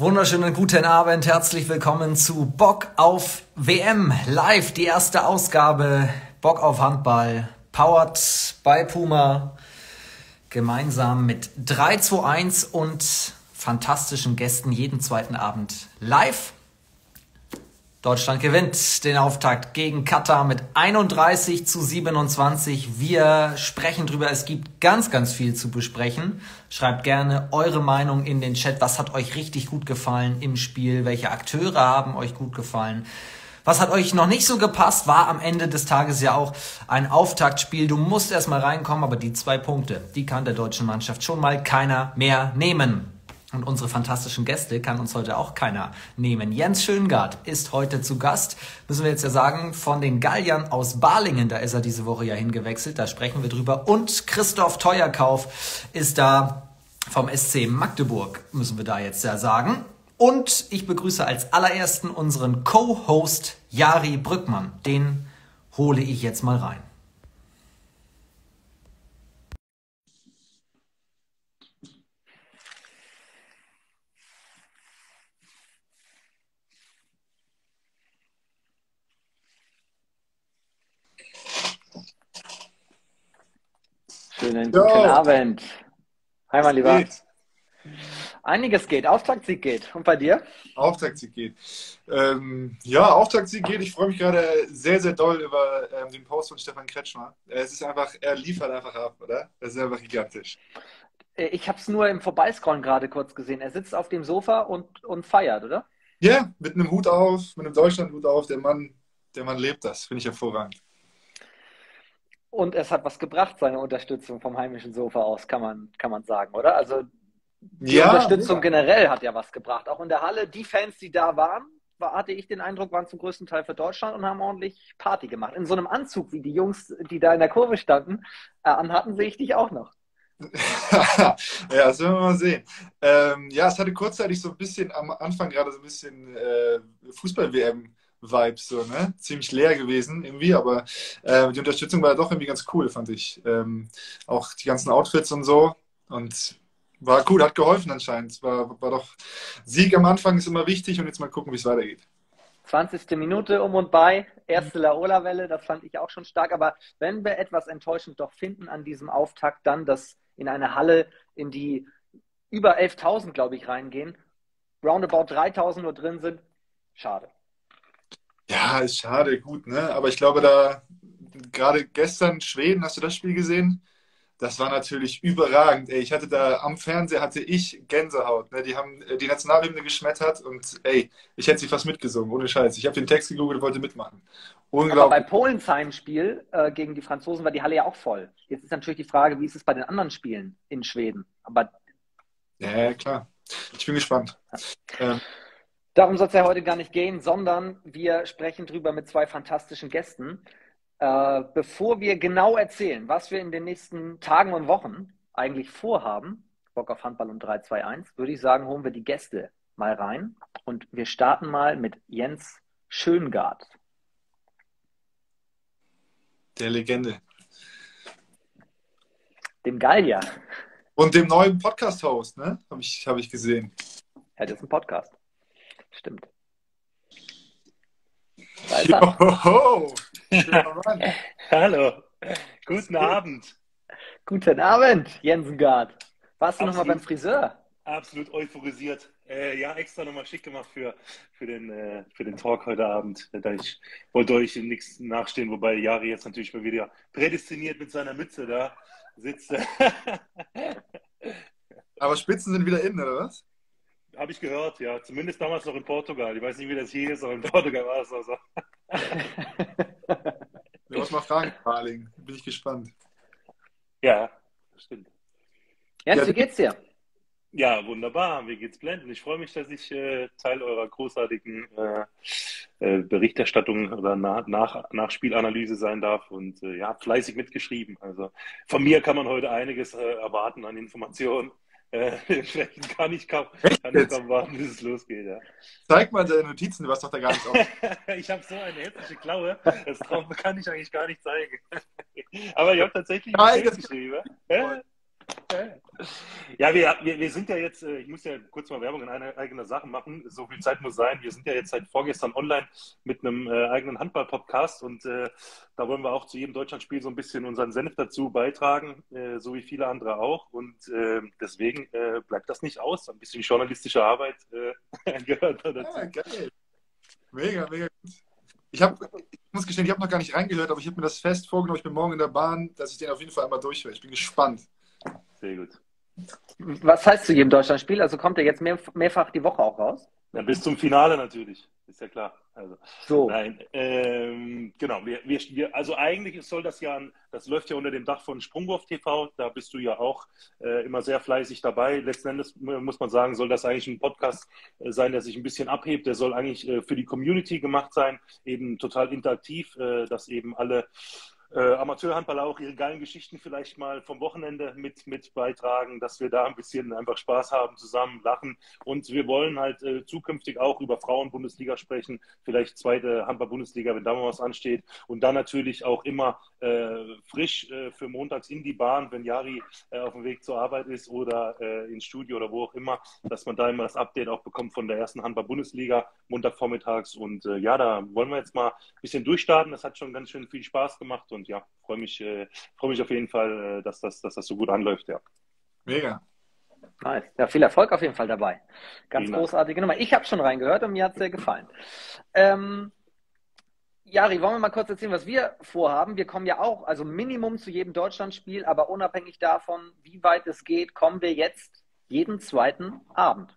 Wunderschönen guten Abend, herzlich willkommen zu Bock auf WM live, die erste Ausgabe. Bock auf Handball, powered by Puma, gemeinsam mit 321 und fantastischen Gästen jeden zweiten Abend. Live. Deutschland gewinnt den Auftakt gegen Katar mit 31 zu 27. Wir sprechen drüber. Es gibt ganz, ganz viel zu besprechen. Schreibt gerne eure Meinung in den Chat. Was hat euch richtig gut gefallen im Spiel? Welche Akteure haben euch gut gefallen? Was hat euch noch nicht so gepasst? War am Ende des Tages ja auch ein Auftaktspiel. Du musst erstmal reinkommen, aber die zwei Punkte, die kann der deutschen Mannschaft schon mal keiner mehr nehmen. Und unsere fantastischen Gäste kann uns heute auch keiner nehmen. Jens Schöngard ist heute zu Gast. Müssen wir jetzt ja sagen, von den Galliern aus Balingen, da ist er diese Woche ja hingewechselt, da sprechen wir drüber. Und Christoph Teuerkauf ist da vom SC Magdeburg, müssen wir da jetzt ja sagen. Und ich begrüße als allerersten unseren Co-Host Jari Brückmann. Den hole ich jetzt mal rein. Schönen guten Abend. Hi, mein Lieber. Geht. Einiges geht. Auftaktsieg geht. Und bei dir? Auftaktsieg geht. Ähm, ja, Auftaktsieg geht. Ich freue mich gerade sehr, sehr doll über ähm, den Post von Stefan Kretschmer. Es ist einfach, er liefert einfach ab, oder? Das ist einfach gigantisch. Äh, ich habe es nur im Vorbeiscrollen gerade kurz gesehen. Er sitzt auf dem Sofa und, und feiert, oder? Ja, mit einem Hut auf, mit einem Deutschlandhut auf. Der Mann, der Mann lebt das. Finde ich hervorragend. Und es hat was gebracht, seine Unterstützung vom heimischen Sofa aus, kann man, kann man sagen, oder? Also die ja, Unterstützung ja. generell hat ja was gebracht. Auch in der Halle, die Fans, die da waren, war, hatte ich den Eindruck, waren zum größten Teil für Deutschland und haben ordentlich Party gemacht. In so einem Anzug, wie die Jungs, die da in der Kurve standen, äh, anhatten, sehe ich dich auch noch. ja, das werden wir mal sehen. Ähm, ja, es hatte kurzzeitig so ein bisschen am Anfang gerade so ein bisschen äh, Fußball-WM Vibes, so, ne? Ziemlich leer gewesen irgendwie, aber äh, die Unterstützung war doch irgendwie ganz cool, fand ich. Ähm, auch die ganzen Outfits und so. Und war cool, hat geholfen anscheinend. War, war doch Sieg am Anfang ist immer wichtig und jetzt mal gucken, wie es weitergeht. 20. Minute um und bei, erste Laola-Welle, das fand ich auch schon stark. Aber wenn wir etwas enttäuschend doch finden an diesem Auftakt, dann, dass in eine Halle, in die über 11.000, glaube ich, reingehen, roundabout 3.000 nur drin sind, schade. Ja, ist schade, gut, ne? Aber ich glaube, da gerade gestern Schweden, hast du das Spiel gesehen? Das war natürlich überragend. Ey, ich hatte da am Fernseher hatte ich Gänsehaut. Ne? Die haben äh, die Nationalhymne geschmettert und ey, ich hätte sie fast mitgesungen, ohne Scheiß. Ich habe den Text gegoogelt und wollte mitmachen. Unglaublich. Aber bei Polens Heimspiel äh, gegen die Franzosen war die Halle ja auch voll. Jetzt ist natürlich die Frage, wie ist es bei den anderen Spielen in Schweden? Aber ja, klar. Ich bin gespannt. Ähm, Darum soll es ja heute gar nicht gehen, sondern wir sprechen drüber mit zwei fantastischen Gästen. Äh, bevor wir genau erzählen, was wir in den nächsten Tagen und Wochen eigentlich vorhaben, Bock auf Handball und 3-2-1, würde ich sagen, holen wir die Gäste mal rein. Und wir starten mal mit Jens Schöngard. Der Legende. Dem Gallier. Und dem neuen Podcast-Host, ne? Habe ich, hab ich gesehen. Ja, das ist ein Podcast. Stimmt. Joho. Hallo. Guten Abend. Guten Abend, Jensengard. Warst du nochmal beim Friseur? Absolut euphorisiert. Äh, ja, extra nochmal schick gemacht für, für, den, äh, für den Talk heute Abend. Ich wollte euch nichts nachstehen, wobei Jari jetzt natürlich mal wieder prädestiniert mit seiner Mütze da sitzt. Aber Spitzen sind wieder innen, oder was? Habe ich gehört, ja. Zumindest damals noch in Portugal. Ich weiß nicht, wie das hier ist, aber in Portugal war es also. Du musst mal fragen, Carling. Bin ich gespannt. Ja, stimmt. Jens, ja, wie geht's dir? Ja, wunderbar. Mir geht's blendend. Ich freue mich, dass ich äh, Teil eurer großartigen äh, äh, Berichterstattung oder nach, nach, Nachspielanalyse sein darf und äh, ja, fleißig mitgeschrieben. Also von mir kann man heute einiges äh, erwarten an Informationen. Äh, entsprechend kann ich kaum, kann ich kaum warten, bis es losgeht. Ja. Zeig mal deine Notizen, du hast doch da gar nichts auf. ich habe so eine hässliche Klaue, das kann ich eigentlich gar nicht zeigen. Aber ich habe tatsächlich Nein, das geschrieben. Ja, wir, wir, wir sind ja jetzt, äh, ich muss ja kurz mal Werbung in eine eigene Sache machen, so viel Zeit muss sein. Wir sind ja jetzt seit vorgestern online mit einem äh, eigenen Handball-Podcast und äh, da wollen wir auch zu jedem Deutschlandspiel so ein bisschen unseren Senf dazu beitragen, äh, so wie viele andere auch. Und äh, deswegen äh, bleibt das nicht aus. Ein bisschen journalistische Arbeit gehört da dazu. Ja, geil. Mega, mega gut. Ich, hab, ich muss gestehen, ich habe noch gar nicht reingehört, aber ich habe mir das fest vorgenommen. Ich bin morgen in der Bahn, dass ich den auf jeden Fall einmal durchhöre. Ich bin gespannt. Sehr gut. Was heißt zu jedem Deutschlandspiel? Also kommt er jetzt mehr, mehrfach die Woche auch raus? Ja, bis zum Finale natürlich, ist ja klar. Also, so. Nein, ähm, genau. Wir, wir, also eigentlich soll das ja, das läuft ja unter dem Dach von Sprungwurf TV. Da bist du ja auch äh, immer sehr fleißig dabei. Letzten Endes muss man sagen, soll das eigentlich ein Podcast äh, sein, der sich ein bisschen abhebt. Der soll eigentlich äh, für die Community gemacht sein, eben total interaktiv, äh, dass eben alle äh, Amateurhandballer auch ihre geilen Geschichten vielleicht mal vom Wochenende mit, mit beitragen, dass wir da ein bisschen einfach Spaß haben, zusammen lachen. Und wir wollen halt äh, zukünftig auch über Frauenbundesliga sprechen, vielleicht zweite Handball-Bundesliga, wenn da mal was ansteht. Und dann natürlich auch immer äh, frisch äh, für montags in die Bahn, wenn Jari äh, auf dem Weg zur Arbeit ist oder äh, ins Studio oder wo auch immer, dass man da immer das Update auch bekommt von der ersten Handball-Bundesliga, Montagvormittags. Und ja, da wollen wir jetzt mal ein bisschen durchstarten. Das hat schon ganz schön viel Spaß gemacht. Und und ja, freue mich, äh, freue mich auf jeden Fall, äh, dass, das, dass das so gut anläuft, ja. Mega. Nice. Ja, viel Erfolg auf jeden Fall dabei. Ganz Prima. großartige Nummer. Ich habe schon reingehört und mir hat es sehr gefallen. Ähm, Jari, wollen wir mal kurz erzählen, was wir vorhaben? Wir kommen ja auch, also Minimum zu jedem Deutschlandspiel, aber unabhängig davon, wie weit es geht, kommen wir jetzt jeden zweiten Abend.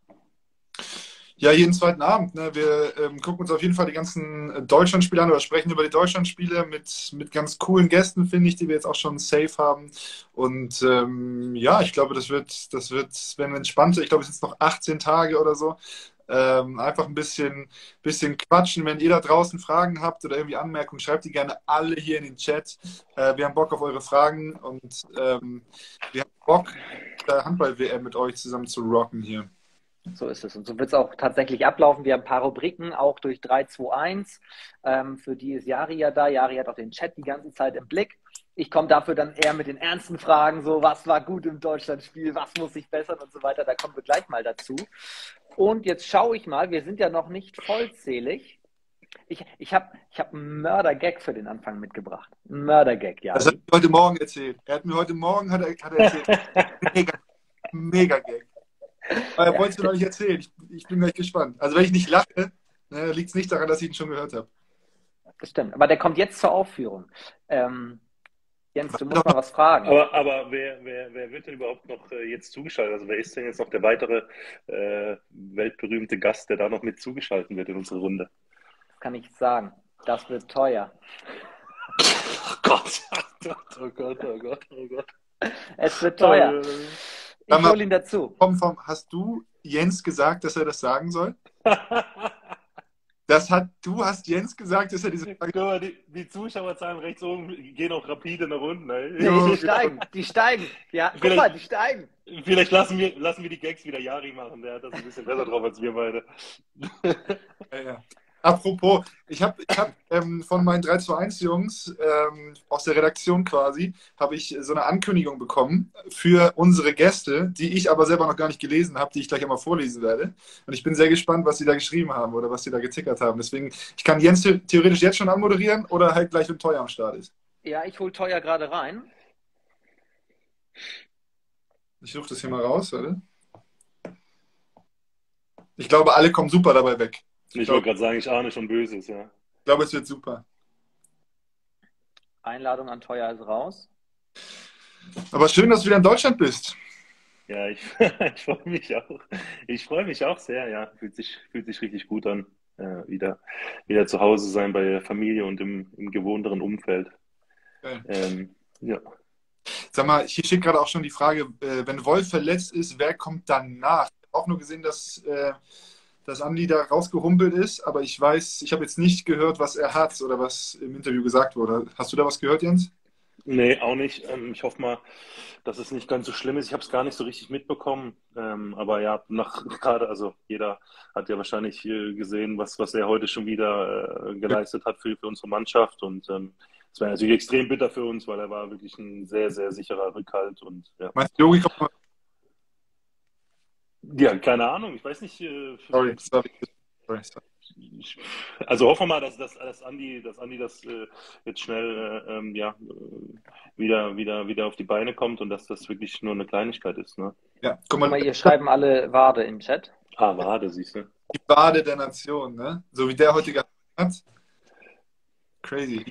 Ja, jeden zweiten Abend. Ne? Wir ähm, gucken uns auf jeden Fall die ganzen Deutschlandspiele an oder sprechen über die Deutschlandspiele mit, mit ganz coolen Gästen, finde ich, die wir jetzt auch schon safe haben. Und ähm, ja, ich glaube, das wird, das wird, wenn wir entspannte, ich glaube, es sind noch 18 Tage oder so. Ähm, einfach ein bisschen, bisschen quatschen. Wenn ihr da draußen Fragen habt oder irgendwie Anmerkungen, schreibt die gerne alle hier in den Chat. Äh, wir haben Bock auf eure Fragen und ähm, wir haben Bock, Handball-WM mit euch zusammen zu rocken hier. So ist es. Und so wird es auch tatsächlich ablaufen. Wir haben ein paar Rubriken, auch durch 321. Ähm, für die ist Jari ja da. Jari hat auch den Chat die ganze Zeit im Blick. Ich komme dafür dann eher mit den ernsten Fragen, so was war gut im Deutschlandspiel, was muss ich bessern und so weiter. Da kommen wir gleich mal dazu. Und jetzt schaue ich mal, wir sind ja noch nicht vollzählig. Ich, ich habe ich hab einen Mörder-Gag für den Anfang mitgebracht. Ein Mörder-Gag, ja. Das hat mir heute Morgen erzählt. Er hat mir heute Morgen hat er, hat er erzählt. mega, mega Gag. Aber er wollte es mir noch nicht erzählen. Ich, ich, bin gleich gespannt. Also wenn ich nicht lache, ne, liegt es nicht daran, dass ich ihn schon gehört habe. Das stimmt. Aber der kommt jetzt zur Aufführung. Ähm, Jens, du musst mal was fragen. Aber, aber wer, wer, wer wird denn überhaupt noch äh, jetzt zugeschaltet? Also wer ist denn jetzt noch der weitere äh, weltberühmte Gast, der da noch mit zugeschaltet wird in unsere Runde? Das kann ich sagen. Das wird teuer. Oh Gott, oh Gott, oh Gott, oh Gott. Es wird teuer. Ich hole ihn dazu. Vom, vom, hast du Jens gesagt, dass er das sagen soll? Das hat, du hast Jens gesagt, dass er diese Frage. Die, die Zuschauerzahlen rechts oben gehen auch rapide nach unten. Nee, die steigen, die steigen. Ja, guck mal, die steigen. Vielleicht lassen wir, lassen wir die Gags wieder Jari machen, der hat das ein bisschen besser drauf als wir beide. Ja, ja. Apropos, ich habe ich hab, ähm, von meinen 321-Jungs ähm, aus der Redaktion quasi, habe ich so eine Ankündigung bekommen für unsere Gäste, die ich aber selber noch gar nicht gelesen habe, die ich gleich einmal vorlesen werde. Und ich bin sehr gespannt, was sie da geschrieben haben oder was sie da getickert haben. Deswegen, ich kann Jens theoretisch jetzt schon anmoderieren oder halt gleich, wenn Teuer am Start ist. Ja, ich hole Teuer gerade rein. Ich suche das hier mal raus, oder? Ich glaube, alle kommen super dabei weg. Ich wollte gerade sagen, ich ahne schon Böses, ja. Ich glaube, es wird super. Einladung an Teuer ist raus. Aber schön, dass du wieder in Deutschland bist. Ja, ich, ich freue mich auch. Ich freue mich auch sehr, ja. Fühlt sich, fühlt sich richtig gut an, äh, wieder, wieder zu Hause sein bei der Familie und im, im gewohnteren Umfeld. Ähm, ja. Sag mal, hier steht gerade auch schon die Frage, äh, wenn Wolf verletzt ist, wer kommt danach? Ich habe auch nur gesehen, dass äh, dass Andi da rausgehumpelt ist, aber ich weiß, ich habe jetzt nicht gehört, was er hat oder was im Interview gesagt wurde. Hast du da was gehört, Jens? Nee, auch nicht. Ähm, ich hoffe mal, dass es nicht ganz so schlimm ist. Ich habe es gar nicht so richtig mitbekommen. Ähm, aber ja, nach gerade, also jeder hat ja wahrscheinlich gesehen, was, was er heute schon wieder äh, geleistet hat für, für unsere Mannschaft. Und ähm, das wäre natürlich extrem bitter für uns, weil er war wirklich ein sehr, sehr sicherer Rückhalt. Und, ja. Meinst du, Jogi kommt Ja, keine Ahnung. Ich weiß nicht. Äh, sorry, sorry. Also hoffen wir mal, dass, dass, dass, Andi, dass Andi das äh, jetzt schnell äh, ähm, ja, äh, wieder, wieder, wieder auf die Beine kommt und dass das wirklich nur eine Kleinigkeit ist. Ne? Ja, guck mal, ihr schreiben alle Wade im Chat. Ah, Wade, siehst du. Die Wade der Nation, ne? So wie der heute hat. Crazy.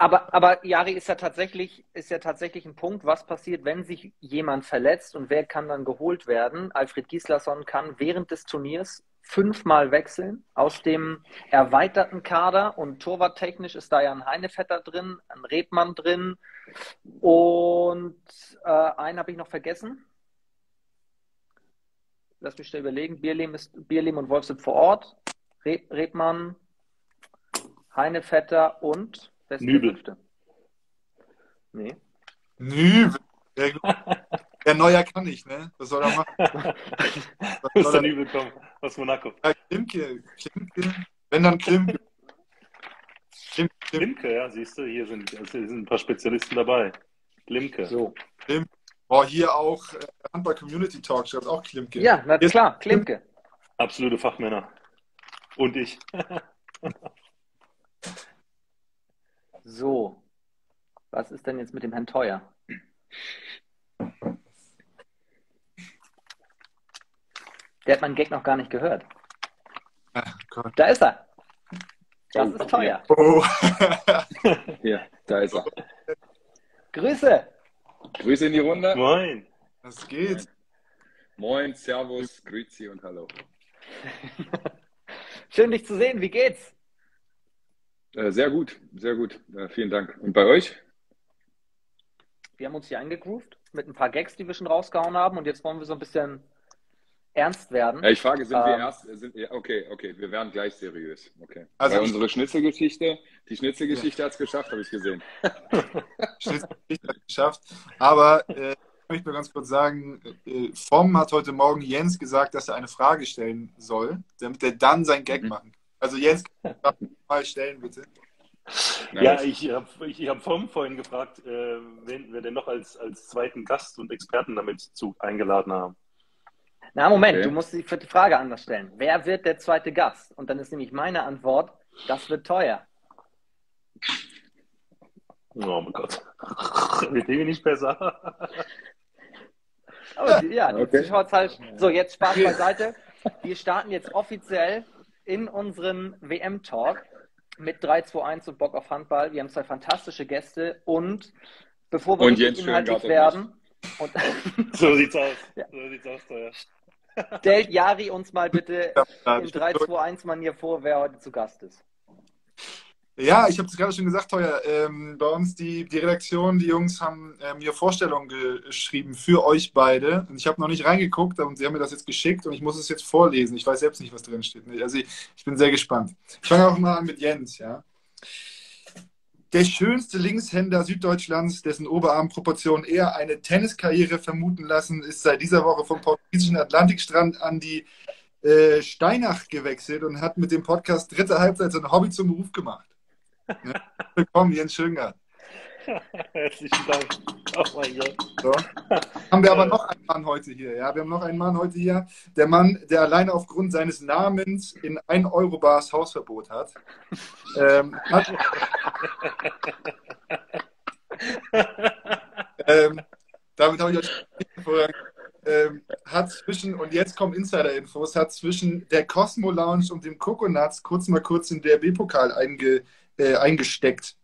Aber, aber Jari ist ja tatsächlich, ist ja tatsächlich ein Punkt, was passiert, wenn sich jemand verletzt und wer kann dann geholt werden? Alfred Gislason kann während des Turniers fünfmal wechseln aus dem erweiterten Kader und torwarttechnisch ist da ja ein Heinevetter drin, ein Redmann drin und äh, einen habe ich noch vergessen. Lass mich schnell überlegen. Bierlehm, ist, Bierlehm und Wolf sind vor Ort. Red, Redmann, Heinevetter und Wer Nübel. Nee. Nübel. Der Neuer kann nicht, ne? Was soll er machen? Was soll der Nübel kommen? Aus Monaco. Ja, Klimke. Klimke. Wenn dann Klimke. Klimke, Klimke ja, siehst du, hier sind, hier sind ein paar Spezialisten dabei. Klimke. So. Klimke. Boah, hier auch äh, Handball Community Talk schreibt auch Klimke. Ja, na klar, Klimke. Absolute Fachmänner. Und ich. So, was ist denn jetzt mit dem Herrn Teuer? Der hat meinen Gag noch gar nicht gehört. Ach Gott. Da ist er. Das oh, ist teuer. Oh. Hier, da ist er. Grüße. Grüße in die Runde. Moin. Was geht? Moin, Servus, Grüezi und Hallo. Schön, dich zu sehen. Wie geht's? Äh, sehr gut, sehr gut. Äh, vielen Dank. Und bei euch? Wir haben uns hier eingegroovt mit ein paar Gags, die wir schon rausgehauen haben. Und jetzt wollen wir so ein bisschen ernst werden. Ja, ich frage, sind ähm, wir erst, sind, ja, okay, okay, wir werden gleich seriös. Okay. Also Weil unsere Schnitzelgeschichte, die Schnitzelgeschichte ja. hat es geschafft, habe ich gesehen. Schnitzelgeschichte hat es geschafft. Aber äh, ich möchte nur ganz kurz sagen, äh, Vom hat heute Morgen Jens gesagt, dass er eine Frage stellen soll, damit er dann sein Gag mhm. machen kann. Also Jens, mal stellen bitte. Ja, ich habe ich hab vorhin gefragt, äh, wen wir denn noch als, als zweiten Gast und Experten damit zu eingeladen haben. Na, Moment, okay. du musst die Frage anders stellen. Wer wird der zweite Gast? Und dann ist nämlich meine Antwort, das wird teuer. Oh mein Gott. Wird dem nicht besser? oh, ja, okay. schaut's halt. So, jetzt Spaß beiseite. Wir starten jetzt offiziell in unseren WM-Talk mit 3-2-1 und Bock auf Handball. Wir haben zwei fantastische Gäste und bevor wir und Jens inhaltlich werden. Und so sieht's aus. Ja. So sieht's aus, ja. Stellt Jari uns mal bitte in 3-2-1-Manier vor, wer heute zu Gast ist. Ja, ich habe es gerade schon gesagt, Teuer. Ähm, bei uns die, die Redaktion, die Jungs haben äh, mir Vorstellungen geschrieben für euch beide. Und ich habe noch nicht reingeguckt und sie haben mir das jetzt geschickt und ich muss es jetzt vorlesen. Ich weiß selbst nicht, was drin steht. Also ich, ich bin sehr gespannt. Ich fange auch mal an mit Jens, ja. Der schönste Linkshänder Süddeutschlands, dessen Oberarmproportionen eher eine Tenniskarriere vermuten lassen, ist seit dieser Woche vom portugiesischen Atlantikstrand an die äh, Steinach gewechselt und hat mit dem Podcast Dritte Halbzeit sein Hobby zum Beruf gemacht. Willkommen, Jens Schöngert. Herzlichen Dank. Oh mein Gott. So. Haben wir aber noch einen Mann heute hier. Ja, wir haben noch einen Mann heute hier. Der Mann, der alleine aufgrund seines Namens in 1 Euro Bars Hausverbot hat. Ähm, hat ähm, damit habe ich euch ähm, hat zwischen, und jetzt kommen Insider-Infos, hat zwischen der Cosmo Lounge und dem Coconuts kurz mal kurz den DRB-Pokal einge, äh, eingesteckt.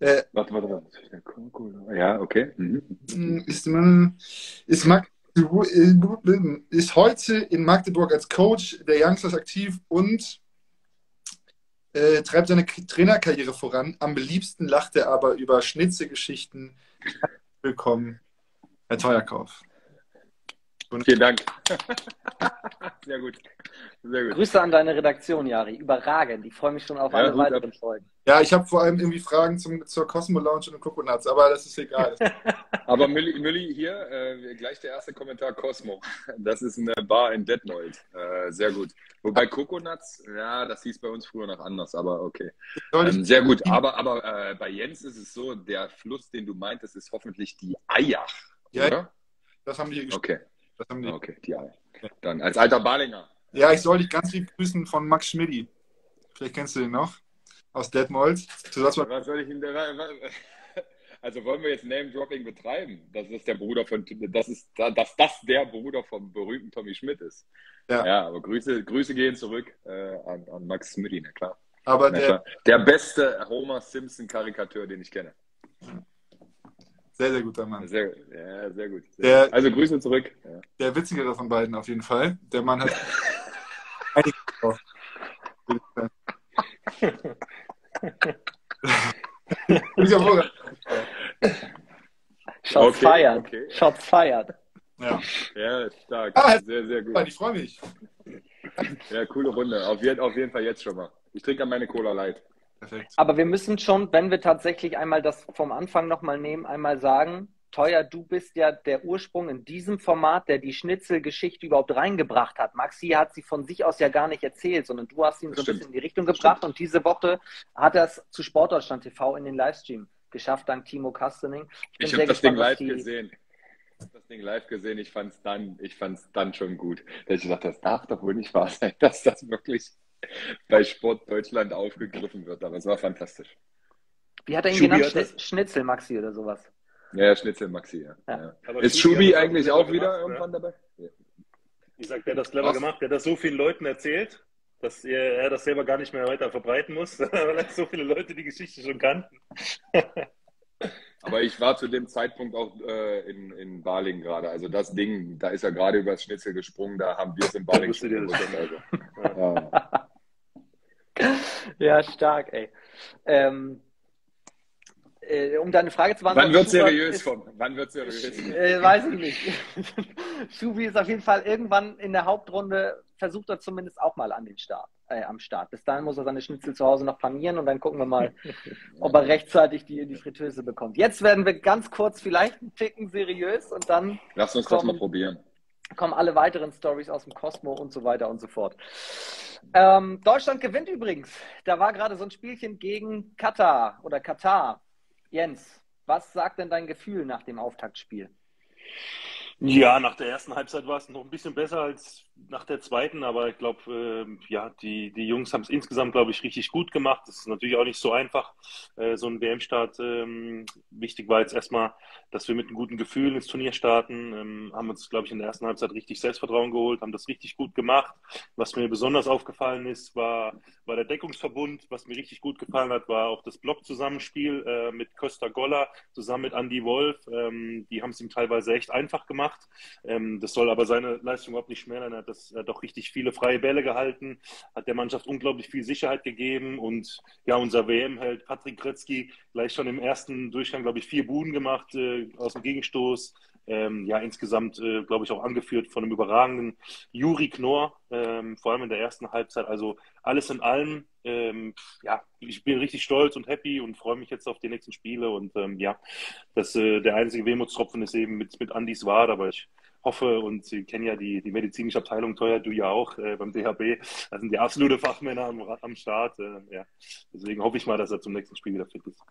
Äh, warte, warte, warte. Ja, okay. Mhm. Ist, ist, Mag ist heute in Magdeburg als Coach der Youngsters aktiv und äh, treibt seine Trainerkarriere voran. Am beliebsten lacht er aber über Schnitzelgeschichten. Willkommen, Herr Teuerkauf. Vielen Dank. Sehr gut. Grüße an deine Redaktion, Jari. Überragend. Ich freue mich schon auf ja, alle weiteren Folgen. Ja, ich habe vor allem irgendwie Fragen zum, zur Cosmo Lounge und Coconuts, aber das ist egal. aber Mülli, Mülli hier, äh, gleich der erste Kommentar Cosmo. Das ist eine Bar in Detmold. Äh, sehr gut. Wobei Coconuts, ja, das hieß bei uns früher noch anders, aber okay. Ähm, sehr gut. Aber, aber äh, bei Jens ist es so, der Fluss, den du meintest, ist hoffentlich die Eiach. Ja, oder? das haben die hier Okay. Das haben die. Okay, die Eiach. Dann als alter Balinger. Ja, ich soll dich ganz lieb grüßen von Max Schmidti. Vielleicht kennst du den noch. Aus Detmold. Was soll ich der, also wollen wir jetzt Name-Dropping betreiben? Das ist der Bruder von, das ist, dass das der Bruder vom berühmten Tommy Schmidt ist. Ja, ja aber Grüße, Grüße gehen zurück äh, an, an Max Schmidti, na klar. Aber na der, klar. der beste Homer Simpson-Karikatur, den ich kenne. Sehr, sehr guter Mann. Sehr, ja, sehr gut. Sehr der, Also Grüße zurück. Ja. Der witzigere von beiden auf jeden Fall. Der Mann hat Shots okay, feiert. Okay. Shots feiert. Ja. ja, stark. Ah, sehr, sehr gut. Ich freue mich. Ja, coole Runde. Auf, auf jeden Fall jetzt schon mal. Ich trinke an meine Cola Light. Perfekt. Aber wir müssen schon, wenn wir tatsächlich einmal das vom Anfang nochmal nehmen, einmal sagen, Teuer, du bist ja der Ursprung in diesem Format, der die Schnitzelgeschichte überhaupt reingebracht hat. Maxi hat sie von sich aus ja gar nicht erzählt, sondern du hast ihn so ein bisschen in die Richtung gebracht und diese Woche hat er es zu Sportdeutschland TV in den Livestream geschafft, dank Timo Kastening. Ich, ich habe das Ding live gesehen. Ich habe das Ding live gesehen, ich fand es dann, dann schon gut. Ich dachte, das darf doch wohl nicht wahr sein, dass das wirklich bei Sport Deutschland aufgegriffen wird, aber es war fantastisch. Wie hat er ihn Schubi genannt? Schnitzel Maxi oder sowas? Ja, Schnitzel Maxi, ja. ja. ja. Ist Schubi eigentlich auch wieder gemacht, irgendwann ne? dabei? Ja. Ich sag, der hat das clever Was? gemacht, der hat das so vielen Leuten erzählt, dass er, das selber gar nicht mehr weiter verbreiten muss, weil so viele Leute die Geschichte schon kannten. Aber ich war zu dem Zeitpunkt auch äh, in, in Baling gerade. Also das Ding, da ist er gerade übers Schnitzel gesprungen, da haben wir es in Baling schon gewusst. Also. Ja. Ja. stark, ey. Ähm, äh, um deine Frage zu beantworten. Wann wird seriös ist, vom? Wann wird seriös? Äh, weiß ich nicht. Schubi ist auf jeden Fall irgendwann in der Hauptrunde, versucht er zumindest auch mal an den Start, äh, am Start. Bis dahin muss er seine Schnitzel zu Hause noch panieren und dann gucken wir mal, ob er rechtzeitig die in die Fritteuse bekommt. Jetzt werden wir ganz kurz vielleicht ein Ticken seriös und dann. Lass uns kommen, das mal probieren. Kommen alle weiteren Stories aus dem Kosmo und so weiter und so fort. Ähm, Deutschland gewinnt übrigens. Da war gerade so ein Spielchen gegen Katar oder Katar. Jens, was sagt denn dein Gefühl nach dem Auftaktspiel? Ja, nach der ersten Halbzeit war es noch ein bisschen besser als nach der zweiten, aber ich glaube, äh, ja, die, die Jungs haben es insgesamt, glaube ich, richtig gut gemacht. Das ist natürlich auch nicht so einfach, äh, so ein WM-Start. Ähm, wichtig war jetzt erstmal, dass wir mit einem guten Gefühl ins Turnier starten, ähm, haben uns, glaube ich, in der ersten Halbzeit richtig Selbstvertrauen geholt, haben das richtig gut gemacht. Was mir besonders aufgefallen ist, war, war der Deckungsverbund. Was mir richtig gut gefallen hat, war auch das Blockzusammenspiel äh, mit Costa Golla zusammen mit Andy Wolf. Ähm, die haben es ihm teilweise echt einfach gemacht. Ähm, das soll aber seine Leistung überhaupt nicht schmälern. Er das hat doch richtig viele freie Bälle gehalten, hat der Mannschaft unglaublich viel Sicherheit gegeben und ja, unser WM-Held Patrick Kretzky gleich schon im ersten Durchgang, glaube ich, vier Buden gemacht äh, aus dem Gegenstoß. Ähm, ja, insgesamt, äh, glaube ich, auch angeführt von einem überragenden Juri Knorr, ähm, vor allem in der ersten Halbzeit. Also alles in allem, ähm, ja, ich bin richtig stolz und happy und freue mich jetzt auf die nächsten Spiele. Und ähm, ja, das, äh, der einzige Wehmutstropfen ist eben mit, mit Andis Wad, aber ich hoffe, und Sie kennen ja die, die medizinische Abteilung teuer, du ja auch äh, beim DHB, da sind die absolute Fachmänner am, am Start. Äh, ja. Deswegen hoffe ich mal, dass er zum nächsten Spiel wieder fit ist.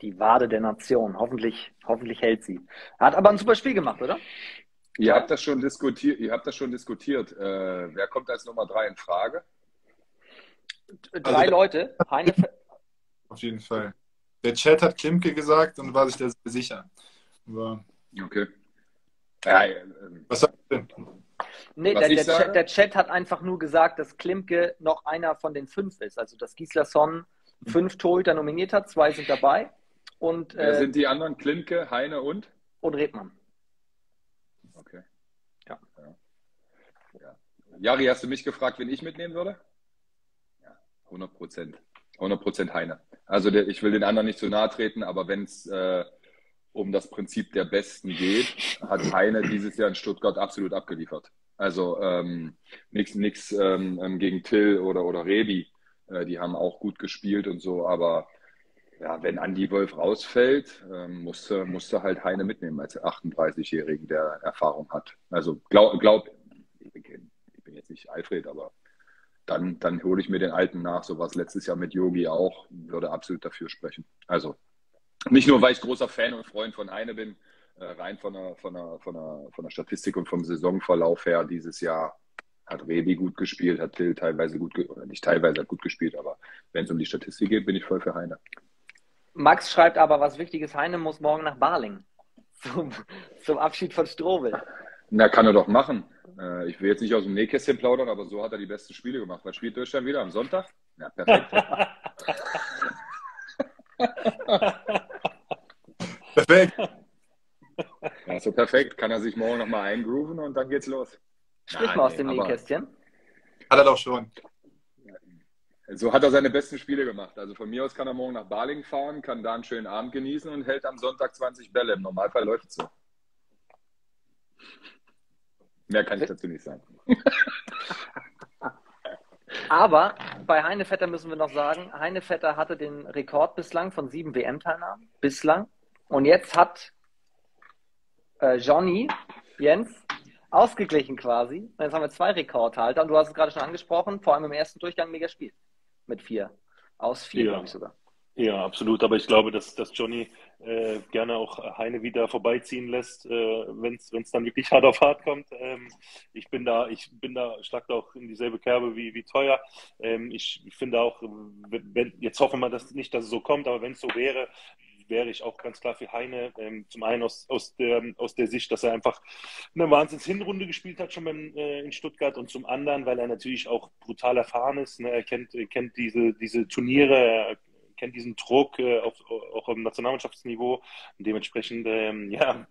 Die Wade der Nation. Hoffentlich, hoffentlich hält sie. Hat aber ein super Spiel gemacht, oder? Ihr habt das schon diskutiert. Ihr habt das schon diskutiert. Äh, wer kommt als Nummer drei in Frage? Drei also, Leute. Heine auf jeden Fall. Der Chat hat Klimke gesagt und war sich da sicher. Aber okay. Ja, ähm, Was sagst du denn? Nee, der, der, Chat, der, Chat, hat einfach nur gesagt, dass Klimke noch einer von den fünf ist. Also, dass Gislason fünf Torhüter nominiert hat, zwei sind dabei. Und, Wer äh, sind die anderen? Klimke, Heine und? Und Redmann. Okay. Ja. ja. ja. Jari, hast du mich gefragt, wen ich mitnehmen würde? Ja, 100 Prozent. 100 Prozent Heine. Also der, ich will den anderen nicht zu nahe treten, aber wenn es äh, um das Prinzip der Besten geht, hat Heine dieses Jahr in Stuttgart absolut abgeliefert. Also ähm, nichts ähm, ähm, gegen Till oder, oder Rebi. Äh, die haben auch gut gespielt und so, aber ja, wenn Andy Wolf rausfällt, ähm, musste, musste halt Heine mitnehmen als 38-Jährigen, der Erfahrung hat. Also glaub, glaub ich, bin, jetzt nicht Alfred, aber dann, dann hole ich mir den Alten nach. So was letztes Jahr mit Yogi auch, würde absolut dafür sprechen. Also nicht nur, weil ich großer Fan und Freund von Heine bin, äh, rein von der, von, der, von, der, von der Statistik und vom Saisonverlauf her dieses Jahr hat Rebi gut gespielt, hat Till teilweise gut, oder nicht teilweise hat gut gespielt, aber wenn es um die Statistik geht, bin ich voll für Heine. Max schreibt aber was Wichtiges, Heine muss morgen nach Barling zum, zum Abschied von Strobel. Na, kann er doch machen. Äh, ich will jetzt nicht aus dem Nähkästchen plaudern, aber so hat er die besten Spiele gemacht. Was spielt Deutschland wieder am Sonntag? Ja, perfekt. perfekt. Ja, so perfekt. Kann er sich morgen nochmal eingrooven und dann geht's los. Sprich Nein, mal aus dem Nähkästchen. Hat er doch schon. So hat er seine besten Spiele gemacht. Also von mir aus kann er morgen nach Baling fahren, kann da einen schönen Abend genießen und hält am Sonntag 20 Bälle. Im Normalfall läuft es so. Mehr kann ich dazu nicht sagen. Aber bei Heinevetter müssen wir noch sagen, Heinevetter hatte den Rekord bislang von sieben WM-Teilnahmen. Bislang. Und jetzt hat äh, Johnny, Jens, ausgeglichen quasi. Und jetzt haben wir zwei Rekordhalter. Und du hast es gerade schon angesprochen, vor allem im ersten Durchgang mega Spiel. Mit vier. Aus vier, ja. glaube ich sogar. Ja, absolut. Aber ich glaube, dass, dass Johnny äh, gerne auch Heine wieder vorbeiziehen lässt, äh, wenn es dann wirklich hart auf hart kommt. Ähm, ich bin da, ich bin da, schlag da auch in dieselbe Kerbe wie, wie teuer. Ähm, ich finde auch, wenn, jetzt hoffen wir dass nicht, dass es so kommt, aber wenn es so wäre, wäre ich auch ganz klar für Heine. Ähm, zum einen aus, aus, der, aus der Sicht, dass er einfach eine Wahnsinns-Hinrunde gespielt hat schon beim, äh, in Stuttgart und zum anderen, weil er natürlich auch brutal erfahren ist. Ne? Er kennt, kennt diese, diese Turniere, er kennt diesen Druck äh, auf, auch im Nationalmannschaftsniveau. Und dementsprechend, ähm, ja,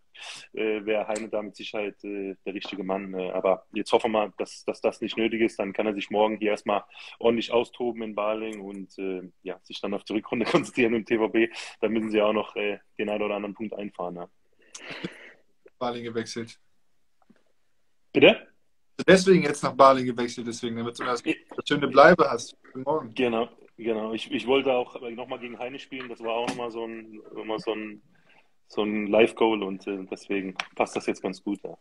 äh, wäre Heine da mit Sicherheit äh, der richtige Mann. Äh, aber jetzt hoffen wir mal, dass, dass das nicht nötig ist. Dann kann er sich morgen hier erstmal ordentlich austoben in Baling und äh, ja, sich dann auf die Rückrunde konzentrieren im TVB. Da müssen sie auch noch äh, den einen oder anderen Punkt einfahren. Ja. Baling gewechselt. Bitte? Deswegen jetzt nach Baling gewechselt, deswegen, damit du eine schöne Bleibe hast. Guten Morgen. Genau. Genau, ich, ich wollte auch nochmal gegen Heine spielen. Das war auch nochmal so ein, nochmal so ein, so ein Live-Goal und äh, deswegen passt das jetzt ganz gut. Ja.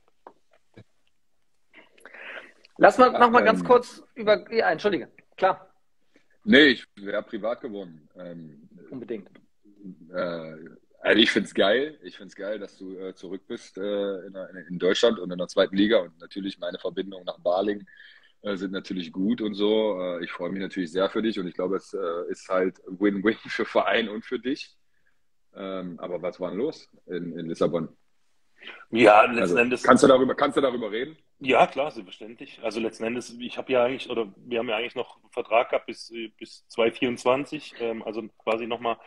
Lass mal nochmal ähm, ganz kurz über. Ja, entschuldige, klar. Nee, ich wäre privat gewonnen. Ähm, Unbedingt. Äh, also ich finde es geil. Ich finde es geil, dass du äh, zurück bist äh, in, in, Deutschland und in der zweiten Liga und natürlich meine Verbindung nach Baling sind natürlich gut und so. Äh, ich freue mich natürlich sehr für dich und ich glaube, es äh, ist halt Win-Win für Verein und für dich. Ähm, aber was war denn los in, in Lissabon? Ja, letzten also, Endes. Kannst du, darüber, kannst du darüber reden? Ja, klar, selbstverständlich. Also letzten Endes, ich habe ja eigentlich, oder wir haben ja eigentlich noch einen Vertrag gehabt bis, bis 2024, ähm, also quasi nochmal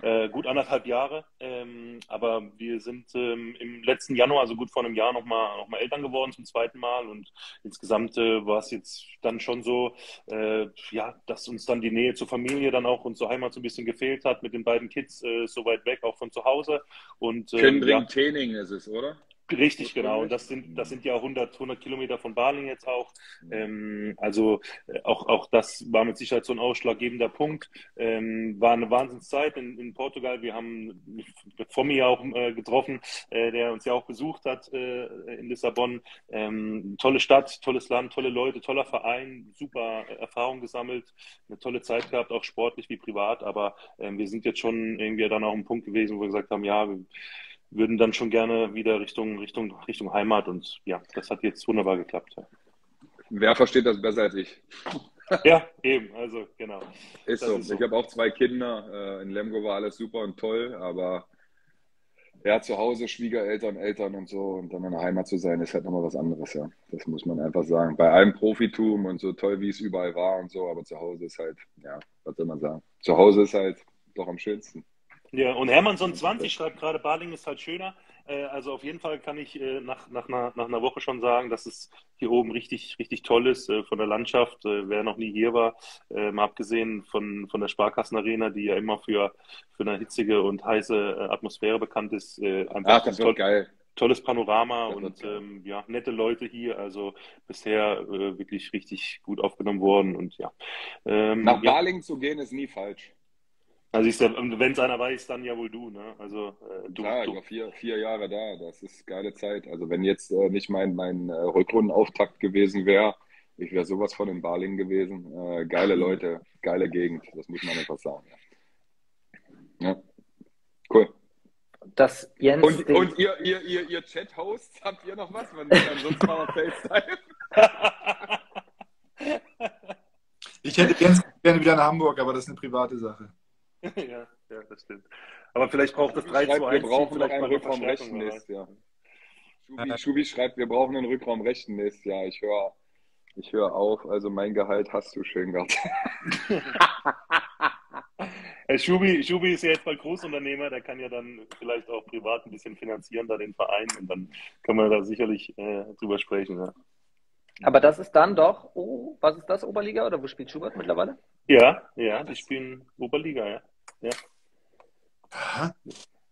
äh, gut anderthalb Jahre. Ähm, aber wir sind ähm, im letzten Januar, also gut vor einem Jahr, nochmal noch mal Eltern geworden zum zweiten Mal. Und insgesamt äh, war es jetzt dann schon so, äh, ja, dass uns dann die Nähe zur Familie dann auch und zur Heimat so ein bisschen gefehlt hat mit den beiden Kids äh, so weit weg, auch von zu Hause. Und, ähm, Kindring ja, Training ist es, oder? Richtig, genau. Und das sind, das sind ja 100, 100 Kilometer von Baling jetzt auch. Ähm, also äh, auch, auch das war mit Sicherheit so ein ausschlaggebender Punkt. Ähm, war eine Wahnsinnszeit in, in Portugal. Wir haben Fomi auch äh, getroffen, äh, der uns ja auch besucht hat äh, in Lissabon. Ähm, tolle Stadt, tolles Land, tolle Leute, toller Verein, super Erfahrung gesammelt, eine tolle Zeit gehabt, auch sportlich wie privat. Aber ähm, wir sind jetzt schon irgendwie dann auch ein Punkt gewesen, wo wir gesagt haben, ja, wir, würden dann schon gerne wieder Richtung, Richtung, Richtung Heimat und ja, das hat jetzt wunderbar geklappt. Wer versteht das besser als ich? ja, eben, also genau. Ist so. ist so. Ich habe auch zwei Kinder. Äh, in Lemgo war alles super und toll, aber ja, zu Hause Schwiegereltern, Eltern und so und dann in der Heimat zu sein, ist halt nochmal was anderes, ja. Das muss man einfach sagen. Bei allem Profitum und so toll, wie es überall war und so, aber zu Hause ist halt, ja, was soll man sagen? Zu Hause ist halt doch am schönsten. Ja, und Hermannson 20 schreibt gerade, Baling ist halt schöner. Äh, also auf jeden Fall kann ich äh, nach, nach, einer, nach einer Woche schon sagen, dass es hier oben richtig, richtig toll ist äh, von der Landschaft. wer noch nie hier war, mal abgesehen von, von der Sparkassenarena, die ja immer für, für eine hitzige und heiße Atmosphäre bekannt ist. einfach Ach, das wird geil. tolles Panorama und ähm, ja, nette Leute hier. Also bisher äh, wirklich richtig gut aufgenommen worden und ja. Ähm, Nach ja. Baling zu gehen ist nie falsch. Also wenn es einer weiß, dann ja wohl du, ne? Also äh, du. Klar, ich war vier, vier Jahre da. Das ist geile Zeit. Also wenn jetzt äh, nicht mein mein äh, Rückrundenauftakt gewesen wäre, ich wäre sowas von in Baling gewesen. Äh, geile Leute, geile Gegend. Das muss man einfach sagen. Ja. ja. Cool. Das Jens und, und ihr, ihr, ihr, ihr Chat-Hosts, habt ihr noch was? Man dann sonst mal FaceTime. ich hätte Jens gerne wieder nach Hamburg, aber das ist eine private Sache. ja, ja, das stimmt. Aber vielleicht braucht das 3 2 1 Wir brauchen noch einen Rückraum rechten nächstes Jahr. Schubi, Schubi schreibt, wir brauchen einen Rückraum rechten nächstes Jahr. Ich höre ich hör auf, also mein Gehalt hast du schön gehabt. Schubi, Schubi ist ja jetzt bald Großunternehmer, der kann ja dann vielleicht auch privat ein bisschen finanzieren, da den Verein und dann kann man da sicherlich äh, drüber sprechen. Ja. Aber das ist dann doch, oh, was ist das, Oberliga oder wo spielt Schubert mittlerweile? Ja, ja, die spielen Oberliga, ja. Ja.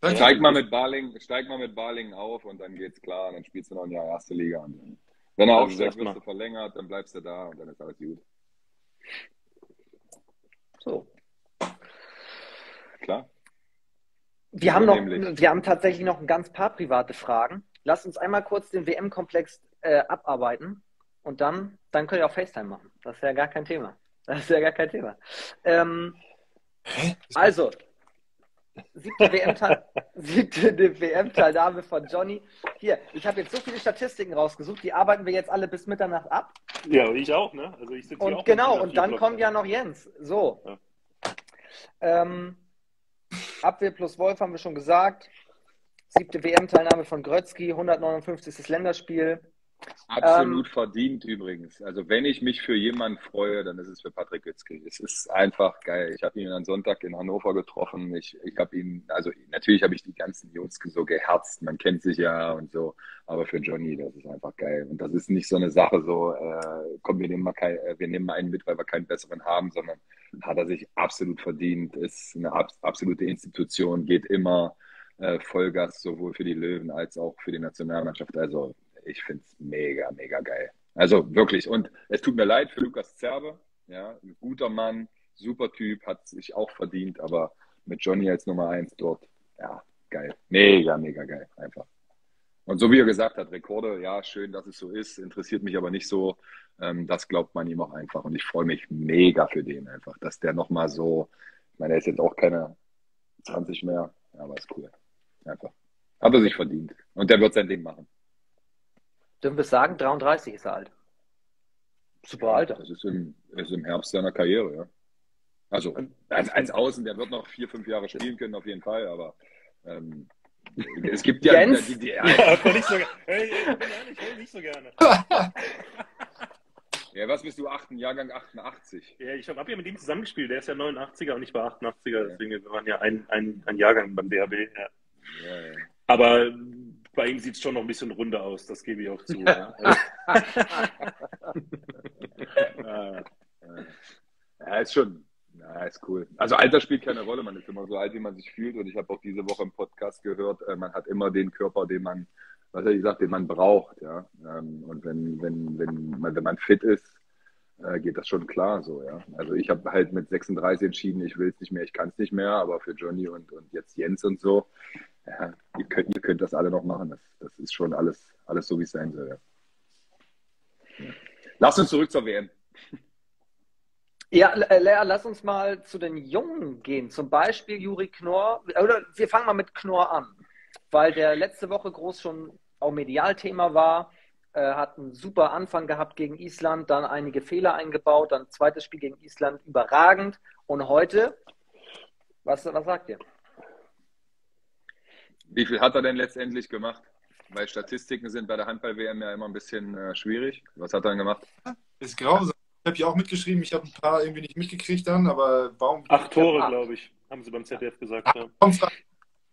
Steig mal mit Barling, steig mal mit Barling auf und dann geht's klar, dann spielst du noch ein Jahr erste Liga. Und wenn er aufsteigt, wirst du verlängert, dann bleibst du da und dann ist alles gut. So. Klar. Wir haben, noch, wir haben tatsächlich noch ein ganz paar private Fragen. Lass uns einmal kurz den WM-Komplex äh, abarbeiten und dann, dann könnt ihr auch FaceTime machen. Das ist ja gar kein Thema. Das ist ja gar kein Thema. Ähm, also, siebte WM-Teilnahme WM von Johnny. Hier, ich habe jetzt so viele Statistiken rausgesucht, die arbeiten wir jetzt alle bis Mitternacht ab. Ja, und ich auch, ne? Also ich sitze Und genau, und dann kommt ja noch Jens. So. Ja. Ähm, Abwehr plus Wolf haben wir schon gesagt. Siebte WM-Teilnahme von Grötzky, 159. Länderspiel. Absolut ähm, verdient übrigens. Also wenn ich mich für jemanden freue, dann ist es für Patrick Witzki. Es ist einfach geil. Ich habe ihn am Sonntag in Hannover getroffen. Ich, ich habe ihn, also natürlich habe ich die ganzen Jungs so geherzt. Man kennt sich ja und so. Aber für Johnny, das ist einfach geil. Und das ist nicht so eine Sache so, äh, komm, wir nehmen mal kein, äh, wir nehmen mal einen mit, weil wir keinen besseren haben, sondern hat er sich absolut verdient. Ist eine ab, absolute Institution, geht immer äh, Vollgas sowohl für die Löwen als auch für die Nationalmannschaft. Also ich finde es mega, mega geil. Also wirklich. Und es tut mir leid für Lukas Zerbe. Ja, ein guter Mann, super Typ, hat sich auch verdient, aber mit Johnny als Nummer eins dort, ja, geil. Mega, mega geil. Einfach. Und so wie er gesagt hat, Rekorde, ja, schön, dass es so ist, interessiert mich aber nicht so. Ähm, das glaubt man ihm auch einfach. Und ich freue mich mega für den einfach, dass der nochmal so, ich meine, er ist jetzt auch keine 20 mehr, aber ist cool. Einfach. Hat er sich verdient. Und der wird sein Ding machen. Dürfen wir sagen, 33 ist er alt. Super Alter. Das ist im, ist im Herbst seiner Karriere, ja. Also als, als Außen, der wird noch vier, fünf Jahre spielen können, auf jeden Fall, aber ähm, es gibt ja. Jens? Die, die, ja, ja nicht so, hey, ich bin ehrlich, hey, nicht so gerne. Ja, was bist du? 8, Jahrgang 88. Ja, ich habe hab ja mit ihm zusammengespielt. Der ist ja 89er und ich war 88er. Deswegen wir waren ja ein, ein, ein Jahrgang beim DHB. Ja. Ja, ja. Aber bei ihm sieht es schon noch ein bisschen runder aus, das gebe ich auch zu. Ja, ja ist schon, ja, ist cool. Also Alter spielt keine Rolle, man ist immer so alt, wie man sich fühlt. Und ich habe auch diese Woche im Podcast gehört, äh, man hat immer den Körper, den man, was er gesagt, den man braucht. Ja? Ähm, und wenn, wenn, wenn, man, wenn man fit ist, äh, geht das schon klar so, ja. Also ich habe halt mit 36 entschieden, ich will es nicht mehr, ich kann es nicht mehr, aber für Johnny und, und jetzt Jens und so, ja, ihr, könnt, ihr könnt das alle noch machen. Das, das ist schon alles, alles so, wie es sein soll. Ja. Lass uns zurück zur WM. Ja, äh, Lea, lass uns mal zu den Jungen gehen. Zum Beispiel Juri Knorr. Oder wir fangen mal mit Knorr an, weil der letzte Woche groß schon auch Medialthema war. Äh, hat einen super Anfang gehabt gegen Island, dann einige Fehler eingebaut, dann zweites Spiel gegen Island überragend. Und heute, was, was sagt ihr? Wie viel hat er denn letztendlich gemacht? Weil Statistiken sind bei der Handball-WM ja immer ein bisschen äh, schwierig. Was hat er denn gemacht? Ist grausam. Ich habe ja auch mitgeschrieben, ich habe ein paar irgendwie nicht mitgekriegt dann, aber warum? Acht Tore, glaube ich, haben sie beim ZDF gesagt. Ach, ja.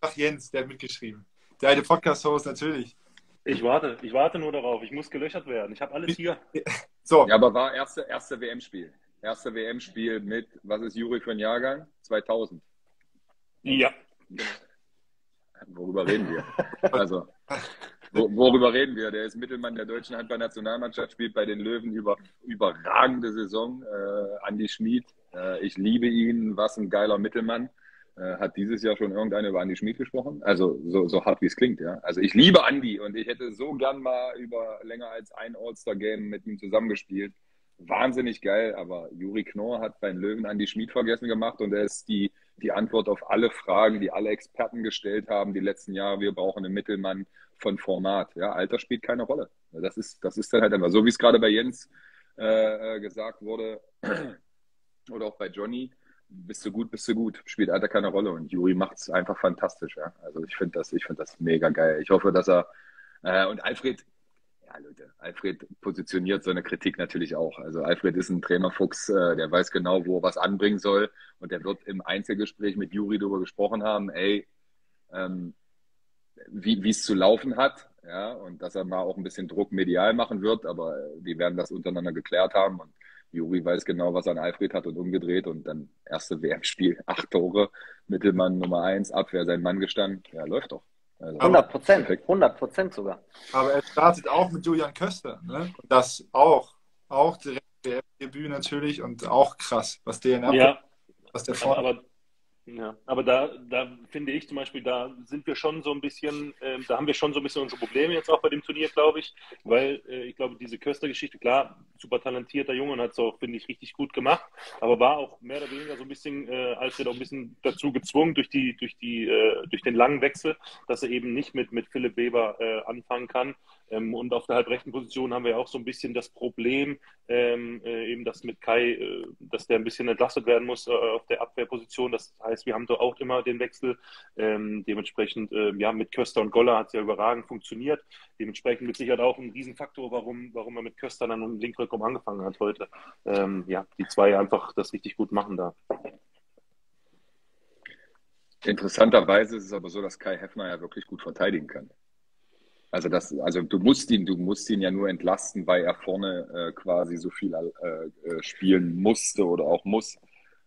Ach, Jens, der hat mitgeschrieben. Der alte Podcast-Host, natürlich. Ich warte, ich warte nur darauf. Ich muss gelöchert werden. Ich habe alles hier. So. Ja, aber war erste, erste WM-Spiel. Erste WM-Spiel mit, was ist Juri für ein Jahrgang? 2000. Ja. Worüber reden wir? Also. Worüber reden wir? Der ist Mittelmann der deutschen Handballnationalmannschaft, spielt bei den Löwen über überragende Saison. Äh, Andi Schmid, äh, ich liebe ihn, was ein geiler Mittelmann. Äh, hat dieses Jahr schon irgendeiner über Andi Schmid gesprochen? Also so, so hart wie es klingt, ja. Also ich liebe Andi und ich hätte so gern mal über länger als ein All-Star-Game mit ihm zusammengespielt. Wahnsinnig geil, aber Juri Knorr hat beim Löwen Andi Schmid vergessen gemacht und er ist die, die Antwort auf alle Fragen, die alle Experten gestellt haben die letzten Jahre. Wir brauchen einen Mittelmann von Format. Ja, Alter spielt keine Rolle. Das ist, das ist dann halt einfach so, wie es gerade bei Jens äh, äh gesagt wurde oder auch bei Johnny bist du gut, bist du gut. Spielt Alter keine Rolle. Und Juri macht es einfach fantastisch. Ja? Also ich finde das, ich finde das mega geil. Ich hoffe, dass er äh, und Alfred, ja Leute, Alfred positioniert so eine Kritik natürlich auch. Also Alfred ist ein Trainerfuchs, äh, der weiß genau, wo er was anbringen soll. Und der wird im Einzelgespräch mit Juri darüber gesprochen haben, ey, ähm, wie es zu laufen hat, ja, und dass er mal auch ein bisschen Druck medial machen wird, aber die werden das untereinander geklärt haben und Juri weiß genau, was er an Alfred hat und umgedreht und dann erste WM-Spiel, acht Tore, Mittelmann Nummer eins, Abwehr sein Mann gestanden. Ja, läuft doch. Also, 100 Prozent, 100 Prozent sogar. Aber er startet auch mit Julian Köster. Ne? Das auch. Auch direkt WM-Debüt natürlich und auch krass, was der in ja. was der vorne. Aber, ja, aber da, da finde ich zum Beispiel, da sind wir schon so ein bisschen, äh, da haben wir schon so ein bisschen unsere Probleme jetzt auch bei dem Turnier, glaube ich, weil äh, ich glaube, diese Köster-Geschichte, klar, super talentierter Junge und hat es auch, finde ich, richtig gut gemacht, aber war auch mehr oder weniger so ein bisschen, äh, Alfred auch ein bisschen dazu gezwungen durch die, durch die, äh, durch den langen Wechsel, dass er eben nicht mit, mit Philipp Weber äh, anfangen kann. Ähm, und auf der halbrechten Position haben wir auch so ein bisschen das Problem, ähm, äh, eben das mit Kai, äh, dass der ein bisschen entlastet werden muss äh, auf der Abwehrposition. Das heißt, wir haben da auch immer den Wechsel. Ähm, dementsprechend, äh, ja, mit Köster und Goller hat es ja überragend funktioniert. Dementsprechend mit Sicherheit auch ein Riesenfaktor, warum, warum er mit Köster dann im Linkrückraum angefangen hat heute. Ähm, ja, die zwei einfach das richtig gut machen da. Interessanterweise ist es aber so, dass Kai Heffner ja wirklich gut verteidigen kann. Also das, also du musst ihn, du musst ihn ja nur entlasten, weil er vorne äh, quasi so viel äh, äh spielen musste oder auch muss.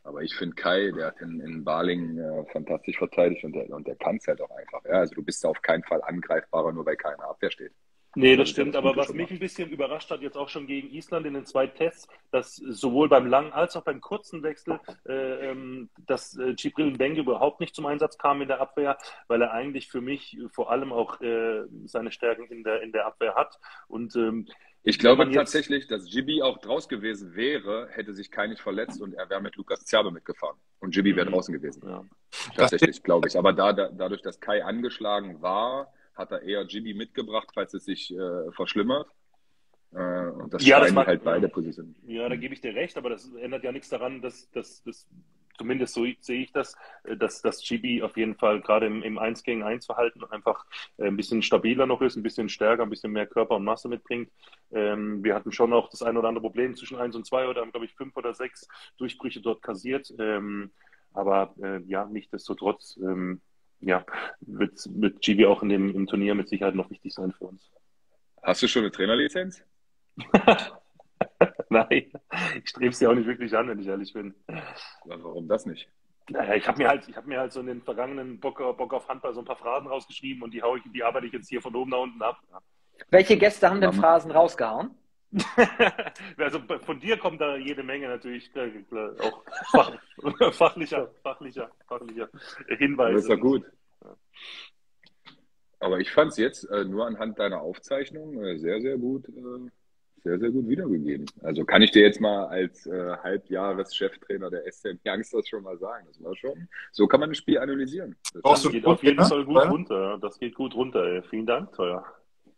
Aber ich finde Kai, der hat in, in Baling äh, fantastisch verteidigt und der, und der kann es halt auch einfach. Ja? Also du bist auf keinen Fall angreifbarer, nur weil keine Abwehr steht. Nee, das stimmt. Aber was mich ein bisschen überrascht hat, jetzt auch schon gegen Island in den zwei Tests, dass sowohl beim langen als auch beim kurzen Wechsel, äh, ähm, dass äh, Gibril Benge überhaupt nicht zum Einsatz kam in der Abwehr, weil er eigentlich für mich vor allem auch äh, seine Stärken in der, in der Abwehr hat. Und ähm, ich glaube tatsächlich, dass Gibi auch draus gewesen wäre, hätte sich kein nicht verletzt und er wäre mit Lukas Zerbe mitgefahren. Und Gibi wäre mhm. draußen gewesen. Ja. Tatsächlich, glaube ich. Aber da, da, dadurch, dass Kai angeschlagen war, hat er eher Gibi mitgebracht, falls es sich äh, verschlimmert. Äh, und das ja, das halt beide Positionen. Ja, da gebe ich dir recht, aber das ändert ja nichts daran, dass, dass, dass zumindest so sehe ich das, äh, dass das Gibi auf jeden Fall gerade im, im 1 gegen 1 Verhalten einfach äh, ein bisschen stabiler noch ist, ein bisschen stärker, ein bisschen mehr Körper und Masse mitbringt. Ähm, wir hatten schon auch das ein oder andere Problem zwischen 1 und 2 oder haben, glaube ich, fünf oder sechs Durchbrüche dort kassiert. Ähm, aber äh, ja, nichtsdestotrotz ähm, ja, wird, wird Gibi auch in dem, im Turnier mit Sicherheit noch wichtig sein für uns. Hast du schon eine Trainerlizenz? Nein, ich strebe es ja auch nicht wirklich an, wenn ich ehrlich bin. Warum das nicht? Naja, ich habe mir halt, ich habe mir halt so in den vergangenen Bock, Bock auf Handball so ein paar Phrasen rausgeschrieben und die, hau ich, die arbeite ich jetzt hier von oben nach unten ab. Welche Gäste haben denn Phrasen rausgehauen? also von dir kommt da jede Menge natürlich auch fach, fachlicher, fachlicher, fachlicher Hinweise. Das ist ja gut. Aber ich fand es jetzt äh, nur anhand deiner Aufzeichnung äh, sehr, sehr gut, äh, sehr, sehr gut wiedergegeben. Also kann ich dir jetzt mal als äh, Halbjahres-Cheftrainer der SM Youngsters schon mal sagen. Das war schon. So kann man ein Spiel analysieren. Das, das geht auf jeden Fall gut runter. Das geht gut runter. Ey. Vielen Dank, teuer.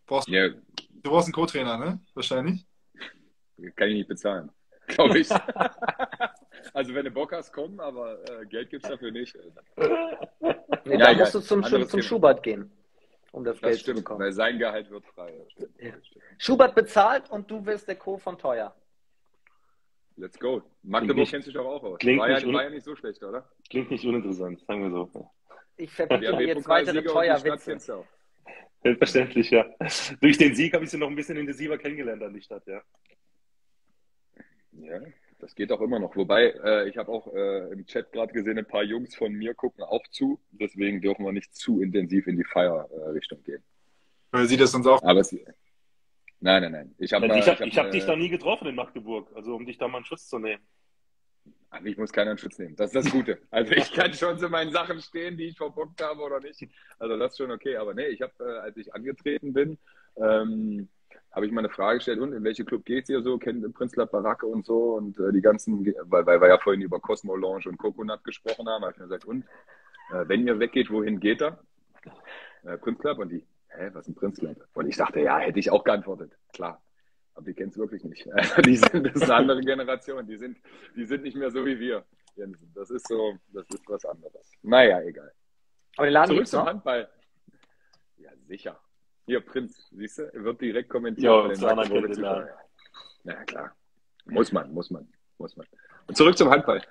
Brauchst ja. Du brauchst einen Co-Trainer, ne? Wahrscheinlich. Kann ich nicht bezahlen. Glaube ich. also wenn du Bock hast, komm, aber äh, Geld gibt es dafür nicht. Nee, ja, da musst du zum, zum Schubert gehen um das, das Geld stimmt, zu bekommen. Weil sein Gehalt wird frei. Ja. Schubert bezahlt und du wirst der Co. von Teuer. Let's go. Magdeburg kennt sich doch auch aus. Klingt war, ja, war ja nicht so schlecht, oder? Klingt nicht uninteressant, sagen wir so. Ich verbiete jetzt weitere Teuerwitze. Selbstverständlich, ja. Durch den Sieg habe ich sie noch ein bisschen intensiver kennengelernt an die Stadt, ja. Ja, das geht auch immer noch. Wobei, äh, ich habe auch äh, im Chat gerade gesehen, ein paar Jungs von mir gucken auch zu. Deswegen dürfen wir nicht zu intensiv in die Feierrichtung gehen. Oder sieht das sonst auch? Aber es, nein, nein, nein. Ich habe ich hab, ich hab, hab dich da nie getroffen in Magdeburg, also um dich da mal in Schutz zu nehmen. Ach, ich muss keinen in Schutz nehmen. Das ist das Gute. Also ich kann schon zu meinen Sachen stehen, die ich verbockt habe oder nicht. Also das ist schon okay. Aber nee, ich habe, äh, als ich angetreten bin, ähm, habe ich mal eine Frage gestellt, und in welche Club geht ihr so? Kennt Prinzler Baracke und so und äh, die ganzen, weil, weil wir ja vorhin über Cosmo Lounge und Coconut gesprochen haben, habe ich mir gesagt, und äh, wenn ihr weggeht, wohin geht er? Äh, Club und die, hä, was ist ein Prinz Club? Und ich dachte, ja, hätte ich auch geantwortet, klar. Aber die kennen es wirklich nicht. Also die sind, das ist eine andere Generation. Die sind, die sind nicht mehr so wie wir. Das ist so, das ist was anderes. Naja, egal. Aber den Laden Zurück zum noch? Handball. Ja, sicher. Hier, Prinz, siehst du, wird direkt kommentiert. Ja, den Na klar. Muss man, muss man, muss man. Und zurück zum Handball.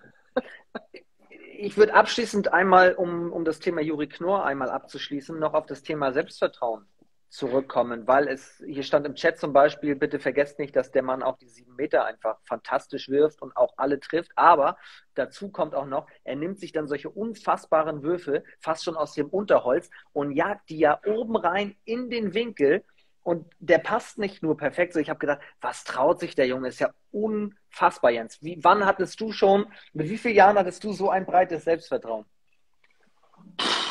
Ich würde abschließend einmal, um, um das Thema Juri Knorr einmal abzuschließen, noch auf das Thema Selbstvertrauen zurückkommen, weil es, hier stand im Chat zum Beispiel, bitte vergesst nicht, dass der Mann auch die sieben Meter einfach fantastisch wirft und auch alle trifft, aber dazu kommt auch noch, er nimmt sich dann solche unfassbaren Würfe, fast schon aus dem Unterholz und jagt die ja oben rein in den Winkel und der passt nicht nur perfekt, so ich habe gedacht, was traut sich der Junge, ist ja unfassbar, Jens. Wie, wann hattest du schon, mit wie vielen Jahren hattest du so ein breites Selbstvertrauen?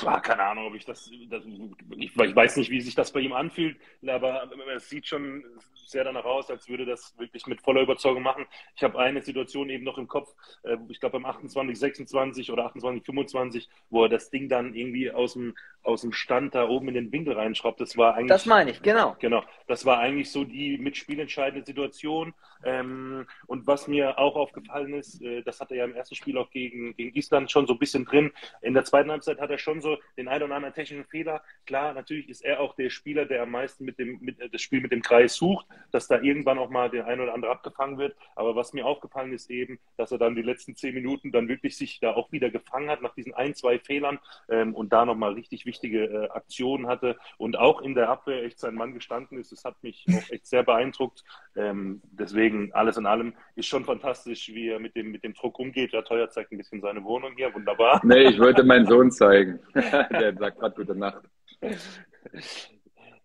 Ah, keine Ahnung, ob ich das, das ich, ich, weiß nicht, wie sich das bei ihm anfühlt, aber es sieht schon sehr danach aus, als würde das wirklich mit voller Überzeugung machen. Ich habe eine Situation eben noch im Kopf, äh, ich glaube beim 28, 26 oder 28, 25, wo er das Ding dann irgendwie aus dem, aus dem Stand da oben in den Winkel reinschraubt. Das war eigentlich. Das meine ich, genau. Genau. Das war eigentlich so die mitspielentscheidende Situation. Ähm, und was mir auch aufgefallen ist, äh, das hat er ja im ersten Spiel auch gegen, gegen Island schon so ein bisschen drin. In der zweiten Halbzeit hat er schon so den einen oder anderen technischen Fehler. Klar, natürlich ist er auch der Spieler, der am meisten mit dem, mit, äh, das Spiel mit dem Kreis sucht, dass da irgendwann auch mal der ein oder andere abgefangen wird. Aber was mir aufgefallen ist eben, dass er dann die letzten zehn Minuten dann wirklich sich da auch wieder gefangen hat nach diesen ein, zwei Fehlern ähm, und da nochmal richtig wichtige äh, Aktionen hatte und auch in der Abwehr echt sein Mann gestanden ist. Das hat mich auch echt sehr beeindruckt. Ähm, deswegen alles in allem ist schon fantastisch, wie er mit dem, mit dem Druck umgeht. Ja, Teuer zeigt ein bisschen seine Wohnung hier. Wunderbar. Nee, ich wollte meinen Sohn zeigen. der sagt gerade gute Nacht.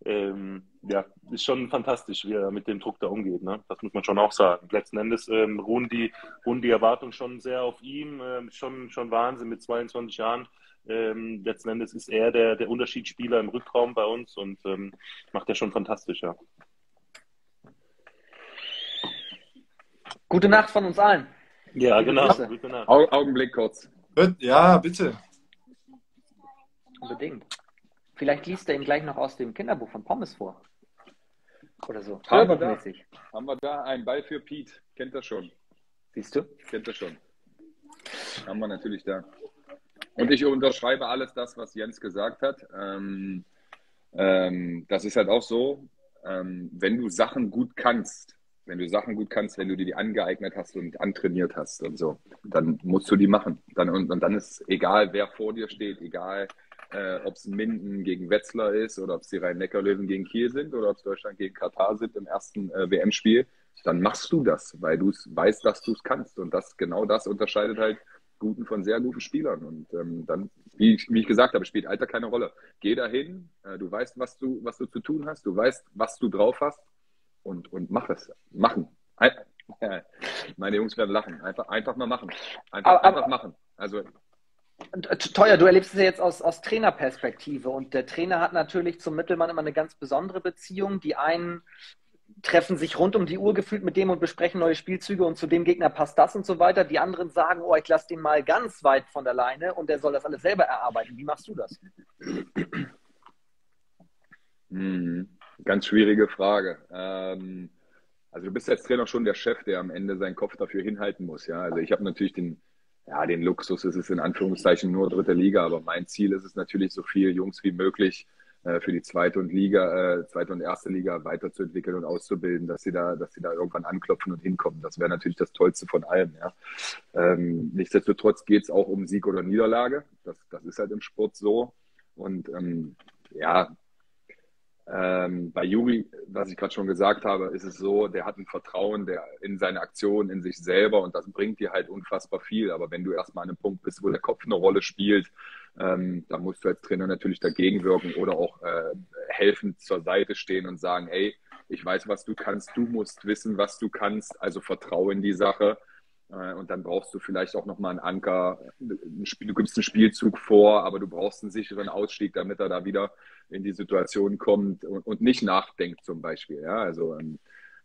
Ähm, ja, ist schon fantastisch, wie er mit dem Druck da umgeht. Ne? Das muss man schon auch sagen. Letzten Endes ähm, ruhen, die, ruhen die Erwartungen schon sehr auf ihm. Ähm, schon, schon Wahnsinn mit 22 Jahren. Ähm, letzten Endes ist er der, der Unterschiedsspieler im Rückraum bei uns und ähm, macht er schon fantastisch, ja. Gute Nacht von uns allen. Ja, Liebe genau. Gute Nacht. Augenblick kurz. Ja, bitte. Unbedingt. Vielleicht liest er ihm gleich noch aus dem Kinderbuch von Pommes vor. Oder so. Haben wir, da, haben wir da einen Ball für Pete? Kennt er schon. Siehst du? Kennt er schon. Haben wir natürlich da. Und ich unterschreibe alles das, was Jens gesagt hat. Ähm, ähm, das ist halt auch so, ähm, wenn du Sachen gut kannst, wenn du Sachen gut kannst, wenn du dir die angeeignet hast und antrainiert hast und so, dann musst du die machen. Dann, und, und dann ist egal, wer vor dir steht, egal, äh, ob es Minden gegen Wetzlar ist oder ob es die Rhein-Neckar-Löwen gegen Kiel sind oder ob es Deutschland gegen Katar sind im ersten äh, WM-Spiel, dann machst du das, weil du weißt, dass du es kannst. Und das genau das unterscheidet halt guten von sehr guten Spielern. Und ähm, dann, wie ich, wie ich gesagt habe, spielt Alter keine Rolle. Geh dahin, äh, du weißt, was du, was du zu tun hast, du weißt, was du drauf hast und, und mach es. Machen. Ein, meine Jungs werden lachen. Einfach, einfach mal machen. Einfach, aber, einfach machen. Also Teuer, du erlebst es ja jetzt aus, aus Trainerperspektive und der Trainer hat natürlich zum Mittelmann immer eine ganz besondere Beziehung. Die einen treffen sich rund um die Uhr gefühlt mit dem und besprechen neue Spielzüge und zu dem Gegner passt das und so weiter. Die anderen sagen, oh, ich lasse den mal ganz weit von der Leine und der soll das alles selber erarbeiten. Wie machst du das? Hm, ganz schwierige Frage. Ähm, also du bist als Trainer schon der Chef, der am Ende seinen Kopf dafür hinhalten muss. Ja, also ich habe natürlich den ja, den Luxus ist es in Anführungszeichen nur dritte Liga, aber mein Ziel ist es natürlich, so viele Jungs wie möglich für die zweite und Liga, äh, zweite und erste Liga weiterzuentwickeln und auszubilden, dass sie da, dass sie da irgendwann anklopfen und hinkommen. Das wäre natürlich das Tollste von allem. Ja. Ähm, nichtsdestotrotz geht es auch um Sieg oder Niederlage. Das, das ist halt im Sport so. Und ähm, ja, Ähm, bei Juri, was ich gerade schon gesagt habe, ist es so, der hat ein Vertrauen der, in seine Aktion, in sich selber und das bringt dir halt unfassbar viel. Aber wenn du erstmal an einem Punkt bist, wo der Kopf eine Rolle spielt, ähm, da musst du als Trainer natürlich dagegen wirken oder auch äh, helfend zur Seite stehen und sagen, hey, ich weiß, was du kannst, du musst wissen, was du kannst, also vertraue in die Sache. Äh, und dann brauchst du vielleicht auch nochmal einen Anker. Du gibst einen Spielzug vor, aber du brauchst einen sicheren Ausstieg, damit er da wieder in die Situation kommt und, nicht nachdenkt zum Beispiel. Ja, also ähm,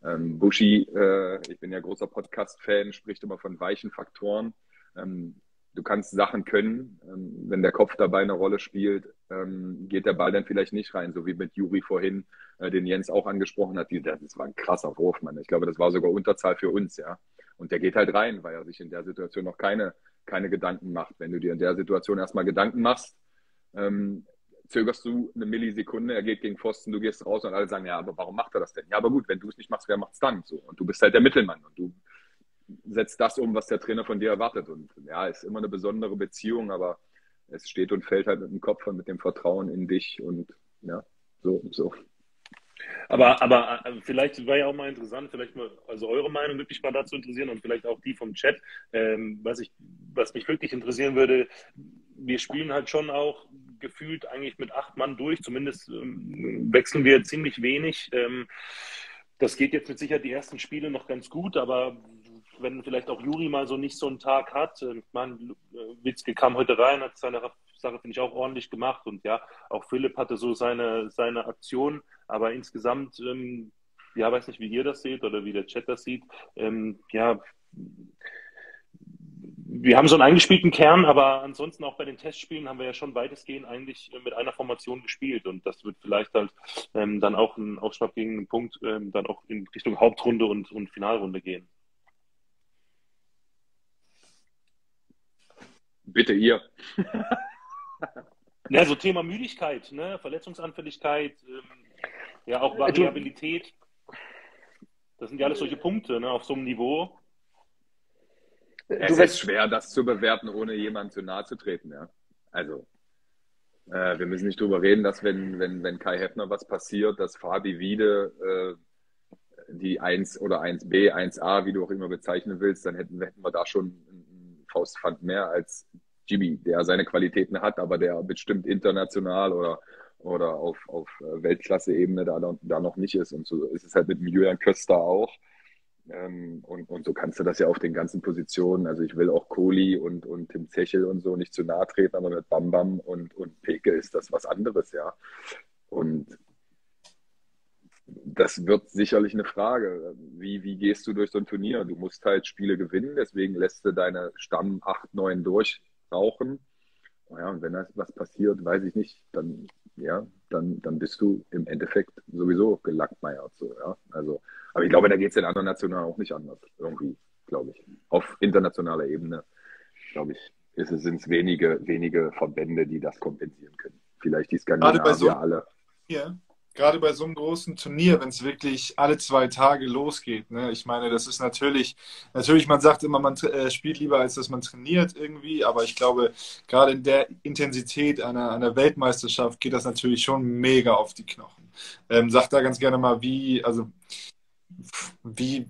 ähm, Bushi, äh, ich bin ja großer Podcast-Fan, spricht immer von weichen Faktoren. Ähm, du kannst Sachen können, ähm, wenn der Kopf dabei eine Rolle spielt, ähm, geht der Ball dann vielleicht nicht rein, so wie mit Juri vorhin, äh, den Jens auch angesprochen hat. Die, das war ein krasser Wurf, Mann. Ich glaube, das war sogar Unterzahl für uns, ja. Und der geht halt rein, weil er sich in der Situation noch keine, keine Gedanken macht. Wenn du dir in der Situation erstmal Gedanken machst, ähm, zögerst du eine Millisekunde, er geht gegen Pfosten, du gehst raus und alle sagen, ja, aber warum macht er das denn? Ja, aber gut, wenn du es nicht machst, wer macht es dann? So. Und du bist halt der Mittelmann und du setzt das um, was der Trainer von dir erwartet. Und ja, ist immer eine besondere Beziehung, aber es steht und fällt halt mit dem Kopf und mit dem Vertrauen in dich und ja, so und so. Aber, aber äh, vielleicht wäre ja auch mal interessant, vielleicht mal, also eure Meinung wirklich mal dazu interessieren und vielleicht auch die vom Chat. Ähm, was, ich, was mich wirklich interessieren würde, wir spielen halt schon auch gefühlt eigentlich mit acht Mann durch, zumindest ähm, wechseln wir ziemlich wenig. Ähm, das geht jetzt mit Sicherheit die ersten Spiele noch ganz gut, aber wenn vielleicht auch Juri mal so nicht so einen Tag hat, äh, man, äh, Witzke kam heute rein, hat seine Sache, finde ich, auch ordentlich gemacht und ja, auch Philipp hatte so seine, seine Aktion, aber insgesamt, ähm, ja, weiß nicht, wie ihr das seht oder wie der Chat das sieht, ähm, ja, wir haben so einen eingespielten Kern, aber ansonsten auch bei den Testspielen haben wir ja schon weitestgehend eigentlich äh, mit einer Formation gespielt und das wird vielleicht halt ähm, dann auch ein ausschlaggebenden Punkt ähm, dann auch in Richtung Hauptrunde und, und Finalrunde gehen. Bitte ihr. ja, so Thema Müdigkeit, ne? Verletzungsanfälligkeit, ähm, ja auch Variabilität. Das sind ja alles solche Punkte ne? auf so einem Niveau. Es ist schwer, das zu bewerten, ohne jemandem zu nahe zu treten. Ja? Also, äh, wir müssen nicht drüber reden, dass wenn, wenn, wenn Kai Heffner was passiert, dass Fabi Wiede äh, die 1 oder 1b, 1a, wie du auch immer bezeichnen willst, dann hätten, hätten wir da schon Faustpfand mehr als Jimmy, der seine Qualitäten hat, aber der bestimmt international oder, oder auf, auf Weltklasse-Ebene da, da noch nicht ist. Und so ist es halt mit Julian Köster auch. Ähm, und, und so kannst du das ja auf den ganzen Positionen. Also ich will auch Kohli und, und Tim Zechel und so nicht zu nahe treten, aber mit Bam Bam und, und Peke ist das was anderes, ja. Und das wird sicherlich eine Frage. Wie, wie gehst du durch so ein Turnier? Du musst halt Spiele gewinnen, deswegen lässt du deine Stamm 8, 9 durchrauchen. Ja, und wenn das was passiert, weiß ich nicht, dann, ja, dann, dann bist du im Endeffekt sowieso gelackmeiert. So, ja. Also, aber ich glaube, da geht es in anderen Nationen auch nicht anders. Irgendwie, glaube ich. Auf internationaler Ebene, glaube ich, sind es wenige, wenige Verbände, die das kompensieren können. Vielleicht die Skandinavier so, alle. Ja gerade bei so einem großen Turnier, wenn es wirklich alle zwei Tage losgeht. Ne? Ich meine, das ist natürlich, natürlich, man sagt immer, man äh, spielt lieber, als dass man trainiert irgendwie, aber ich glaube, gerade in der Intensität einer, einer Weltmeisterschaft geht das natürlich schon mega auf die Knochen. Ähm, sagt da ganz gerne mal, wie, also, wie,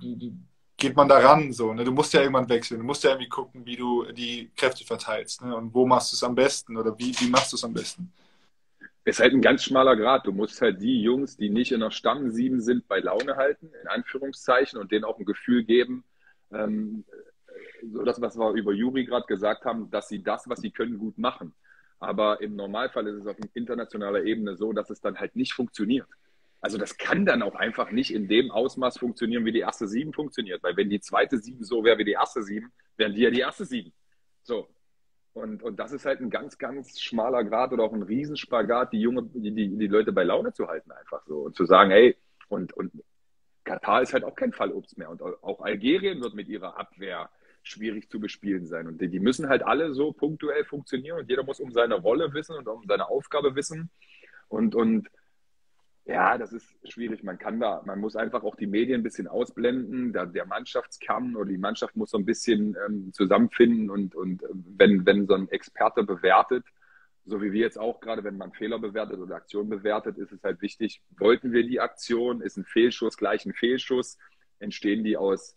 geht man da ran? So, ne? Du musst ja irgendwann wechseln. Du musst ja irgendwie gucken, wie du die Kräfte verteilst. Ne? Und wo machst du es am besten oder wie, wie machst du es am besten? Ist halt ein ganz schmaler Grad. Du musst halt die Jungs, die nicht in der Stamm 7 sind, bei Laune halten, in Anführungszeichen, und denen auch ein Gefühl geben, ähm, so das, was wir über Juri gerade gesagt haben, dass sie das, was sie können, gut machen. Aber im Normalfall ist es auf internationaler Ebene so, dass es dann halt nicht funktioniert. Also das kann dann auch einfach nicht in dem Ausmaß funktionieren, wie die erste Sieben funktioniert. Weil wenn die zweite Sieben so wäre wie die erste Sieben, wären die ja die erste Sieben. So, und, und das ist halt ein ganz, ganz schmaler Grad oder auch ein Riesenspagat, die junge, die, die, Leute bei Laune zu halten, einfach so. Und zu sagen, hey, und, und Katar ist halt auch kein Fallobst mehr. Und auch Algerien wird mit ihrer Abwehr schwierig zu bespielen sein. Und die, die müssen halt alle so punktuell funktionieren und jeder muss um seine Rolle wissen und um seine Aufgabe wissen. Und, und ja, das ist schwierig. Man kann da, man muss einfach auch die Medien ein bisschen ausblenden. Da, der Mannschaftskern oder die Mannschaft muss so ein bisschen ähm, zusammenfinden und, und wenn, wenn so ein Experte bewertet, so wie wir jetzt auch gerade, wenn man Fehler bewertet oder Aktion bewertet, ist es halt wichtig, wollten wir die Aktion, ist ein Fehlschuss gleich ein Fehlschuss, entstehen die aus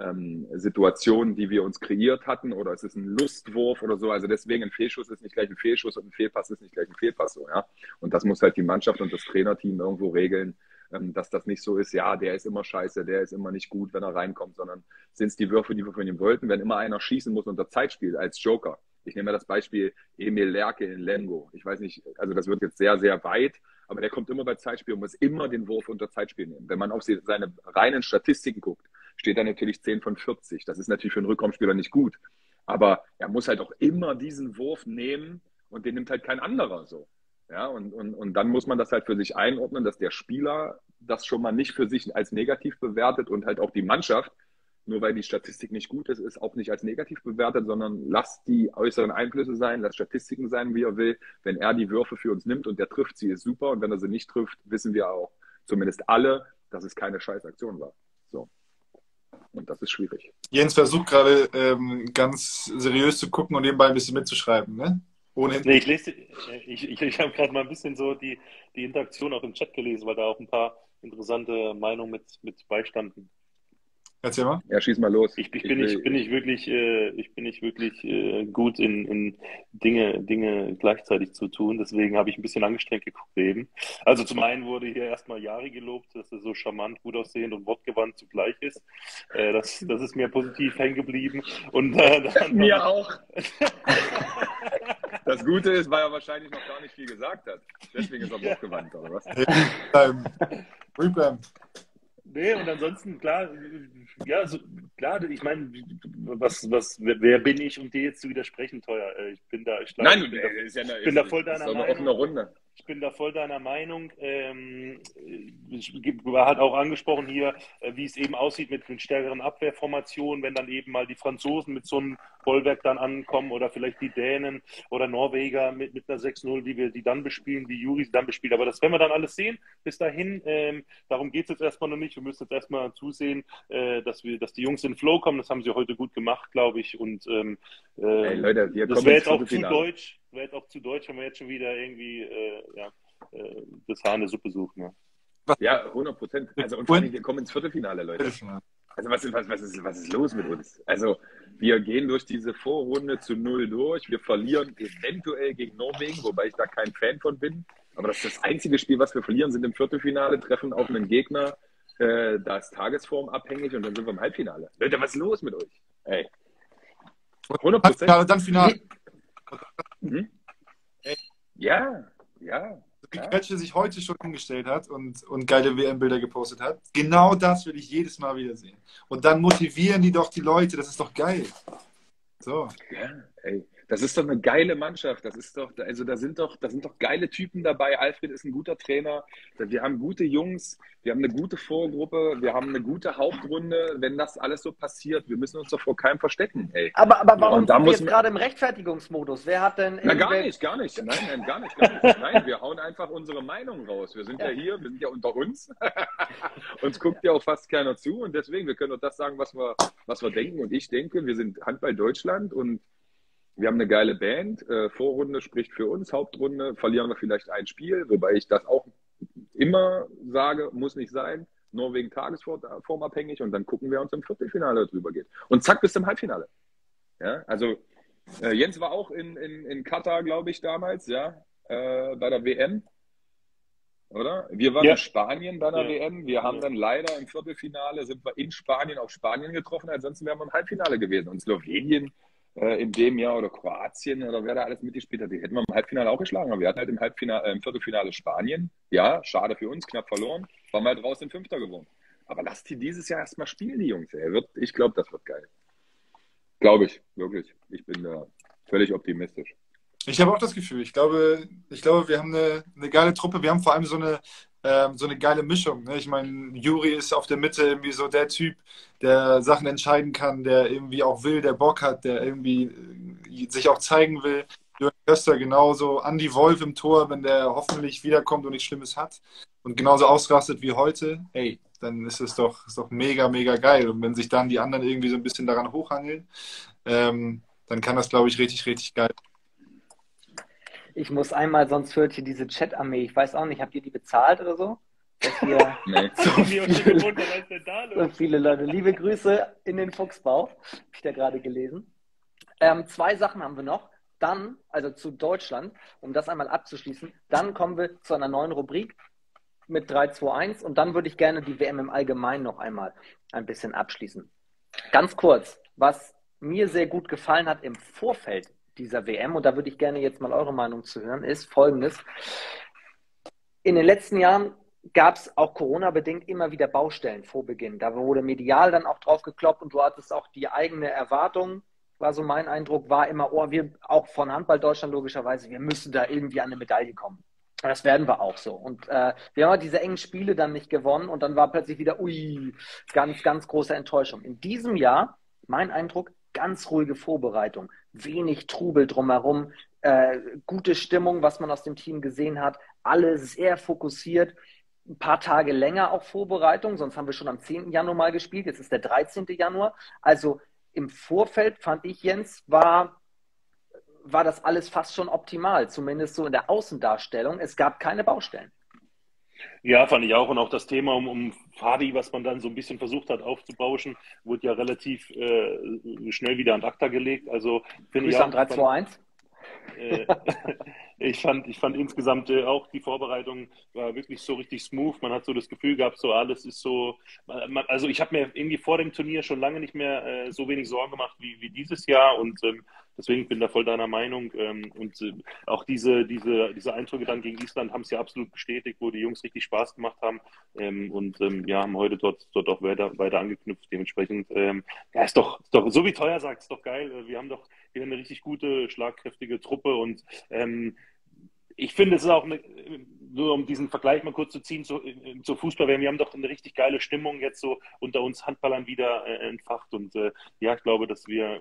ähm, Situationen, die wir uns kreiert hatten, oder ist es ein Lustwurf oder so. Also deswegen ein Fehlschuss ist nicht gleich ein Fehlschuss und ein Fehlpass ist nicht gleich ein Fehlpass. So, ja? Und das muss halt die Mannschaft und das Trainerteam irgendwo regeln, ähm, dass das nicht so ist, ja, der ist immer scheiße, der ist immer nicht gut, wenn er reinkommt, sondern sind es die Würfe, die wir von ihm wollten, wenn immer einer schießen muss unter Zeitspiel als Joker. Ich nehme das Beispiel Emil Lerke in Lemgo. Ich weiß nicht, also das wird jetzt sehr, sehr weit, aber der kommt immer bei Zeitspiel und muss immer den Wurf unter Zeitspiel nehmen. Wenn man auf seine reinen Statistiken guckt, steht er natürlich 10 von 40. Das ist natürlich für einen Rückraumspieler nicht gut. Aber er muss halt auch immer diesen Wurf nehmen und den nimmt halt kein anderer so. Ja, und, und, und dann muss man das halt für sich einordnen, dass der Spieler das schon mal nicht für sich als negativ bewertet und halt auch die Mannschaft, nur weil die Statistik nicht gut ist, ist auch nicht als negativ bewertet, sondern lass die äußeren Einflüsse sein, lass Statistiken sein, wie er will. Wenn er die Würfe für uns nimmt und der trifft sie, ist super. Und wenn er sie nicht trifft, wissen wir auch, zumindest alle, dass es keine scheiß Aktion war. So. Und das ist schwierig. Jens versucht gerade ähm, ganz seriös zu gucken und nebenbei ein bisschen mitzuschreiben, ne? Ohne nee, ich lese, ich, ich, ich habe gerade mal ein bisschen so die, die Interaktion auch im Chat gelesen, weil da auch ein paar interessante Meinungen mit, mit beistanden. Erzähl mal. Ja, schieß mal los. Ich, ich, bin, nicht, bin nicht wirklich, äh, ich bin nicht wirklich äh, gut in, in Dinge, Dinge gleichzeitig zu tun. Deswegen habe ich ein bisschen angestrengt geguckt eben. Also zum einen wurde hier erstmal Jari gelobt, dass er so charmant, gut aussehend und wortgewandt zugleich ist. Äh, das, das ist mir positiv hängen geblieben. Und äh, dann, mir auch. Das Gute ist, weil er wahrscheinlich noch gar nicht viel gesagt hat. Deswegen ist er wortgewandt, oder was? Rebound. Nee, und ansonsten, klar, ja, so, klar, ich meine, was, was, wer bin ich, um dir jetzt zu widersprechen, teuer? Äh, ich bin da, ich glaube, Nein, ich bin, da, ist ja eine, bin da voll deiner ist Meinung. Offene Runde. Ich bin da voll deiner Meinung. Ähm, war halt auch angesprochen hier, äh, wie es eben aussieht mit, mit stärkeren Abwehrformationen, wenn dann eben mal die Franzosen mit so einem Bollwerk dann ankommen oder vielleicht die Dänen oder Norweger mit, mit einer 6-0, die wir die dann bespielen, wie Juri sie dann bespielt. Aber das werden wir dann alles sehen. Bis dahin, ähm, darum geht es jetzt erstmal noch nicht. Wir müssen jetzt erstmal zusehen, äh, dass wir, dass die Jungs in Flow kommen. Das haben sie heute gut gemacht, glaube ich. Und ähm, äh, hey, Leute, das wäre jetzt auch zu deutsch wäre jetzt auch zu deutsch, wenn wir jetzt schon wieder irgendwie äh, ja, äh, das Haar in der Suppe suchen. Ja, ja 100 Prozent. Also, und vor allem, wir kommen ins Viertelfinale, Leute. Also, was, was, was, ist, was ist los mit uns? Also, wir gehen durch diese Vorrunde zu null durch. Wir verlieren eventuell gegen Norwegen, wobei ich da kein Fan von bin. Aber das ist das einzige Spiel, was wir verlieren, sind im Viertelfinale, treffen auf einen Gegner, äh, da ist Tagesform abhängig und dann sind wir im Halbfinale. Leute, was ist los mit euch? Ey. 100 Prozent. Dann Finale. Mhm. Ja, ja. Wie Kretsche sich heute schon hingestellt hat und, und geile WM-Bilder gepostet hat. Genau das will ich jedes Mal wieder sehen. Und dann motivieren die doch die Leute, das ist doch geil. So. Ja, ey. Das ist doch eine geile Mannschaft. Das ist doch, also da sind doch, da sind doch geile Typen dabei. Alfred ist ein guter Trainer. Wir haben gute Jungs. Wir haben eine gute Vorgruppe. Wir haben eine gute Hauptrunde. Wenn das alles so passiert, wir müssen uns doch vor keinem verstecken. Ey. Aber, aber warum sind wir jetzt gerade im Rechtfertigungsmodus? Wer hat denn. Na, gar nicht, gar nicht. Nein, nein, gar nicht, gar nicht. Nein, wir hauen einfach unsere Meinung raus. Wir sind ja, ja hier, wir sind ja unter uns. uns guckt ja auch fast keiner zu. Und deswegen, wir können doch das sagen, was wir, was wir denken. Und ich denke, wir sind Handball Deutschland und wir haben eine geile Band. Äh, Vorrunde spricht für uns, Hauptrunde verlieren wir vielleicht ein Spiel, wobei ich das auch immer sage, muss nicht sein. Nur wegen Tagesform abhängig und dann gucken wir uns im Viertelfinale drüber geht. Und zack, bis zum Halbfinale. Ja, also äh, Jens war auch in, in, in Katar, glaube ich, damals, ja, äh, bei der WM. Oder? Wir waren ja. in Spanien bei der ja. WM. Wir haben dann leider im Viertelfinale sind wir in Spanien auf Spanien getroffen, ansonsten wären wir im Halbfinale gewesen. Und Slowenien äh, in dem Jahr oder Kroatien oder wer da alles mitgespielt hat, die hätten wir im Halbfinale auch geschlagen. Aber wir hatten halt im, Halbfinale, äh, im Viertelfinale Spanien. Ja, schade für uns, knapp verloren. Waren wir halt raus in Fünfter geworden. Aber lasst die dieses Jahr erstmal spielen, die Jungs. Ey. Wird, ich glaube, das wird geil. Glaube ich, wirklich. Ich bin da völlig optimistisch. Ich habe auch das Gefühl. Ich glaube, ich glaube, wir haben eine, eine geile Truppe. Wir haben vor allem so eine, ähm, so eine geile Mischung. Ne? Ich meine, Juri ist auf der Mitte irgendwie so der Typ, der Sachen entscheiden kann, der irgendwie auch will, der Bock hat, der irgendwie äh, sich auch zeigen will. Jürgen Köster genauso. Andy Wolf im Tor, wenn der hoffentlich wiederkommt und nichts Schlimmes hat und genauso ausrastet wie heute, ey, dann ist es doch, ist doch mega, mega geil. Und wenn sich dann die anderen irgendwie so ein bisschen daran hochhangeln, ähm, dann kann das, glaube ich, richtig, richtig geil Ich muss einmal, sonst hört hier diese Chat-Armee. Ich weiß auch nicht, habt ihr die bezahlt oder so? Dass hier nee. so, viele, so viele Leute. Liebe Grüße in den Fuchsbau. Habe ich da gerade gelesen. Ähm, zwei Sachen haben wir noch. Dann, also zu Deutschland, um das einmal abzuschließen, dann kommen wir zu einer neuen Rubrik mit 3-2-1 und dann würde ich gerne die WM im Allgemeinen noch einmal ein bisschen abschließen. Ganz kurz, was mir sehr gut gefallen hat im Vorfeld dieser WM, und da würde ich gerne jetzt mal eure Meinung zu hören, ist folgendes. In den letzten Jahren gab es auch Corona-bedingt immer wieder Baustellen vor Beginn. Da wurde medial dann auch drauf gekloppt und du hattest auch die eigene Erwartung, war so mein Eindruck, war immer, oh, wir auch von Handball Deutschland logischerweise, wir müssen da irgendwie an eine Medaille kommen. Das werden wir auch so. Und äh, wir haben halt diese engen Spiele dann nicht gewonnen und dann war plötzlich wieder, ui, ganz, ganz große Enttäuschung. In diesem Jahr, mein Eindruck, ganz ruhige Vorbereitung, wenig Trubel drumherum, äh, gute Stimmung, was man aus dem Team gesehen hat, alle sehr fokussiert, ein paar Tage länger auch Vorbereitung, sonst haben wir schon am 10. Januar mal gespielt, jetzt ist der 13. Januar. Also im Vorfeld fand ich, Jens, war, war das alles fast schon optimal, zumindest so in der Außendarstellung. Es gab keine Baustellen. Ja, fand ich auch. Und auch das Thema um, um Fadi, was man dann so ein bisschen versucht hat aufzubauschen, wurde ja relativ äh, schnell wieder an ACTA gelegt. Also finde ich. Auch, 3, 2, 1. Äh, ich fand, ich fand insgesamt äh, auch die Vorbereitung war wirklich so richtig smooth. Man hat so das Gefühl gehabt, so alles ist so. Man, also ich habe mir irgendwie vor dem Turnier schon lange nicht mehr äh, so wenig Sorgen gemacht wie, wie dieses Jahr und ähm, deswegen bin da voll deiner Meinung. Ähm, und äh, auch diese, diese, diese Eindrücke dann gegen Island haben es ja absolut bestätigt, wo die Jungs richtig Spaß gemacht haben ähm, und ähm, ja, haben heute dort, dort auch weiter, weiter angeknüpft. Dementsprechend, ähm, ja, ist doch, ist doch, so wie teuer sagt, ist doch geil. Wir haben doch hier eine richtig gute, schlagkräftige Truppe und ähm, ich finde, es ist auch eine, nur um diesen Vergleich mal kurz zu ziehen zu, zur Fußball, wir haben doch eine richtig geile Stimmung jetzt so unter uns Handballern wieder äh, entfacht und äh, ja, ich glaube, dass wir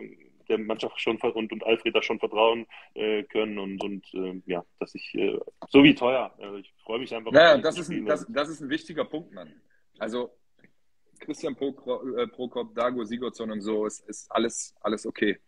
der Mannschaft schon und, und Alfred da schon vertrauen äh, können und, und äh, ja, dass ich äh, so wie teuer, äh, ich freue mich einfach. Naja, das ist, ein, das, das ist ein wichtiger Punkt, Mann. Also Christian äh, Prokop, Dago Sigurdsson und so, ist, ist alles, alles okay.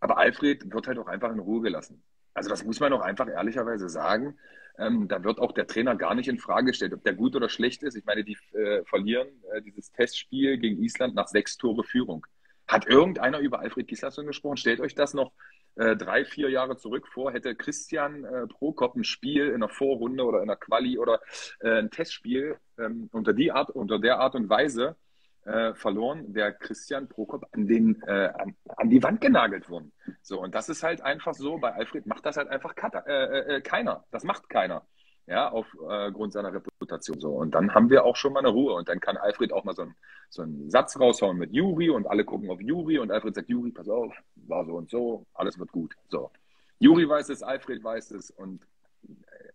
Aber Alfred wird halt auch einfach in Ruhe gelassen. Also das muss man auch einfach ehrlicherweise sagen. Ähm, da wird auch der Trainer gar nicht in Frage gestellt, ob der gut oder schlecht ist. Ich meine, die äh, verlieren äh, dieses Testspiel gegen Island nach sechs Tore Führung. Hat irgendeiner über Alfred Gislason gesprochen? Stellt euch das noch äh, drei, vier Jahre zurück vor, hätte Christian äh, Prokop ein Spiel in der Vorrunde oder in der Quali oder äh, ein Testspiel ähm, unter, die Art, unter der Art und Weise äh, verloren, der Christian Prokop an, den, äh, an, an, die Wand genagelt worden. So, und das ist halt einfach so, bei Alfred macht das halt einfach äh, äh, keiner. Das macht keiner. Ja, aufgrund seiner Reputation so. Und dann haben wir auch schon mal eine Ruhe. Und dann kann Alfred auch mal so, ein, so einen Satz raushauen mit Juri und alle gucken auf Juri und Alfred sagt, Juri, pass auf, war so und so, alles wird gut. So. Juri weiß es, Alfred weiß es und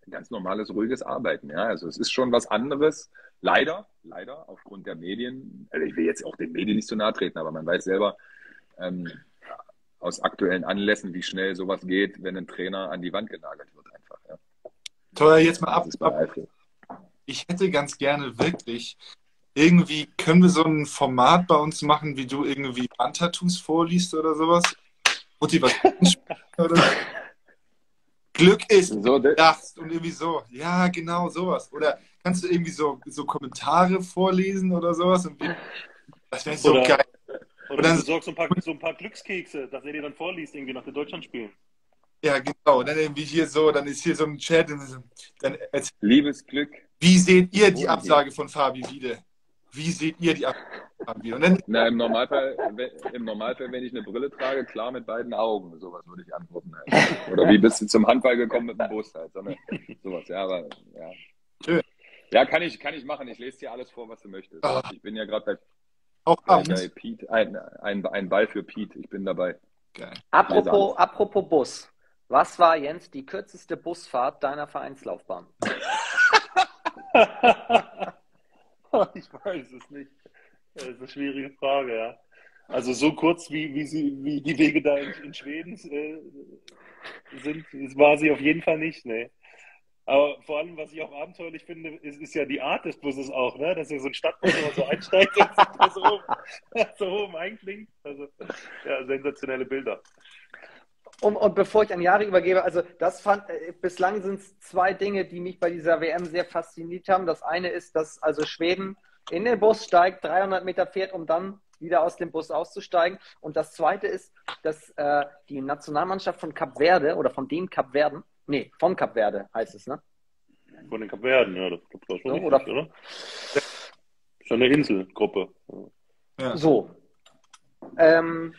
ganz normales, ruhiges Arbeiten. Ja, also es ist schon was anderes. Leider, leider, aufgrund der Medien, also ich will jetzt auch den Medien nicht zu nahe treten, aber man weiß selber ähm, aus aktuellen Anlässen, wie schnell sowas geht, wenn ein Trainer an die Wand genagelt wird. Teuer, jetzt mal ab. ab. Ich hätte ganz gerne wirklich irgendwie, können wir so ein Format bei uns machen, wie du irgendwie Bandtattoos vorliest oder sowas? Motivation oder so. Glück ist so, das und irgendwie so. Ja, genau, sowas. Oder kannst du irgendwie so, so Kommentare vorlesen oder sowas? Und das wäre so oder, geil. Oder, oder du besorgst so ein, paar, so ein paar Glückskekse, dass er dir dann vorliest, irgendwie nach den Deutschlandspielen. Ja, genau. Und dann irgendwie hier so, dann ist hier so ein Chat. Dann Liebes Glück. Wie seht ihr die Absage von Fabi Wiede? Wie seht ihr die Absage von Fabi Wiede? Na, im Normalfall, im Normalfall, wenn ich eine Brille trage, klar mit beiden Augen. Sowas würde ich antworten. Halt. Oder wie bist du zum Handball gekommen mit dem Bus halt. So eine, sowas, ja, aber ja. Schön. Ja, kann ich, kann ich machen. Ich lese dir alles vor, was du möchtest. Oh. Ich bin ja gerade bei, Auch bei, bei Pete. Ein, ein, ein Ball für Pete. Ich bin dabei. Geil. Apropos, apropos Bus. Was war, Jens, die kürzeste Busfahrt deiner Vereinslaufbahn? ich weiß es nicht. Das ist eine schwierige Frage, ja. Also so kurz wie, wie, sie, wie die Wege da in, in Schweden äh, sind, war sie auf jeden Fall nicht, ne. Aber vor allem, was ich auch abenteuerlich finde, ist, ist ja die Art des Busses auch, ne? Dass er so ein Stadtbus so einsteigt und so oben, so oben einklingt. Also, ja, sensationelle Bilder. Und, und, bevor ich an Jahre übergebe, also das fand, äh, bislang sind es zwei Dinge, die mich bei dieser WM sehr fasziniert haben. Das eine ist, dass also Schweden in den Bus steigt, 300 Meter fährt, um dann wieder aus dem Bus auszusteigen. Und das zweite ist, dass äh, die Nationalmannschaft von Kap Verde oder von den Kap Verden, nee, von Kap Verde heißt es, ne? Von den Kap Verden, ja, das war schon so, richtig, oder? oder? Schon eine Inselgruppe. Ja. So. Ähm,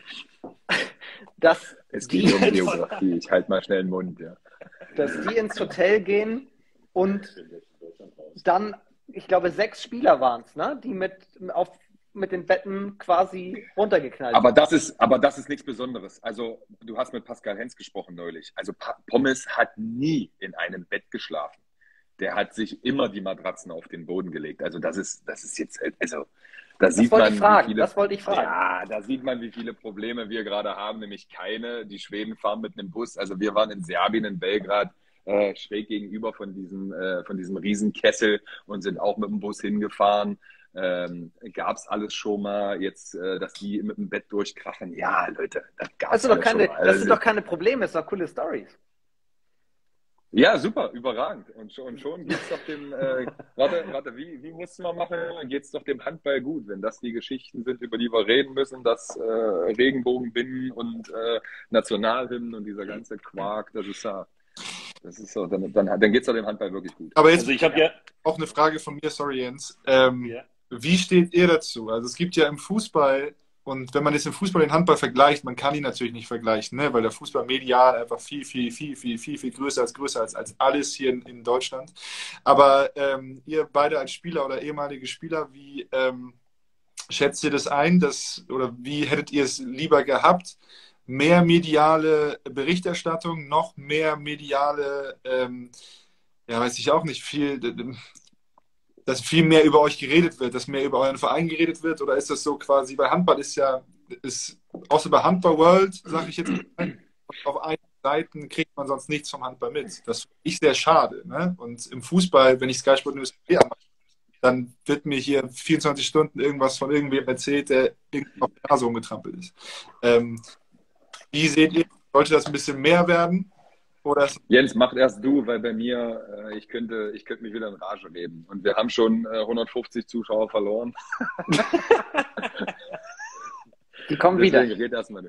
dass es geht um Geografie, ich halte mal schnell den Mund, ja. Dass die ins Hotel gehen und dann, ich glaube, sechs Spieler waren es, ne? die mit, auf, mit den Betten quasi runtergeknallt aber das ist Aber das ist nichts Besonderes. Also, du hast mit Pascal Hens gesprochen neulich. Also, Pommes hat nie in einem Bett geschlafen. Der hat sich immer die Matratzen auf den Boden gelegt. Also, das ist, das ist jetzt, also, da das sieht man, fragen, viele, das wollte ich fragen. Ja, da sieht man, wie viele Probleme wir gerade haben, nämlich keine. Die Schweden fahren mit einem Bus. Also wir waren in Serbien, in Belgrad, äh, schräg gegenüber von diesem, äh, von diesem Riesenkessel und sind auch mit dem Bus hingefahren. Ähm, gab es alles schon mal, jetzt, äh, dass die mit dem Bett durchkrachen. Ja, Leute, das gab es doch keine, Das sind doch keine Probleme, das sind doch coole Stories. Ja, super, überragend. Und schon, und schon geht es doch dem, äh, warte, warte, wie, wie mussten wir machen? Geht es doch dem Handball gut, wenn das die Geschichten sind, über die wir reden müssen, dass äh, Regenbogenbinden und äh, Nationalhymnen und dieser ganze Quark, das ist ja, das ist so, dann, dann, dann geht es doch dem Handball wirklich gut. Aber jetzt also ich habe ja auch eine Frage von mir, sorry Jens. Ähm, ja. Wie steht ihr dazu? Also es gibt ja im Fußball und wenn man jetzt den Fußball den Handball vergleicht, man kann ihn natürlich nicht vergleichen, ne? weil der Fußball medial einfach viel, viel, viel, viel, viel, viel größer als größer als, als alles hier in, in Deutschland. Aber ähm, ihr beide als Spieler oder ehemalige Spieler, wie ähm, schätzt ihr das ein? Dass, oder wie hättet ihr es lieber gehabt? Mehr mediale Berichterstattung, noch mehr mediale, ähm, ja, weiß ich auch nicht, viel dass viel mehr über euch geredet wird, dass mehr über euren Verein geredet wird? Oder ist das so quasi, weil Handball ist ja, ist, außer bei Handball World, sage ich jetzt, auf einen Seiten kriegt man sonst nichts vom Handball mit. Das finde ich sehr schade. Ne? Und im Fußball, wenn ich Sky Sport News anmache, dann wird mir hier 24 Stunden irgendwas von irgendwem erzählt, der irgendwie auf der Nase rumgetrampelt ist. Ähm, wie seht ihr, sollte das ein bisschen mehr werden? Oder Jens, mach erst du, weil bei mir, äh, ich, könnte, ich könnte mich wieder in Rage reden. Und wir haben schon äh, 150 Zuschauer verloren. Die kommen Deswegen wieder. Red erstmal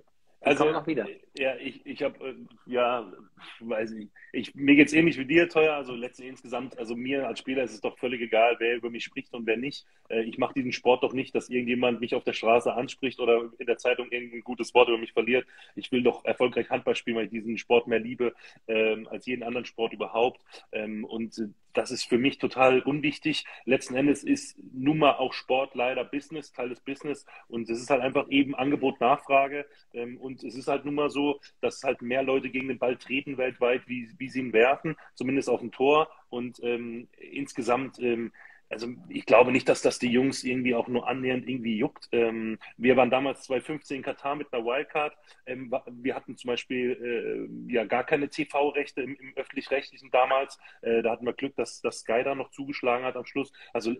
Also, noch wieder. Ja, ich, ich habe, äh, ja, weiß ich, ich mir geht's ähnlich wie dir, teuer. Also letztendlich insgesamt, also mir als Spieler ist es doch völlig egal, wer über mich spricht und wer nicht. Äh, ich mache diesen Sport doch nicht, dass irgendjemand mich auf der Straße anspricht oder in der Zeitung irgendein gutes Wort über mich verliert. Ich will doch erfolgreich Handball spielen, weil ich diesen Sport mehr liebe ähm, als jeden anderen Sport überhaupt. Ähm, und das ist für mich total unwichtig. Letzten Endes ist nun mal auch Sport leider Business, Teil des Business. Und es ist halt einfach eben Angebot, Nachfrage. Ähm, und es ist halt nun mal so, dass halt mehr Leute gegen den Ball treten weltweit, wie, wie sie ihn werfen, zumindest auf dem Tor. Und ähm, insgesamt ähm, also ich glaube nicht, dass das die Jungs irgendwie auch nur annähernd irgendwie juckt. Ähm, wir waren damals 2015 in Katar mit einer Wildcard. Ähm, wir hatten zum Beispiel äh, ja gar keine TV-Rechte im, im öffentlich-rechtlichen damals. Äh, da hatten wir Glück, dass, dass Sky da noch zugeschlagen hat am Schluss. Also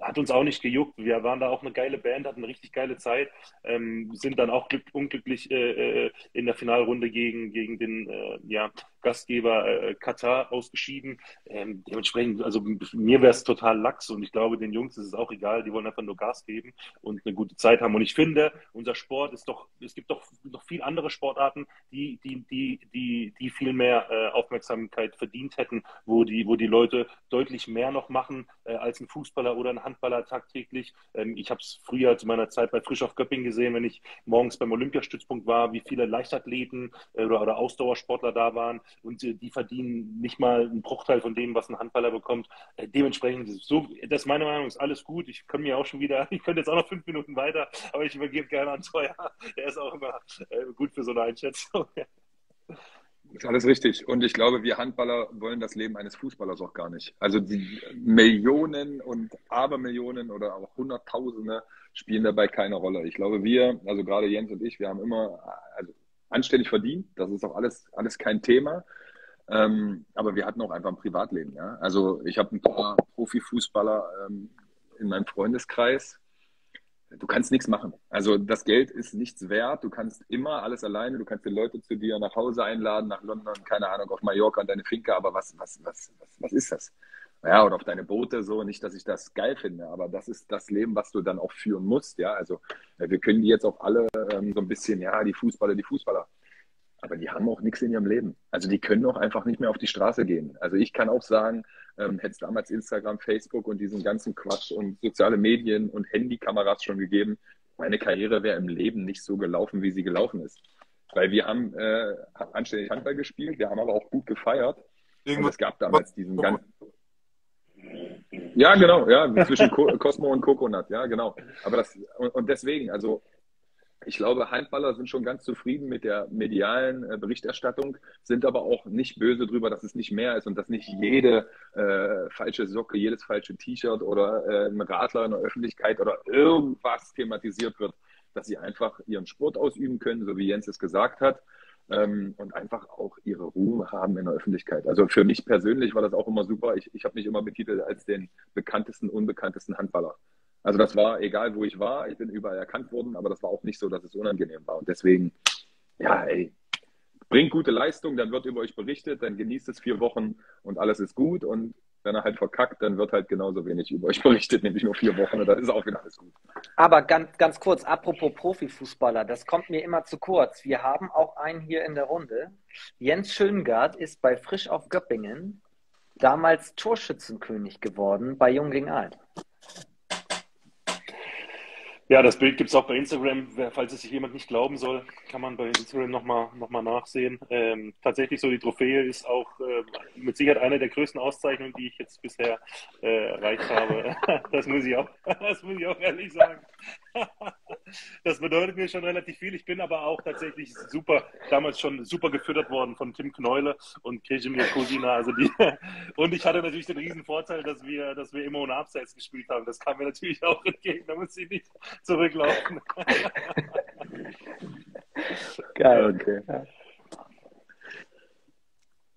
hat uns auch nicht gejuckt. Wir waren da auch eine geile Band, hatten eine richtig geile Zeit, ähm, sind dann auch glück, unglücklich äh, äh in der Finalrunde gegen, gegen den äh, ja, Gastgeber äh, Katar ausgeschieden. Ähm, dementsprechend, also mir wäre es total Lachs und ich glaube, den Jungs ist es auch egal, die wollen einfach nur Gas geben und eine gute Zeit haben. Und ich finde, unser Sport ist doch, es gibt doch noch viel andere Sportarten, die, die, die, die, die viel mehr äh, Aufmerksamkeit verdient hätten, wo die, wo die Leute deutlich mehr noch machen äh, als ein Fußballer oder ein Handballer tagtäglich. Ähm, ich habe es früher zu meiner Zeit bei Frisch auf Göpping gesehen, wenn ich morgens beim Olympiastützpunkt war, wie viele Leichtathleten äh, oder, oder Ausdauersportler da waren und äh, die verdienen nicht mal einen Bruchteil von dem, was ein Handballer bekommt. Äh, dementsprechend ist es so, das ist meine Meinung, ist alles gut. Ich kann mir auch schon wieder, ich könnte jetzt auch noch fünf Minuten weiter, aber ich übergebe gerne an Teuer. Der ist auch immer äh, gut für so eine Einschätzung. Ist alles richtig. Und ich glaube, wir Handballer wollen das Leben eines Fußballers auch gar nicht. Also die Millionen und Abermillionen oder auch Hunderttausende spielen dabei keine Rolle. Ich glaube, wir, also gerade Jens und ich, wir haben immer also anständig verdient. Das ist auch alles, alles kein Thema. Ähm, aber wir hatten auch einfach ein Privatleben. Ja? Also ich habe ein paar Profifußballer ähm, in meinem Freundeskreis. du kannst nichts machen. Also das Geld ist nichts wert. Du kannst immer alles alleine. Du kannst die Leute zu dir nach Hause einladen, nach London, keine Ahnung, auf Mallorca und deine Finca. Aber was, was, was, was, was ist das? Ja, oder auf deine Boote so. Nicht, dass ich das geil finde, aber das ist das Leben, was du dann auch führen musst. Ja, also wir können die jetzt auch alle ähm, so ein bisschen, ja, die Fußballer, die Fußballer. Aber die haben auch nichts in ihrem Leben. Also die können auch einfach nicht mehr auf die Straße gehen. Also ich kann auch sagen, ähm, hätte es damals Instagram, Facebook und diesen ganzen Quatsch und soziale Medien und Handykameras schon gegeben, meine Karriere wäre im Leben nicht so gelaufen, wie sie gelaufen ist. Weil wir haben äh, anständig Handball gespielt, wir haben aber auch gut gefeiert. Und es gab damals diesen ganzen. Ja, genau, ja, zwischen Cosmo und Coconut, ja, genau. Aber das, und, und deswegen, also ich glaube, Handballer sind schon ganz zufrieden mit der medialen äh, Berichterstattung, sind aber auch nicht böse drüber, dass es nicht mehr ist und dass nicht jede äh, falsche Socke, jedes falsche T-Shirt oder äh, ein Radler in der Öffentlichkeit oder irgendwas thematisiert wird, dass sie einfach ihren Sport ausüben können, so wie Jens es gesagt hat. Ähm, und einfach auch ihre Ruhe haben in der Öffentlichkeit. Also für mich persönlich war das auch immer super. Ich, ich habe mich immer betitelt als den bekanntesten, unbekanntesten Handballer. Also das war egal, wo ich war, ich bin überall erkannt worden, aber das war auch nicht so, dass es unangenehm war. Und deswegen, ja, ey, bringt gute Leistung, dann wird über euch berichtet, dann genießt es vier Wochen und alles ist gut. Und wenn er halt verkackt, dann wird halt genauso wenig über euch berichtet, nämlich nur vier Wochen und dann ist auch wieder alles gut. Aber ganz, ganz kurz, apropos Profifußballer, das kommt mir immer zu kurz. Wir haben auch einen hier in der Runde. Jens Schöngard ist bei Frisch auf Göppingen damals Torschützenkönig geworden bei Jung gegen Alt. Ja, das Bild gibt es auch bei Instagram. Falls es sich jemand nicht glauben soll, kann man bei Instagram nochmal noch mal nachsehen. Ähm, tatsächlich so, die Trophäe ist auch äh, mit Sicherheit eine der größten Auszeichnungen, die ich jetzt bisher äh, erreicht habe. das, muss ich auch, das muss ich auch ehrlich sagen. das bedeutet mir schon relativ viel. Ich bin aber auch tatsächlich super, damals schon super gefüttert worden von Tim Kneule und Krejimir Kozina. Also die, und ich hatte natürlich den riesen Vorteil, dass wir, dass wir immer ohne Abseits gespielt haben. Das kam mir natürlich auch entgegen. Da musste ich nicht zurücklaufen. Geil. Okay.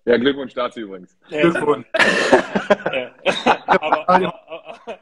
Ja, Glückwunsch dazu übrigens. Glückwunsch. aber, aber,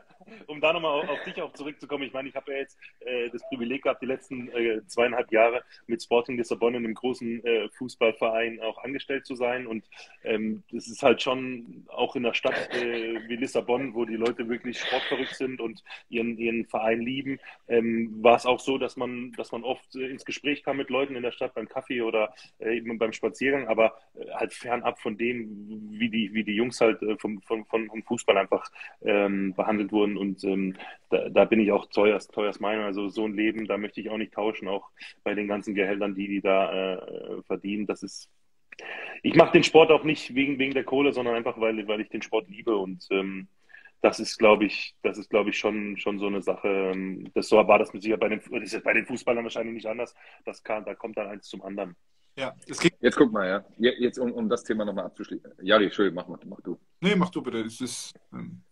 um da nochmal auf dich auch zurückzukommen, ich meine, ich habe ja jetzt äh, das Privileg gehabt, die letzten äh, zweieinhalb Jahre mit Sporting Lissabon in einem großen äh, Fußballverein auch angestellt zu sein. Und ähm, das ist halt schon auch in einer Stadt äh, wie Lissabon, wo die Leute wirklich sportverrückt sind und ihren, ihren Verein lieben, ähm, war es auch so, dass man, dass man oft äh, ins Gespräch kam mit Leuten in der Stadt beim Kaffee oder äh, eben beim Spaziergang, aber halt fernab von dem, wie die, wie die Jungs halt vom, vom, vom Fußball einfach ähm, behandelt wurden und ähm, da, da, bin ich auch teuerst, teuerst Meinung. Also so ein Leben, da möchte ich auch nicht tauschen, auch bei den ganzen Gehältern, die die da äh, verdienen. Das ist, ich mache den Sport auch nicht wegen, wegen der Kohle, sondern einfach, weil, weil ich den Sport liebe und ähm, das ist, glaube ich, das ist, glaube ich, schon, schon so eine Sache. Ähm, das so war das mit sicher bei den, das ist bei den Fußballern wahrscheinlich nicht anders. Das kann, da kommt dann eins zum anderen. Ja, jetzt guck mal, ja. Jetzt, um, um das Thema nochmal abzuschließen. Jari, Entschuldigung, mach, mach du. Nee, mach du bitte. Es ist, ähm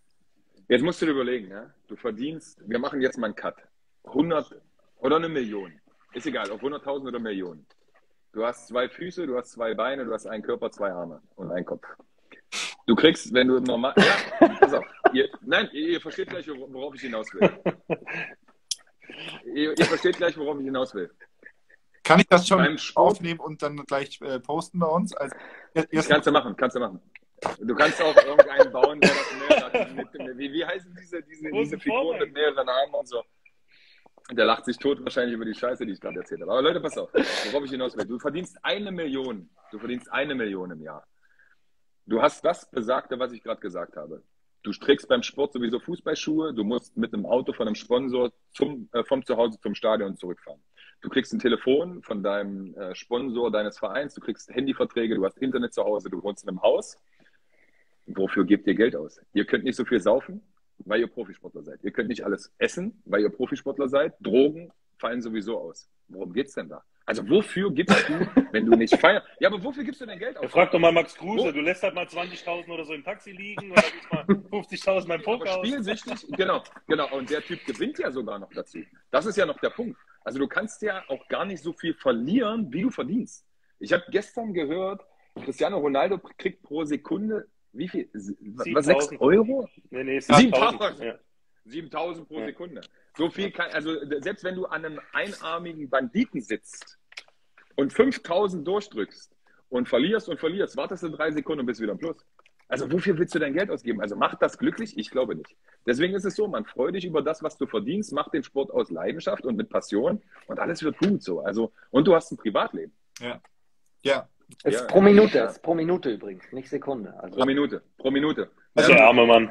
Jetzt musst du dir überlegen, ja? du verdienst, wir machen jetzt mal einen Cut. 100 oder eine Million. Ist egal, ob 100.000 oder Millionen. Du hast zwei Füße, du hast zwei Beine, du hast einen Körper, zwei Arme und einen Kopf. Du kriegst, wenn du normal. Ja, pass auf. Ihr, nein, ihr, versteht gleich, worauf ich hinaus will. Ihr, ihr, versteht gleich, worauf ich hinaus will. Kann ich das schon aufnehmen und dann gleich äh, posten bei uns? Als, kannst du machen, kannst du machen. Du kannst auch irgendeinen bauen, der das mehrere hat. Wie, wie heißen diese, diese, diese Figuren mit mehreren Armen und so? Der lacht sich tot wahrscheinlich über die Scheiße, die ich gerade erzählt habe. Aber Leute, pass auf, worauf ich hinaus will. Du verdienst eine Million. Du verdienst eine Million im Jahr. Du hast das Besagte, was ich gerade gesagt habe. Du trägst beim Sport sowieso Fußballschuhe. Du musst mit einem Auto von einem Sponsor zum, äh, vom Zuhause zum Stadion zurückfahren. Du kriegst ein Telefon von deinem äh, Sponsor deines Vereins. Du kriegst Handyverträge. Du hast Internet zu Hause. Du wohnst in einem Haus. Wofür gebt ihr Geld aus? Ihr könnt nicht so viel saufen, weil ihr Profisportler seid. Ihr könnt nicht alles essen, weil ihr Profisportler seid. Drogen fallen sowieso aus. Worum geht's denn da? Also wofür gibst du, wenn du nicht feierst? Ja, aber wofür gibst du denn Geld aus? Ja, frag doch mal Max Kruse, Wo? du lässt halt mal 20.000 oder so im Taxi liegen oder gibst mal 50.000 beim Poker aber Spielsüchtig, genau, genau. Und der Typ gewinnt ja sogar noch dazu. Das ist ja noch der Punkt. Also du kannst ja auch gar nicht so viel verlieren, wie du verdienst. Ich habe gestern gehört, Cristiano Ronaldo kriegt pro Sekunde wie viel? Was, 6 Euro? Nee, nee, 7000. Ja. 7000 pro ja. Sekunde. So viel kann, also selbst wenn du an einem einarmigen Banditen sitzt und 5000 durchdrückst und verlierst und verlierst, wartest du drei Sekunden und bist wieder im Plus. Also wofür willst du dein Geld ausgeben? Also macht das glücklich? Ich glaube nicht. Deswegen ist es so, man freut dich über das, was du verdienst, mach den Sport aus Leidenschaft und mit Passion und alles wird gut so. Also, und du hast ein Privatleben. Ja. Ja. Ist Ja, pro Minute, ja. ist pro Minute übrigens, nicht Sekunde. Also, Pro Minute, pro Minute. Also, Der arme Mann.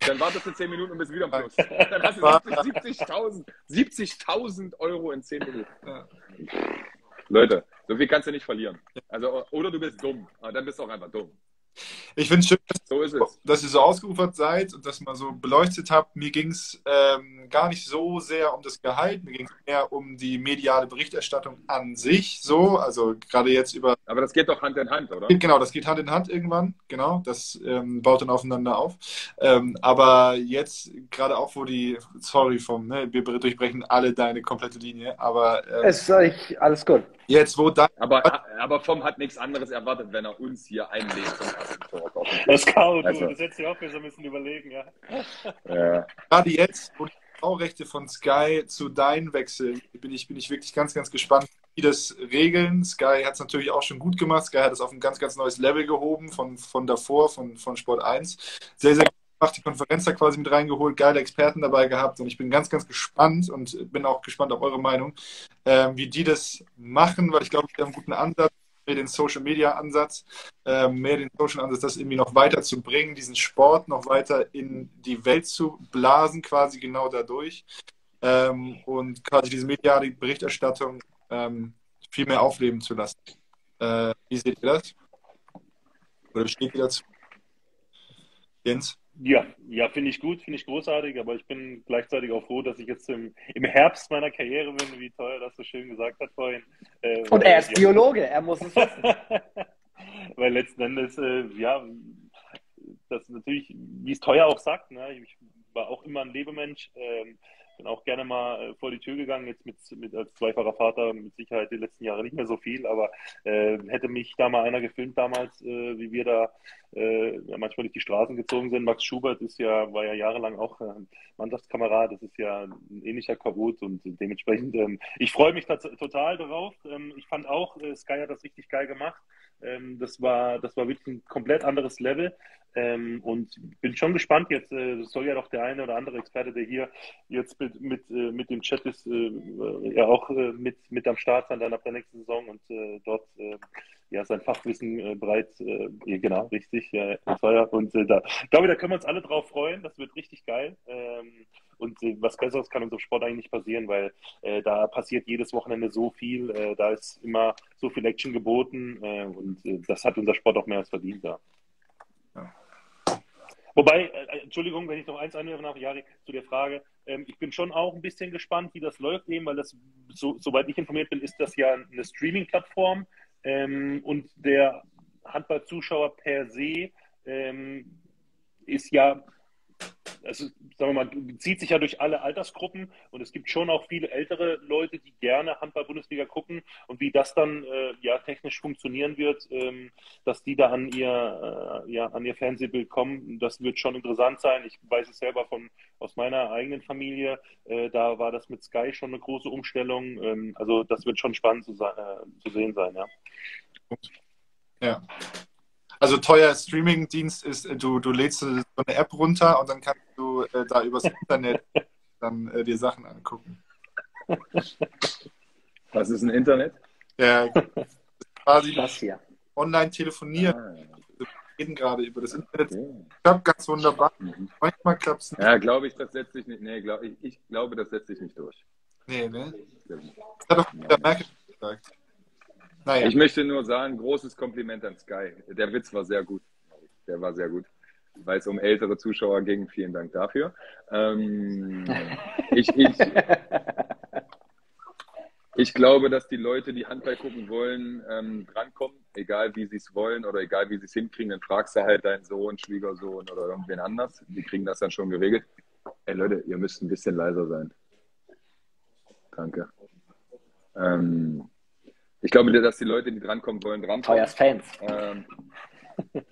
Dann wartest du 10 Minuten und bist wieder im Plus. Dann hast du 70 70.000 70.000 Euro in 10 Minuten. Ja. Leute, so viel kannst du nicht verlieren. Also, oder du bist dumm. Aber dann bist du auch einfach dumm. Ich finde es schön, So ist es. dass ihr so ausgeufert seid und dass mal so beleuchtet habt. Mir ging es ähm, gar nicht so sehr um das Gehalt, mir ging es mehr um die mediale Berichterstattung an sich. So, also gerade jetzt über Aber das geht doch Hand in Hand, oder? Genau, das geht Hand in Hand irgendwann, genau, das ähm, baut dann aufeinander auf. Ähm, aber jetzt, gerade auch, wo die, sorry vom, ne, wir durchbrechen alle deine komplette Linie, aber ähm, ist euch alles gut. jetzt, wo dein, Aber, aber Vom hat nichts anderes erwartet, wenn er uns hier einlädt Das Scout, Also- du, das hättest du auch besser müssen überlegen, ja. Ja. gerade jetzt, wo die Baurechte von Sky zu deinen wechseln, bin ich, bin ich wirklich ganz, ganz gespannt, wie das regeln. Sky hat es natürlich auch schon gut gemacht. Sky hat es auf ein ganz, ganz neues Level gehoben von, von davor, von, von Sport 1. Sehr, sehr gut gemacht. Die Konferenz da quasi mit reingeholt, geile Experten dabei gehabt und ich bin ganz, ganz gespannt und bin auch gespannt auf eure Meinung, ähm, wie die das machen, weil ich glaube, die haben einen guten Ansatz, den Social Media Ansatz, ähm, mehr den Social Ansatz, das irgendwie noch weiter zu bringen, diesen Sport noch weiter in die Welt zu blasen, quasi genau dadurch. Ähm, und quasi diese mediale Berichterstattung ähm, viel mehr aufleben zu lassen. Äh, wie seht ihr das? Oder steht ihr dazu? Jens? Ja, ja, finde ich gut, finde ich großartig, aber ich bin gleichzeitig auch froh, dass ich jetzt im, im Herbst meiner Karriere bin, wie teuer das so schön gesagt hat vorhin. Äh, Und er ist Biologe, er muss es wissen. Weil letzten Endes, äh, ja, das natürlich, wie es teuer auch sagt, ne? ich war auch immer ein Lebemensch, ähm, bin auch gerne mal äh, vor die Tür gegangen, jetzt mit, mit als zweifacher Vater mit Sicherheit die letzten Jahre nicht mehr so viel, aber äh, hätte mich da mal einer gefilmt damals, äh, wie wir da äh, manchmal durch die Straßen gezogen sind. Max Schubert ist ja, war ja jahrelang auch äh, Mannschaftskamerad, das ist ja ein ähnlicher Kabut und dementsprechend, ähm, ich freue mich total darauf. Ähm, ich fand auch, äh, Sky hat das richtig geil gemacht. Ähm, das war, das war wirklich ein komplett anderes Level. Ähm, und bin schon gespannt jetzt, äh, soll ja doch der eine oder andere Experte, der hier jetzt mit, mit, äh, mit dem Chat ist, äh, ja auch äh, mit, mit am Start sein dann ab der nächsten Saison und äh, dort äh, ja sein Fachwissen breit, genau, richtig, ja. Und da, ich glaube, da können wir uns alle drauf freuen, das wird richtig geil. Ähm, und was Besseres kann unserem Sport eigentlich nicht passieren, weil äh, da passiert jedes Wochenende so viel, äh, da ist immer so viel Action geboten äh, und das hat unser Sport auch mehr als verdient da. Ja. Wobei, äh, Entschuldigung, wenn ich noch eins anhöre nach Jari zu der Frage, ähm, ich bin schon auch ein bisschen gespannt, wie das läuft eben, weil das, so, soweit ich informiert bin, ist das ja eine Streaming-Plattform. Ähm, und der Handballzuschauer per se ähm, ist ja also sagen wir mal, zieht sich ja durch alle Altersgruppen und es gibt schon auch viele ältere Leute, die gerne Handball-Bundesliga gucken und wie das dann äh, ja technisch funktionieren wird, ähm, dass die da an ihr äh, ja an ihr Fernsehbild kommen, das wird schon interessant sein. Ich weiß es selber von aus meiner eigenen Familie, äh, da war das mit Sky schon eine große Umstellung. Ähm, also das wird schon spannend zu, sein, äh, zu sehen sein, ja. Ja. Also teuer Streaming-Dienst ist, äh, du, du lädst so eine App runter und dann kannst du äh, da übers Internet dann äh, dir Sachen angucken. Was ist ein Internet? Ja, ist quasi Das hier. online telefonieren, Ah, wir reden gerade über das Internet. okay. Klappt ganz wunderbar. Mhm. Manchmal klappt es nicht. Ja, glaube ich, das setzt sich nicht. Nee, glaub, ich, ich glaube, das setzt sich nicht durch. Nee, ne? Das hat doch der Merkel gesagt. Naja, Ich möchte nur sagen, großes Kompliment an Sky. Der Witz war sehr gut. Der war sehr gut. Weil es um ältere Zuschauer ging. Vielen Dank dafür. Ähm, ich, ich, ich glaube, dass die Leute, die Handball gucken wollen, ähm, drankommen, egal wie sie es wollen oder egal wie sie es hinkriegen. Dann fragst du halt deinen Sohn, Schwiegersohn oder irgendwen anders. Die kriegen das dann schon geregelt. Ey Leute, ihr müsst ein bisschen leiser sein. Danke. Ähm, ich glaube, dass die Leute, die drankommen wollen, drankommen. Euers Fans. Ähm,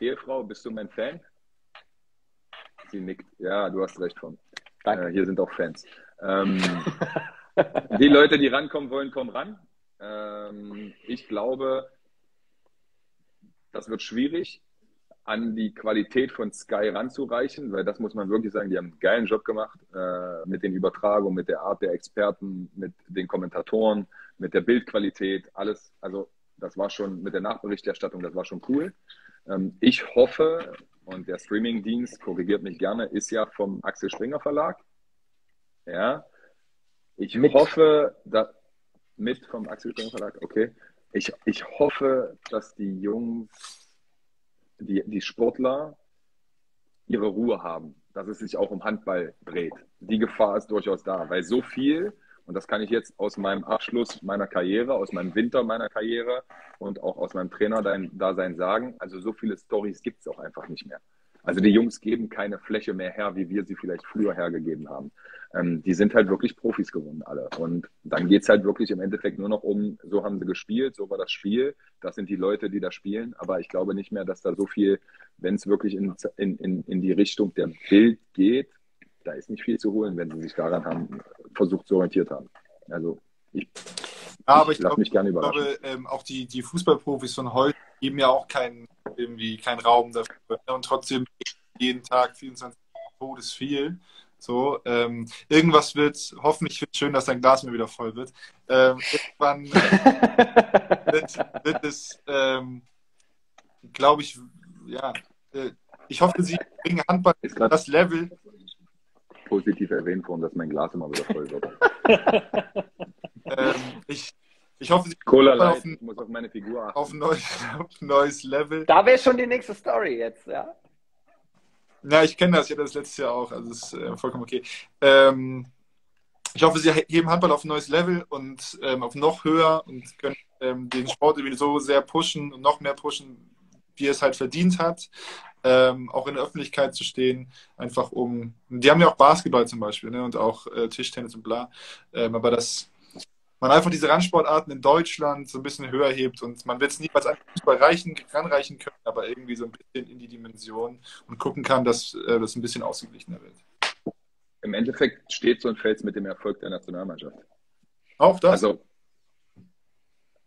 Ehefrau, bist du mein Fan? Sie nickt. Ja, du hast recht von. Danke. Äh, hier sind auch Fans. Ähm, die Leute, die rankommen wollen, kommen ran. Ähm, ich glaube, das wird schwierig, an die Qualität von Sky ranzureichen, weil das muss man wirklich sagen, die haben einen geilen Job gemacht äh, mit den Übertragungen, mit der Art der Experten, mit den Kommentatoren, mit der Bildqualität, alles. Also das war schon mit der Nachberichterstattung, das war schon cool. Ähm, ich hoffe, und der Streamingdienst, korrigiert mich gerne, ist ja vom Axel Springer Verlag. Ja. Ich mit. hoffe, dass mit vom Axel Springer Verlag, okay. Ich, ich hoffe, dass die Jungs die, die Sportler ihre Ruhe haben, dass es sich auch um Handball dreht. Die Gefahr ist durchaus da, weil so viel, und das kann ich jetzt aus meinem Abschluss meiner Karriere, aus meinem Winter meiner Karriere und auch aus meinem Trainer-Dasein sagen, also so viele Stories gibt es auch einfach nicht mehr. Also die Jungs geben keine Fläche mehr her, wie wir sie vielleicht früher hergegeben haben. Ähm, die sind halt wirklich Profis geworden, alle. Und dann geht's halt wirklich im Endeffekt nur noch um, so haben sie gespielt, so war das Spiel, das sind die Leute, die da spielen. Aber ich glaube nicht mehr, dass da so viel, wenn es wirklich in, in, in, in die Richtung der Bild geht, da ist nicht viel zu holen, wenn sie sich daran haben, versucht zu orientiert haben. Also ich, ja, aber ich, ich glaube, mich gerne überraschen. Ich glaube, ähm, auch die, die Fußballprofis von heute geben ja auch keinen irgendwie keinen Raum dafür. Und trotzdem jeden Tag 24 Todes viel. So, ähm, irgendwas wird, hoffentlich wird schön, dass dein Glas mir wieder voll wird. Ähm, irgendwann wird, wird, es, ähm, glaube ich, ja, äh, ich hoffe, sie bringen Handball das Level. Positiv erwähnt worden, dass mein Glas immer wieder voll wird. ähm, ich, ich hoffe, sie Cola Light, auf ein, muss auf meine Figur achten. Auf ein neues, auf ein neues Level. Da wäre schon die nächste Story jetzt, ja. Ja, ich kenne das, ich hatte das letztes Jahr auch, also ist äh, vollkommen okay. Ähm, ich hoffe, sie heben Handball auf ein neues Level und ähm, auf noch höher und können ähm, den Sport irgendwie so sehr pushen und noch mehr pushen, wie es halt verdient hat, ähm, auch in der Öffentlichkeit zu stehen, einfach um, die haben ja auch Basketball zum Beispiel ne, und auch äh, Tischtennis und bla, ähm, aber das man einfach diese Randsportarten in Deutschland so ein bisschen höher hebt und man wird es niemals an Fußball reichen, ranreichen können, aber irgendwie so ein bisschen in die Dimension und gucken kann, dass äh, das ein bisschen ausgeglichener wird. Im Endeffekt steht so ein Fels mit dem Erfolg der Nationalmannschaft. Auch das? Also,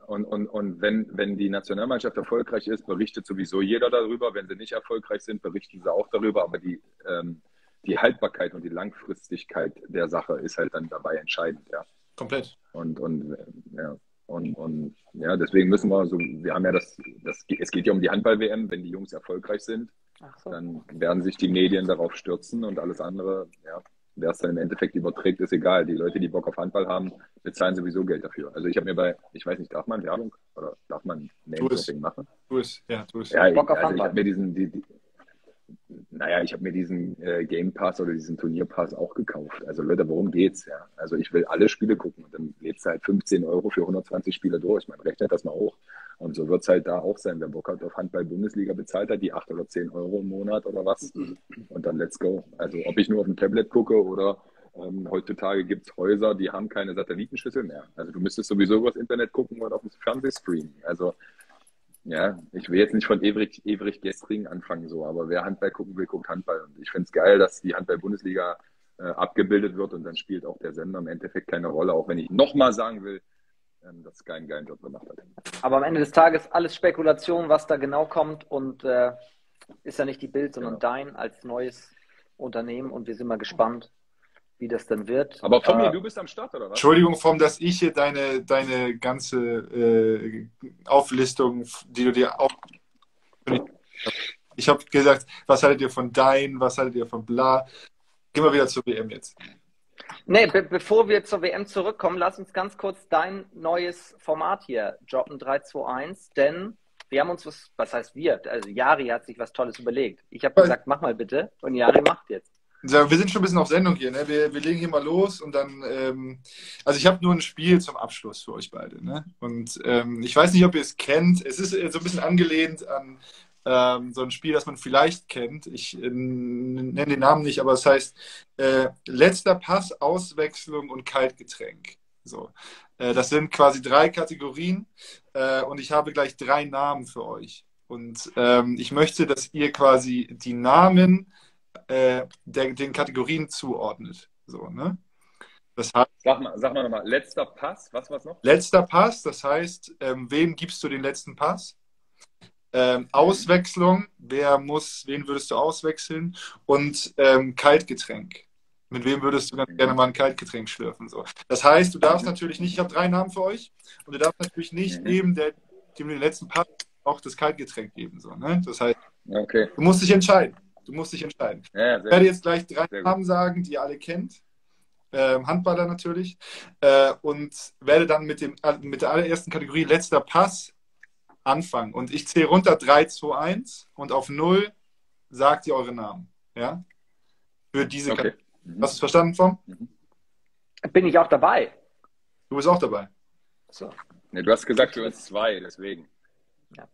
und, und, und wenn, wenn die Nationalmannschaft erfolgreich ist, berichtet sowieso jeder darüber. Wenn sie nicht erfolgreich sind, berichten sie auch darüber. Aber die, ähm, die Haltbarkeit und die Langfristigkeit der Sache ist halt dann dabei entscheidend, ja. Komplett. Und, und, ja, und, und ja, deswegen müssen wir so, wir haben ja das, das es geht ja um die Handball-WM, wenn die Jungs erfolgreich sind, so. dann werden sich die Medien darauf stürzen und alles andere, ja, wer es dann im Endeffekt überträgt, ist egal. Die Leute, die Bock auf Handball haben, bezahlen sowieso Geld dafür. Also ich habe mir bei, ich weiß nicht, darf man Werbung oder darf man Name-Dropping machen? Tu es, ja, tu es. Ja, Bock auf also Handball. ich habe mir diesen, die, die, naja, ich habe mir diesen äh, Game Pass oder diesen Turnierpass auch gekauft. Also Leute, worum geht's? Ja? Also ich will alle Spiele gucken und dann lädst halt 15 Euro für 120 Spiele durch. Man rechnet das mal hoch. Und so wird's halt da auch sein. Wer Bock hat auf Handball-Bundesliga bezahlt hat, die 8 oder 10 Euro im Monat oder was. Und dann let's go. Also ob ich nur auf dem Tablet gucke oder ähm, heutzutage gibt's Häuser, die haben keine Satellitenschüssel mehr. Also du müsstest sowieso übers Internet gucken oder auf dem Fernsehstream. Also ja, ich will jetzt nicht von ewig, ewig Gestring anfangen, so, aber wer Handball gucken will, guckt Handball. Und ich finde es geil, dass die Handball-Bundesliga äh, abgebildet wird und dann spielt auch der Sender im Endeffekt keine Rolle, auch wenn ich nochmal sagen will, ähm, dass Sky einen geilen Job gemacht hat. Aber am Ende des Tages alles Spekulation, was da genau kommt und äh, ist ja nicht die Bild, sondern ja. dein als neues Unternehmen und wir sind mal gespannt, wie das dann wird. Aber von mir, du bist am Start, oder was? Entschuldigung, vom, dass ich hier deine, deine ganze äh, Auflistung, die du dir auch. Ich habe gesagt, was haltet ihr von dein, was haltet ihr von bla. Gehen wir wieder zur WM jetzt. Nee, be bevor wir zur WM zurückkommen, lass uns ganz kurz dein neues Format hier droppen, 321, denn wir haben uns was, was heißt wir? Also Jari hat sich was Tolles überlegt. Ich habe gesagt, mach mal bitte und Jari macht jetzt. Wir sind schon ein bisschen auf Sendung hier. Ne? Wir, wir legen hier mal los und dann. Ähm, also, ich habe nur ein Spiel zum Abschluss für euch beide. Ne? Und ähm, ich weiß nicht, ob ihr es kennt. Es ist so ein bisschen angelehnt an ähm, so ein Spiel, das man vielleicht kennt. Ich äh, nenne den Namen nicht, aber es heißt äh, Letzter Pass, Auswechslung und Kaltgetränk. So. Äh, das sind quasi drei Kategorien äh, und ich habe gleich drei Namen für euch. Und ähm, ich möchte, dass ihr quasi die Namen äh, der, den Kategorien zuordnet. So, ne? Das heißt, sag mal, sag mal nochmal, letzter Pass, was war noch? Letzter Pass, das heißt, ähm, wem gibst du den letzten Pass? Ähm, Auswechslung, wer muss, wen würdest du auswechseln? Und ähm, Kaltgetränk. Mit wem würdest du ganz gerne mal ein Kaltgetränk schlürfen? So. Das heißt, du darfst natürlich nicht, ich habe drei Namen für euch, und du darfst natürlich nicht neben der, dem den letzten Pass auch das Kaltgetränk geben. So, ne? Das heißt, okay. du musst dich entscheiden. Du musst dich entscheiden. Ja, ich werde jetzt gleich drei Namen sagen, die ihr alle kennt äh, Handballer natürlich, äh, und werde dann mit, dem, äh, mit der allerersten Kategorie letzter Pass anfangen. Und ich zähle runter 3, 2, 1 und auf 0 sagt ihr eure Namen. Ja? Für diese okay. Kategorie. Mhm. Hast du es verstanden, Tom? Mhm. Bin ich auch dabei? Du bist auch dabei. So. Nee, du hast gesagt, du hast zwei, deswegen. Ja.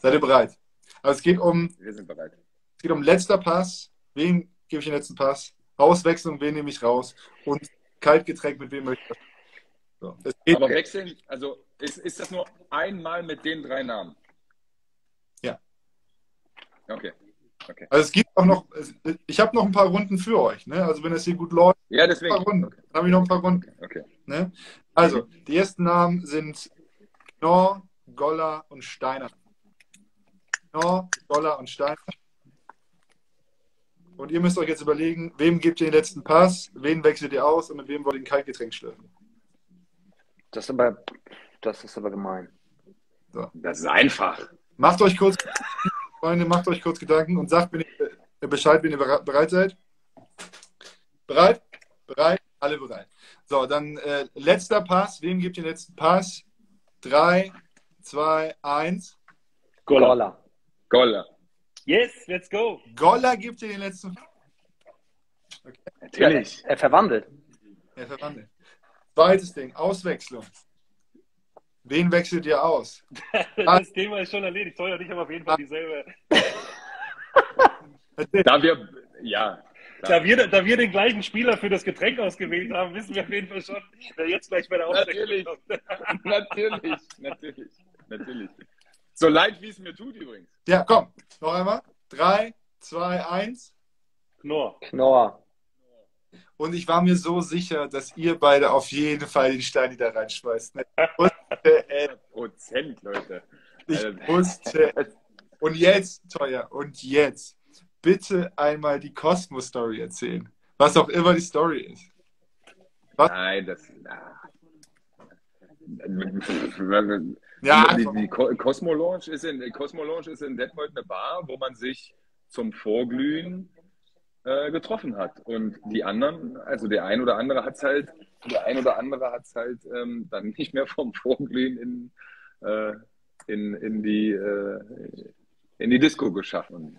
Seid ihr bereit? Also es geht um. Wir sind bereit. Es geht um letzter Pass. Wen gebe ich den letzten Pass? Auswechslung, wen nehme ich raus? Und Kaltgetränk, mit wem möchte ich so, Aber wechseln, also ist, ist das nur einmal mit den drei Namen? Ja. Okay. okay. Also es gibt auch noch, ich habe noch ein paar Runden für euch. Ne? Also wenn es hier gut läuft, ja, deswegen. Ein paar Runden. Okay. habe ich noch ein paar Runden. Okay. Ne? Also, die ersten Namen sind Knorr, Goller und Steiner. Knorr, Goller und Steiner. Und ihr müsst euch jetzt überlegen, wem gebt ihr den letzten Pass, wen wechselt ihr aus und mit wem wollt ihr ein Kaltgetränk schlürfen. Das ist aber, das ist aber gemein. So. Das ist einfach. Macht euch kurz, Freunde, macht euch kurz Gedanken und sagt mir Bescheid, wenn ihr bereit seid. Bereit? Bereit? Alle bereit. So, dann äh, letzter Pass. Wem gebt ihr den letzten Pass? Drei, zwei, eins. Golla. Golla. Yes, let's go. Golla gibt dir den letzten. Okay. Natürlich. Ja, er verwandelt. Er verwandelt. Zweites Ding, Auswechslung. Wen wechselt ihr aus? das Thema ist schon erledigt. Soll ja nicht aber auf jeden Fall dieselbe. da wir, ja. Da wir, da wir den gleichen Spieler für das Getränk ausgewählt haben, wissen wir auf jeden Fall schon, wer jetzt gleich bei der Auswechslung kommt. natürlich, natürlich, natürlich. So leid, wie es mir tut übrigens. Ja, komm, noch einmal. Drei, zwei, eins. Knorr. Knorr. Und ich war mir so sicher, dass ihr beide auf jeden Fall den Stein da reinschmeißt. Ich wusste Prozent, Leute. Ich wusste Und jetzt, teuer, und jetzt, bitte einmal die Cosmo-Story erzählen. Was auch immer die Story ist. Was? Nein, das. Na. Ja, die, die Cosmo Lounge ist in Cosmo Lounge ist in Detmold eine Bar, wo man sich zum Vorglühen äh, getroffen hat. Und die anderen, also der ein oder andere hat es halt, der ein oder andere hat es halt ähm, dann nicht mehr vom Vorglühen in, äh, in, in, die, äh, in die Disco geschaffen.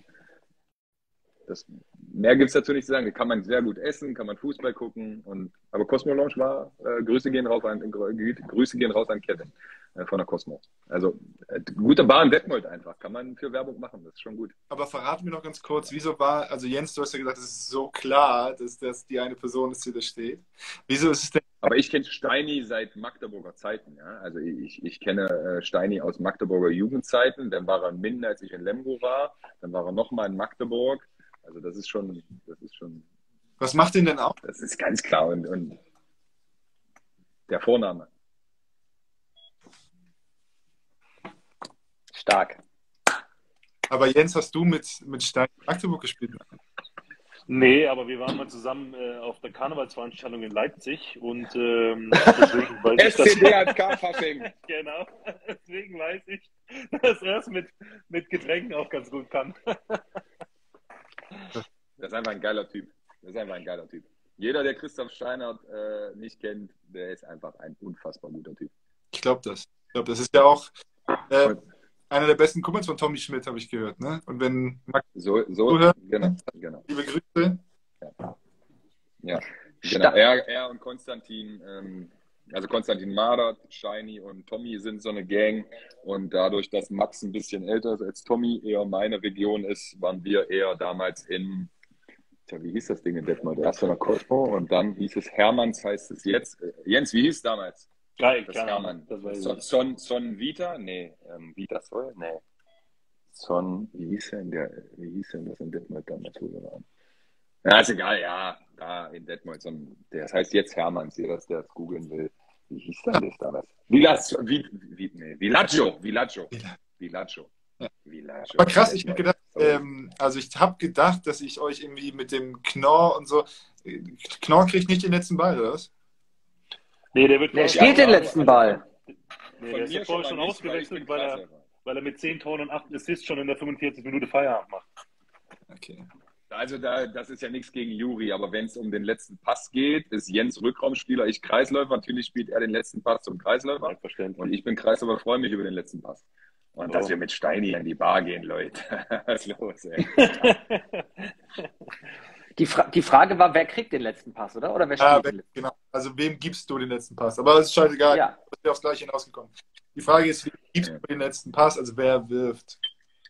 Das, mehr gibt es dazu nicht zu sagen. Da kann man sehr gut essen, kann man Fußball gucken. Und, aber Cosmo Lounge war, äh, Grüße, gehen raus an, Grüße gehen raus an Kevin. Äh, von der Cosmo. Also äh, gute Bar in Detmold einfach. Kann man für Werbung machen, das ist schon gut. Aber verraten wir noch ganz kurz, wieso war, also Jens, du hast ja gesagt, es ist so klar, dass das die eine Person ist, die da steht. Wieso ist es denn? Aber ich kenne Steini seit Magdeburger Zeiten. Ja? Also ich, ich kenne äh, Steini aus Magdeburger Jugendzeiten. Dann war er in Minden, als ich in Lemgo war. Dann war er nochmal in Magdeburg. Also das ist schon, das ist schon. Was macht ihn denn auch? Das ist ganz klar. Und, und der Vorname. Stark. Aber Jens, hast du mit, mit Stein Magdeburg gespielt? Nee, aber wir waren mal zusammen äh, auf der Karnevalsveranstaltung in Leipzig und ähm, deswegen weiß ich, SCD als K-Fasching. genau, deswegen weiß ich, dass er es mit, mit Getränken auch ganz gut kann. Das ist einfach ein geiler Typ. Das ist einfach ein geiler Typ. Jeder, der Christoph Steinert äh, nicht kennt, der ist einfach ein unfassbar guter Typ. Ich glaube das. Ich glaube, das ist ja auch. Äh, einer der besten Kumpels von Tommy Schmidt, habe ich gehört. Ne? Und wenn Max so, so zuhört, genau, genau. liebe Grüße. Ja, ja genau. Er, er und Konstantin, ähm, also Konstantin Madert, Shiny und Tommy sind so eine Gang. Und dadurch, dass Max ein bisschen älter ist als Tommy, eher meine Region ist, waren wir eher damals in, tja, wie hieß das Ding in Detmold? Erst von der Cosmo und dann hieß es Hermanns, heißt es jetzt. Äh, Jens, wie hieß es damals? Geil, das Hermann. Das Son, Son, Son Vita? Nee, ähm, Vita Soll? Nee. Son, wie hieß denn der, wie hieß denn das in Detmold damals, wo wir waren? Ja, ist egal, ja, da in Detmold, so ein, das heißt jetzt Hermann, sehe das, der es googeln will. Wie hieß denn das damals? Villaggio, wie, wie, nee, Villaggio, Villaggio, Villaggio. Villaggio. Aber krass, ich habe gedacht, ähm, also ich habe gedacht, dass ich euch irgendwie mit dem Knorr und so, Knorr kriegt nicht den letzten Ball, oder was? Nee, der wird. Der spielt den letzten Ball. Nee, der ist ja vorher schon ausgewechselt, weil er, weil er mit 10 Toren und 8 Assists schon in der 45 Minute Feierabend macht. Okay. Also da, das ist ja nichts gegen Juri, aber wenn es um den letzten Pass geht, ist Jens Rückraumspieler, ich Kreisläufer. Natürlich spielt er den letzten Pass zum Kreisläufer. Und ich bin Kreisläufer, freue mich über den letzten Pass. Und oh. dass wir mit Steini an die Bar gehen, Leute. Was ist los, ey? Die, Fra die Frage war, wer kriegt den letzten Pass, oder? Oder wer ja, wer, genau. Also wem gibst du den letzten Pass? Aber es ist scheißegal, ja. wir aufs Gleiche hinausgekommen. Die Frage ist, wem gibst du den letzten Pass? Also wer wirft?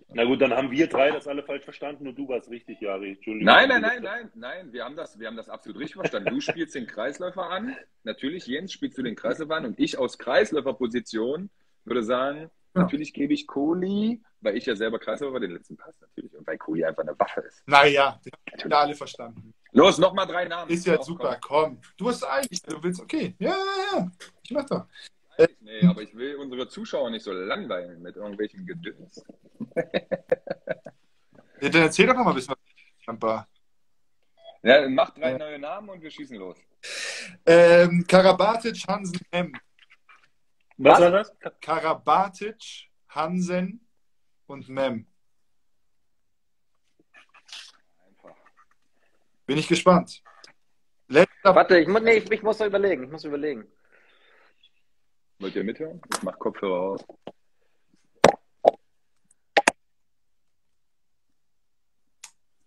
Na gut, dann haben wir drei das alle falsch verstanden und du warst richtig, Jari. Entschuldigung. Nein, nein, nein, nein, nein. Wir haben das, wir haben das absolut richtig verstanden. Du spielst den Kreisläufer an. Natürlich, Jens, spielst du den Kreisläufer an. Und ich aus Kreisläuferposition würde sagen, ja. Natürlich gebe ich Kohli, weil ich ja selber Kreisläufer den letzten Pass natürlich und weil Kohli einfach eine Waffe ist. Naja, das haben alle verstanden. Los, nochmal drei Namen. Ist ja super, komm. Du hast eigentlich, du willst, okay. Ja, ja, ja. Ich mach doch. Nee, aber ich will unsere Zuschauer nicht so langweilen mit irgendwelchen Gedöns. ja, dann erzähl doch mal ein bisschen was. Ja, mach drei ja. neue Namen und wir schießen los. Ähm, Karabatic, Hansen, M. Was war das? Karabatic, Hansen und Mem. Bin ich gespannt. Letzter Warte, ich, muss, nee, ich, ich muss noch überlegen. Ich muss überlegen. Wollt ihr mithören? Ich mach Kopfhörer aus.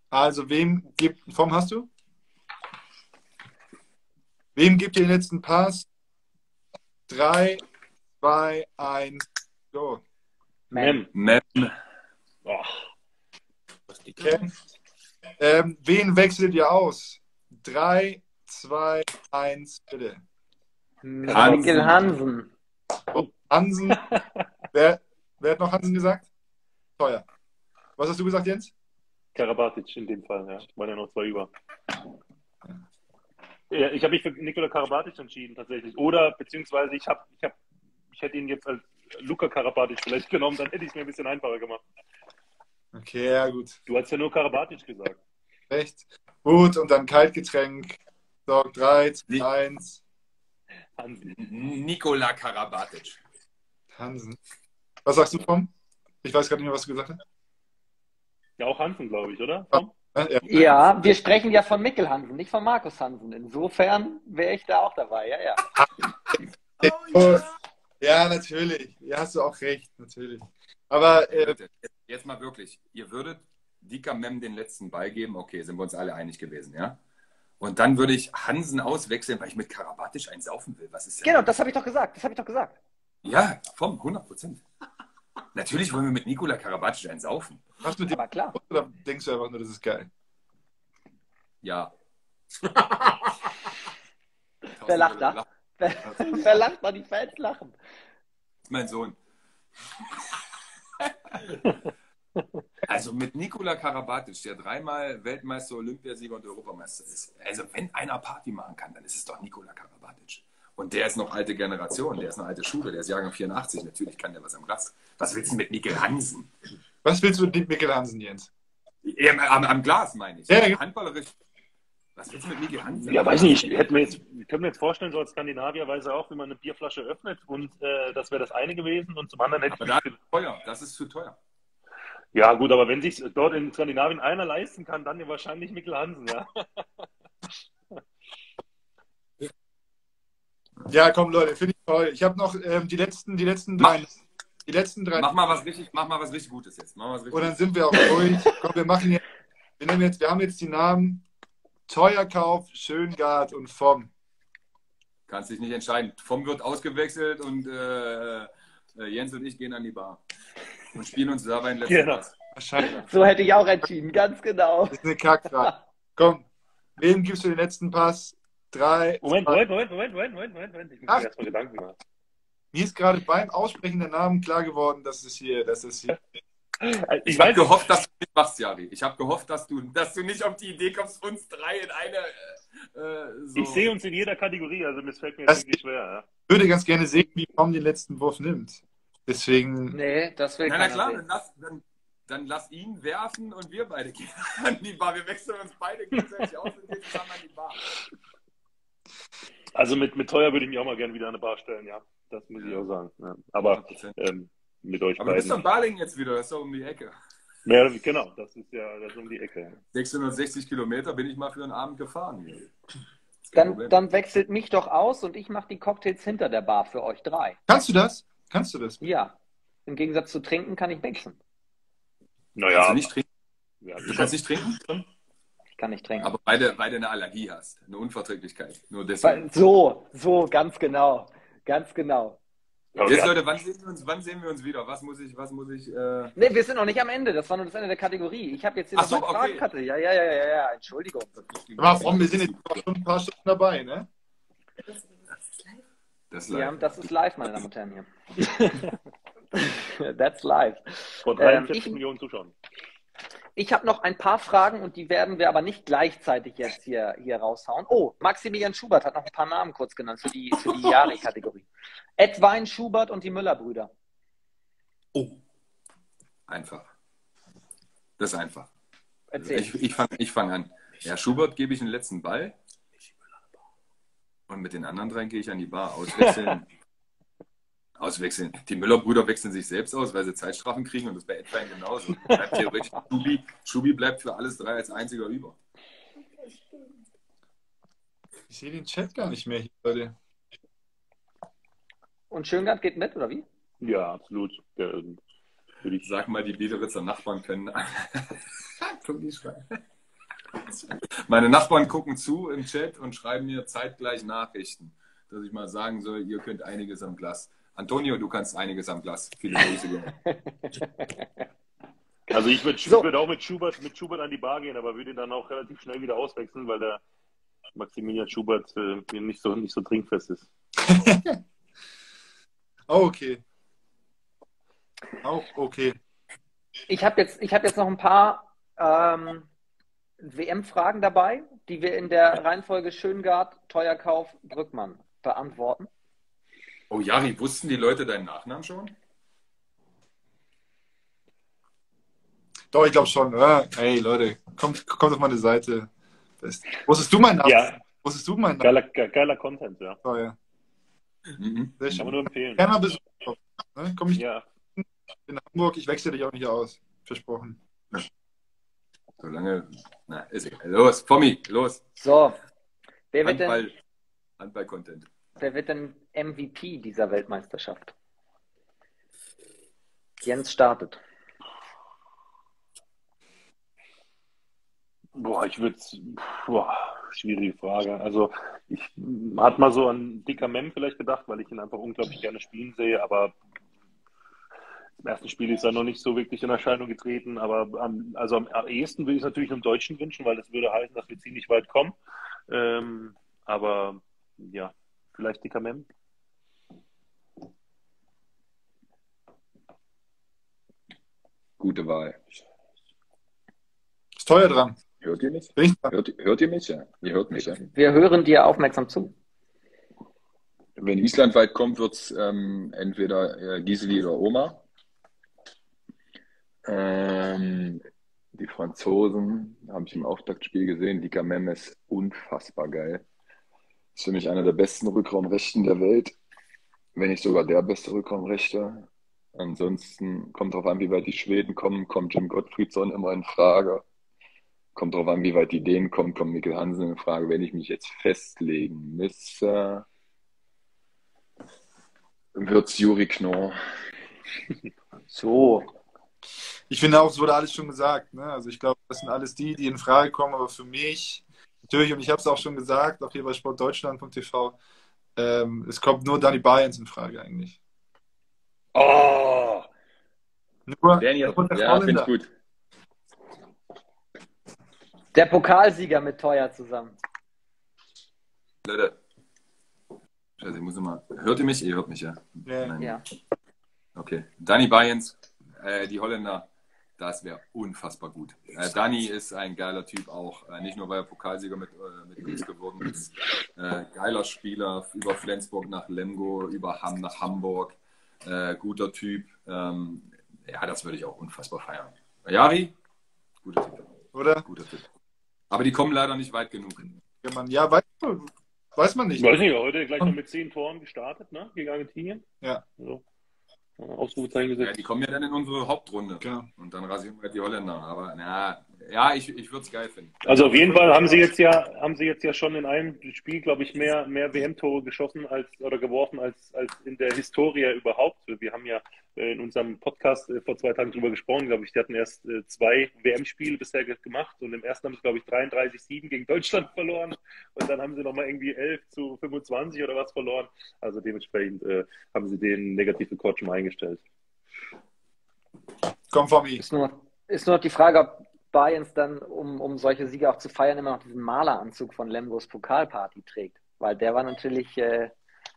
Also, wem gibt, vom hast du? Wem gibt ihr den letzten Pass? Drei, 2, 1, go. Mem. Mem. Oh. Okay. Ähm, wen wechselt ihr aus? 3, 2, 1, bitte. Mikkel Hansen. Oh, Hansen. wer, wer hat noch Hansen gesagt? Teuer. Was hast du gesagt, Jens? Karabatic in dem Fall, ja. Waren ja noch zwei über. Ja, ich habe mich für Nikola Karabatic entschieden, tatsächlich. Oder, beziehungsweise ich habe ich hab ich hätte ihn jetzt als Luca Karabatic vielleicht genommen, dann hätte ich es mir ein bisschen einfacher gemacht. Okay, ja, gut. Du hast ja nur Karabatic gesagt. Recht. Gut, und dann Kaltgetränk. So, 3, 2, 1. Hansen. Nikola Karabatic. Hansen. Was sagst du, Tom? Ich weiß gerade nicht mehr, was du gesagt hast. Ja, auch Hansen, glaube ich, oder? Tom? Ja, ja, wir sprechen ja von Mikkel Hansen, nicht von Markus Hansen. Insofern wäre ich da auch dabei, ja, ja. oh, ja, natürlich. Ja, hast du auch recht, natürlich. Aber äh, jetzt mal wirklich, ihr würdet Dika Mem den letzten Ball geben, okay, sind wir uns alle einig gewesen, ja? Und dann würde ich Hansen auswechseln, weil ich mit Karabatisch einen saufen will. Was ist denn? Genau, das habe ich doch gesagt. Das habe ich doch gesagt. Ja, vom 100 Prozent. Natürlich wollen wir mit Nikola Karabatisch einen saufen. Hast du Aber klar. Oder denkst du einfach nur, das ist geil? Ja. Wer lacht da? Wer lacht mal? Die Fans lachen. Mein Sohn. Also mit Nikola Karabatic, der dreimal Weltmeister, Olympiasieger und Europameister ist. Also wenn einer Party machen kann, dann ist es doch Nikola Karabatic. Und der ist noch alte Generation, der ist eine alte Schule, der ist Jahrgang 84. Natürlich kann der was am Glas. Was willst du mit Mikkel Hansen? Was willst du mit Mikkel Hansen, Jens? Ja, am, am, Glas meine ich. Ja, Handballerisch was willst du mit Miki Hansen? Ja, weiß nicht. Hätten wir jetzt, können wir jetzt vorstellen, so als Skandinavier weiß er auch, wie man eine Bierflasche öffnet und äh, das wäre das eine gewesen und zum anderen hätte aber das ist teuer. Das ist zu teuer. Ja, gut, aber wenn sich dort in Skandinavien einer leisten kann, dann wahrscheinlich Mikkel Hansen, ja. Ja, komm, Leute, finde ich toll. Ich habe noch ähm, die letzten, die letzten drei. Mach, die letzten drei. Mach mal was richtig, mach mal was richtig Gutes jetzt. Mach mal was richtig Und dann sind wir auch durch. komm, wir machen jetzt, wir nehmen jetzt, wir haben jetzt die Namen Teuerkauf, Schöngard und Vom. Kannst dich nicht entscheiden. Vom wird ausgewechselt und äh, äh, Jens und ich gehen an die Bar und spielen uns dabei ein letzten genau. Wahrscheinlich. So hätte ich auch entschieden, ganz genau. Das ist eine Kackfrage. Komm, wem gibst du den letzten Pass? Drei. Moment, Moment, Moment, Moment, Moment, Moment, Moment. Ich muss mir erstmal Gedanken machen. Mir ist gerade beim Aussprechen der Namen klar geworden, dass es hier, dass es hier Ich, ich habe gehofft, dass du mitmachst, Jari. Ich habe gehofft, dass du, dass du nicht auf die Idee kommst, uns drei in eine. Äh, so. Ich sehe uns in jeder Kategorie, also es fällt mir das wirklich schwer. Ja. Ich würde ganz gerne sehen, wie Tom den letzten Wurf nimmt. Deswegen. Nee, das will ich Na, na klar, dann lass, dann, dann lass, ihn werfen und wir beide gehen an die Bar. Wir wechseln uns beide gegenseitig aus und gehen zusammen an die Bar. Also mit, mit teuer würde ich mich auch mal gerne wieder an eine Bar stellen, ja. Das muss ich auch sagen. Ja. Aber ähm, mit euch Aber beiden. du bist doch Baling jetzt wieder, das ist doch um die Ecke. Ja, genau, das ist ja das ist um die Ecke. 660 Kilometer bin ich mal für einen Abend gefahren. Dann, dann wechselt mich doch aus und ich mache die Cocktails hinter der Bar für euch drei. Kannst du das? Kannst du das? Ja. Im Gegensatz zu trinken kann ich wechseln. Naja. Kannst du nicht trinken? Ja, du kannst nicht trinken? Ich kann nicht trinken. Aber beide, beide eine Allergie hast, eine Unverträglichkeit. Nur deswegen. So, so, ganz genau. Ganz genau. Jetzt, Leute, wann sehen, wir uns, wann sehen wir uns wieder? Was muss ich, was muss ich. Äh... Nee, wir sind noch nicht am Ende. Das war nur das Ende der Kategorie. Ich habe jetzt hier Ach noch so, eine. Okay. Ja, ja, ja, ja, ja. Entschuldigung. Aber Fromm, wir sind jetzt schon ein paar Stunden dabei, ne? Das ist live. Das ist live, ja, das ist live meine Damen und Herren hier. That's live. Vor 43 ähm, Millionen Zuschauern. Ich habe noch ein paar Fragen und die werden wir aber nicht gleichzeitig jetzt hier, hier raushauen. Oh, Maximilian Schubert hat noch ein paar Namen kurz genannt für die, für die Jahre-Kategorie. Edwein Schubert und die Müller-Brüder. Oh, einfach. Das ist einfach. Erzähl. Ich, ich fange ich fang an. Ja, Schubert gebe ich den letzten Ball. Und mit den anderen drei gehe ich an die Bar. Auswechseln, auswechseln. Die Müller-Brüder wechseln sich selbst aus, weil sie Zeitstrafen kriegen und das bei Edwein genauso. Bleibt theoretisch Schubi, Schubi bleibt für alles drei als einziger über. Ich sehe den Chat gar nicht mehr hier, Leute. Und Schöngard geht mit, oder wie? Ja, absolut. Der, ich sag mal, die Biederitzer Nachbarn können. Meine Nachbarn gucken zu im Chat und schreiben mir zeitgleich Nachrichten, dass ich mal sagen soll, ihr könnt einiges am Glas. Antonio, du kannst einiges am Glas. Viele Grüße. Also ich würde so. würd auch mit Schubert, mit Schubert an die Bar gehen, aber würde ihn dann auch relativ schnell wieder auswechseln, weil der Maximilian Schubert äh, nicht, so, nicht so trinkfest ist. oh, okay. Auch okay. Ich habe jetzt, hab jetzt noch ein paar ähm, WM-Fragen dabei, die wir in der Reihenfolge Schöngard, Teuerkauf, Brückmann beantworten. Oh, Jari, wussten die Leute deinen Nachnamen schon? Doch, ich glaube schon. Ja. Hey, Leute, kommt, kommt auf meine Seite. Wusstest du meinen Namen? Ja. Wusstest du meinen Namen? Geiler, geiler Content, ja. Oh, ja. Mhm. Sehr schön. Kann man nur empfehlen. Gerne mal besuchen. Ne? Komm ich ja. in Hamburg, ich wechsle dich auch nicht aus. Versprochen. Solange. Na, ist egal. Los, Pommi, los. So. Wer wird Handball, denn. Handball-Content. Wer wird denn MVP dieser Weltmeisterschaft? Jens startet. Boah, ich würde schwierige Frage. Also ich hatte mal so an Dicker Mem vielleicht gedacht, weil ich ihn einfach unglaublich gerne spielen sehe, aber im ersten Spiel ist er noch nicht so wirklich in Erscheinung getreten, aber am, also am ehesten würde ich es natürlich einem Deutschen wünschen, weil das würde heißen, dass wir ziemlich weit kommen. Ähm, aber ja, Vielleicht Dickermem? Gute Wahl. Ist teuer dran. Hört ihr mich? Hört, hört, ihr mich? Ja. Ihr hört mich, ja. Wir hören dir aufmerksam zu. Wenn Island weit kommt, wird es ähm, entweder äh, Giseli oder Oma. Ähm, die Franzosen habe ich im Auftaktspiel gesehen. Die Mem ist unfassbar geil. Ist für mich einer der besten Rückraumrechten der Welt, wenn nicht sogar der beste Rückraumrechter. Ansonsten kommt darauf an, wie weit die Schweden kommen, kommt Jim Gottfriedson immer in Frage. Kommt darauf an, wie weit die Dänen kommen, kommt Mikkel Hansen in Frage. Wenn ich mich jetzt festlegen müsste, wird es Juri Knorr. So. Ich finde auch, es wurde alles schon gesagt. Ne? Also ich glaube, das sind alles die, die in Frage kommen, aber für mich natürlich, und ich habe es auch schon gesagt, auch hier bei sportdeutschland.tv, ähm, es kommt nur Danny Bayerns in Frage eigentlich. Oh! Nur, Daniel, nur ja, finde ich gut. Der Pokalsieger mit Teuer zusammen. Leute, Scheiße, ich muss mal. Hört ihr mich? Ihr hört mich, ja? Ja. ja. Okay. Danny Bayens, äh, die Holländer. Das wäre unfassbar gut. Äh, Dani ist ein geiler Typ auch, äh, nicht nur weil er Pokalsieger mit, äh, mit uns geworden ist. Äh, geiler Spieler, über Flensburg nach Lemgo, über Hamm nach Hamburg. Äh, guter Typ. Ähm, ja, das würde ich auch unfassbar feiern. Jari, guter Typ. Oder? Guter Typ. Aber die kommen leider nicht weit genug. Ja, man, ja weiß, weiß man nicht. Weiß nicht, heute gleich noch mit zehn Toren gestartet, ne? Gegen Argentinien. Ja. Also, Ausrufezeichen gesetzt. Ja, die kommen ja dann in unsere Hauptrunde. Genau. Und dann rasieren wir die Holländer. Aber na, ja, ich, ich würde es geil finden. Also auf jeden Fall haben sie jetzt ja, haben sie jetzt ja schon in einem Spiel, glaube ich, mehr, mehr WM-Tore geschossen als oder geworfen als, als in der Historie überhaupt. Wir haben ja äh, in unserem Podcast äh, vor zwei Tagen drüber gesprochen, glaube ich. Die hatten erst äh, zwei WM-Spiele bisher gemacht und im ersten haben sie, glaube ich, 33-7 gegen Deutschland verloren und dann haben sie nochmal irgendwie 11 zu 25 oder was verloren. Also dementsprechend äh, haben sie den Negativrekord schon mal eingestellt. Komm, Fabi. Ist nur, ist nur die Frage, ob Bayerns dann, um, um solche Siege auch zu feiern, immer noch diesen Maleranzug von Lembos Pokalparty trägt. Weil der war natürlich, äh,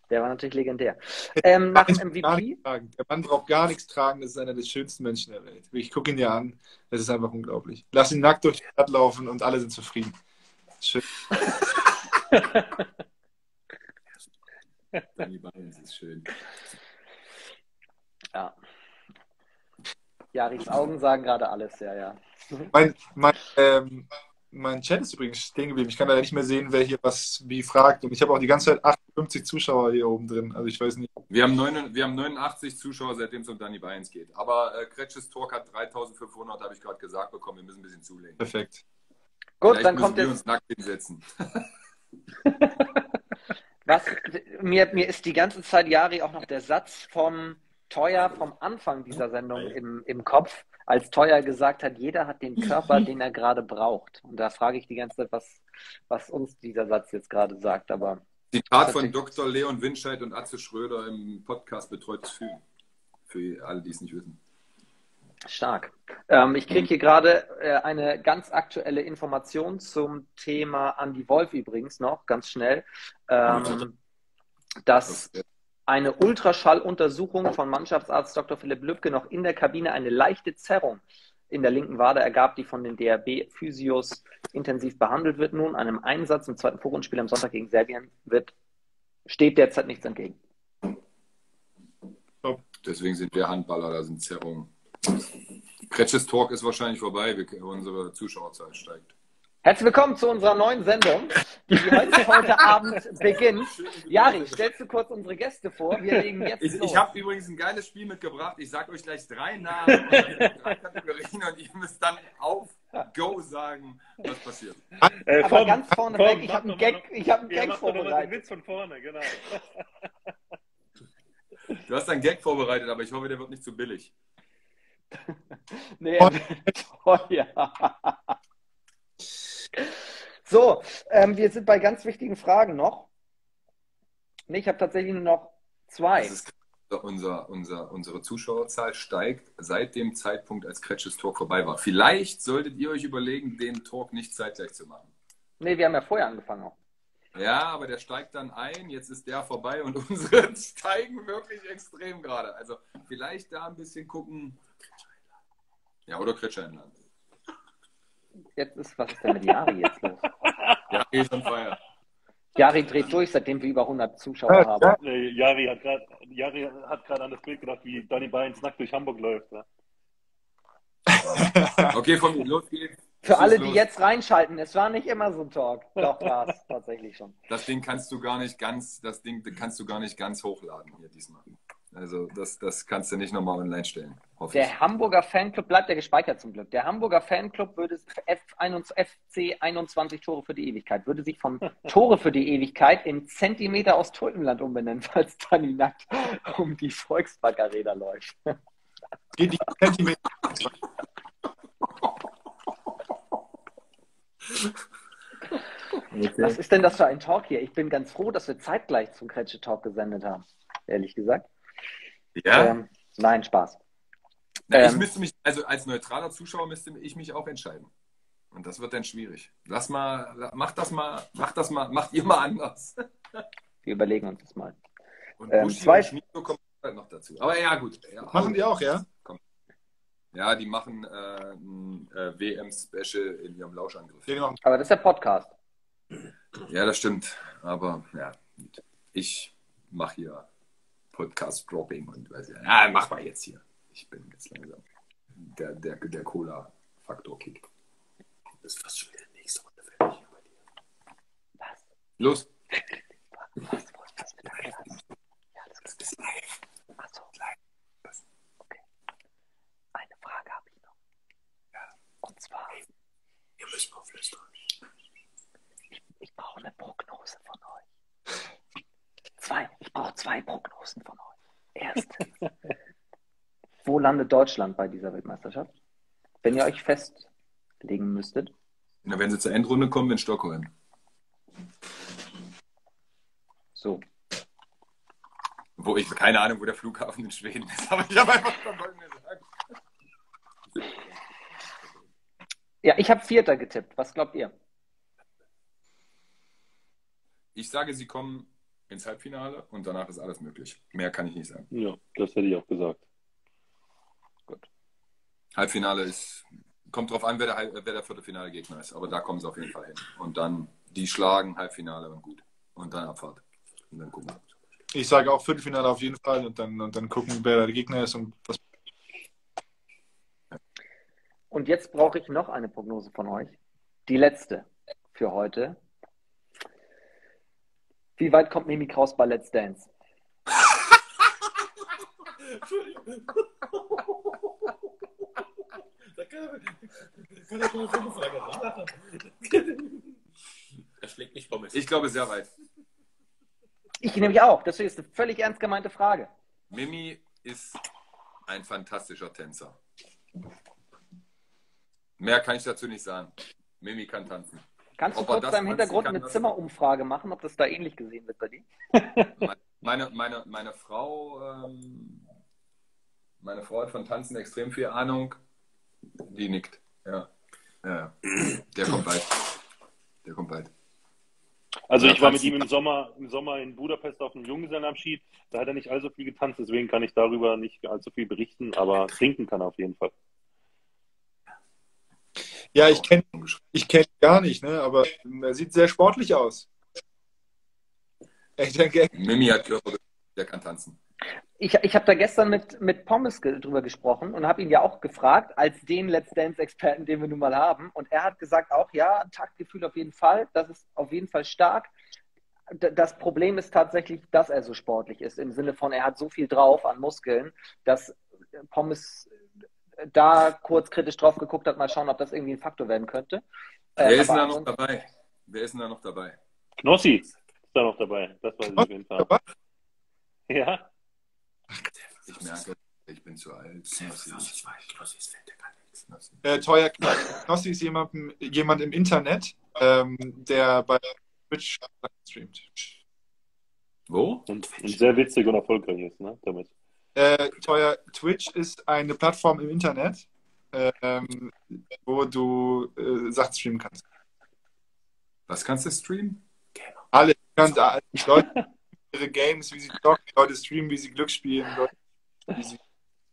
der war natürlich legendär. Ähm, nach dem MVP. Der Mann braucht gar nichts tragen, das ist einer der schönsten Menschen der Welt. Ich gucke ihn ja an, das ist einfach unglaublich. Lass ihn nackt durch die Stadt laufen und alle sind zufrieden. Schön. Die Bayerns ist schön. Ja. Jaris Augen sagen gerade alles, ja, ja. Mein, mein, ähm, mein Chat ist übrigens stehen geblieben. Ich kann leider nicht mehr sehen, wer hier was wie fragt. Und ich habe auch die ganze Zeit 58 Zuschauer hier oben drin. Also ich weiß nicht. Wir haben, 9, wir haben 89 Zuschauer, seitdem es um Danny Bayerns geht. Aber äh, Kretsches Talk hat 3500, habe ich gerade gesagt bekommen. Wir müssen ein bisschen zulegen. Perfekt. Gut, Vielleicht dann müssen kommt wir jetzt. uns nackt hinsetzen. Was, mir, mir ist die ganze Zeit, Jari, auch noch der Satz vom Teuer vom Anfang dieser Sendung im, im Kopf, als Teuer gesagt hat, jeder hat den Körper, den er gerade braucht. Und da frage ich die ganze Zeit, was, was uns dieser Satz jetzt gerade sagt. Aber Zitat von Dr. Leon Winscheid und Atze Schröder im Podcast Betreutes Fühlen. Für alle, die es nicht wissen. stark. Ähm, ich kriege hier gerade äh, eine ganz aktuelle Information zum Thema Andy Wolf übrigens noch, ganz schnell, ähm, dass eine Ultraschalluntersuchung von Mannschaftsarzt Dr. Philipp Lübke noch in der Kabine eine leichte Zerrung in der linken Wade ergab, die von den DRB-Physios intensiv behandelt wird. Nun einem Einsatz im zweiten Vorrundenspiel am Sonntag gegen Serbien wird, steht derzeit nichts entgegen. Deswegen sind wir Handballer, da sind Zerrungen. Kretsches Talk ist wahrscheinlich vorbei, unsere Zuschauerzahl steigt. Herzlich willkommen zu unserer neuen Sendung, die heute, heute Abend beginnt. Jari, stellst du kurz unsere Gäste vor? Wir legen jetzt Ich, los. ich habe übrigens ein geiles Spiel mitgebracht. Ich sage euch gleich drei Namen und drei Kategorien und ihr müsst dann auf Go sagen, was passiert. Äh, Aber Form- ganz vorne Form, weg, ich habe einen Gag, ich hab einen Ja, Gag vorbereitet. Witz von vorne, genau. Du hast einen Gag vorbereitet, aber ich hoffe, der wird nicht zu billig. Nee, teuer. So, ähm, wir sind bei ganz wichtigen Fragen noch. Nee, ich habe tatsächlich nur noch zwei. Unser, unser, unsere Zuschauerzahl steigt seit dem Zeitpunkt, als Kretsches Talk vorbei war. Vielleicht solltet ihr euch überlegen, den Talk nicht zeitgleich zu machen. Nee, wir haben ja vorher angefangen auch. Ja, aber der steigt dann ein, jetzt ist der vorbei und unsere steigen wirklich extrem gerade. Also vielleicht da ein bisschen gucken. Ja, oder Kretscher einladen. Jetzt ist, was ist denn mit Jari jetzt los? Ja, geht on fire. Jari dreht durch, seitdem wir über 100 Zuschauer haben. Äh, Jari hat gerade Jari hat gerade an das Bild gedacht, wie Danny Bayens nackt durch Hamburg läuft. Ja. Okay, von mir, los geht's. Für alle, die los. jetzt reinschalten, es war nicht immer so ein Talk. Doch, war es tatsächlich schon. Das Ding kannst du gar nicht ganz, das Ding kannst du gar nicht ganz hochladen hier diesmal. Also das, das kannst du nicht nochmal online stellen. Hoffe ich. Der Hamburger Fanclub bleibt ja gespeichert zum Glück. Der Hamburger Fanclub würde F21, FC 21 Tore für die Ewigkeit, würde sich von Tore für die Ewigkeit in Zentimeter aus Tulpenland umbenennen, falls Dani nackt um die Volksbaggerräder läuft. Geht die Zentimeter. Was ist denn das für ein Talk hier? Ich bin ganz froh, dass wir zeitgleich zum Kretsche Talk gesendet haben. Ehrlich gesagt. Ja, Ähm, nein, Spaß. Na, ich ähm, müsste mich, also als neutraler Zuschauer müsste ich mich auch entscheiden. Und das wird dann schwierig. Lass mal, mach das mal, mach das mal, macht ihr mal anders. Wir überlegen uns das mal. Und Ähm, zwei- und halt noch dazu. Aber ja, gut. Ja, Machen die auch, ja? Ja, die machen äh, ein äh, WM-Special in ihrem Lauschangriff. Ja, genau. Aber das ist der Podcast. Ja, das stimmt. Aber ja, ich mache hier Podcast-Dropping und weiß ja, ja, mach mal jetzt hier. Ich bin jetzt langsam. Der, der, der Cola-Faktor kickt. Das ist fast schon wieder nächste Runde fertig bei dir. Was? Los. Was, was, was Ja, das ist live. Achso. Live. Was? Okay. Eine Frage habe ich noch. Ja. Und zwar. Hey, ihr müsst mal flüstern. Ich, ich brauche eine Prognose von euch. Zwei. Ich brauche zwei Prognosen von euch. Erstens. Wo landet Deutschland bei dieser Weltmeisterschaft? Wenn ihr euch festlegen müsstet. Na, wenn sie zur Endrunde kommen, in Stockholm. So. Wo ich keine Ahnung, wo der Flughafen in Schweden ist, aber ich habe einfach Stockholm gesagt. Ja, ich habe Vierter getippt. Was glaubt ihr? Ich sage, sie kommen ins Halbfinale und danach ist alles möglich. Mehr kann ich nicht sagen. Ja, das hätte ich auch gesagt. Gut. Halbfinale ist, kommt drauf an, wer der, wer der Viertelfinale-Gegner ist, aber da kommen sie auf jeden Fall hin. Und dann die schlagen, Halbfinale und gut. Und dann Abfahrt. Und dann gucken wir. Ich sage auch Viertelfinale auf jeden Fall und dann, und dann gucken, wer der Gegner ist und was. Und jetzt brauche ich noch eine Prognose von euch. Die letzte für heute. Wie weit kommt Mimi Kraus bei Let's Dance? Entschuldigung. Da kann, kann er mal so eine Frage machen. Er schlägt nicht Pommes. Ich glaube sehr weit. Ich nämlich auch. Deswegen ist eine völlig ernst gemeinte Frage. Mimi ist ein fantastischer Tänzer. Mehr kann ich dazu nicht sagen. Mimi kann tanzen. Kannst du kurz da im Hintergrund eine Zimmerumfrage machen, ob das da ähnlich gesehen wird bei dir? meine, meine, meine Frau, ähm, meine Frau hat von Tanzen extrem viel Ahnung. Die nickt. Ja. ja. Der kommt bald. Der kommt bald. Also ich war mit ihm im Sommer, im Sommer in Budapest auf einem Junggesellenabschied. Da hat er nicht allzu viel getanzt, deswegen kann ich darüber nicht allzu viel berichten, aber trinken kann er auf jeden Fall. Ja, ich kenne ich kenn gar nicht, ne? aber er sieht sehr sportlich aus. Ich denke, Mimi hat Körper, der kann tanzen. Ich, ich habe da gestern mit, mit Pommes ge drüber gesprochen und habe ihn ja auch gefragt, als den Let's Dance-Experten, den wir nun mal haben. Und er hat gesagt auch, ja, Taktgefühl auf jeden Fall, das ist auf jeden Fall stark. Das Problem ist tatsächlich, dass er so sportlich ist, im Sinne von, er hat so viel drauf an Muskeln, dass Pommes da kurz kritisch drauf geguckt hat, mal schauen, ob das irgendwie ein Faktor werden könnte. Wer äh, ist denn da noch dabei? Wer ist denn da noch dabei? Knossi ist da noch dabei. Das weiß ich auf jeden Fall. Ja. Ich merke, ich bin zu alt. Knossi ist. Äh, teuer Knossi ist jemand, jemand im Internet, ähm, der bei Twitch streamt. Wo? Und, und sehr witzig und erfolgreich ist, ne? Damit. Äh, teuer, Twitch ist eine Plattform im Internet, ähm, wo du äh, Sachen streamen kannst. Was kannst du streamen? Alle, Leute ihre Games, wie sie zocken, Leute streamen, wie sie Glück spielen, Leute, wie sie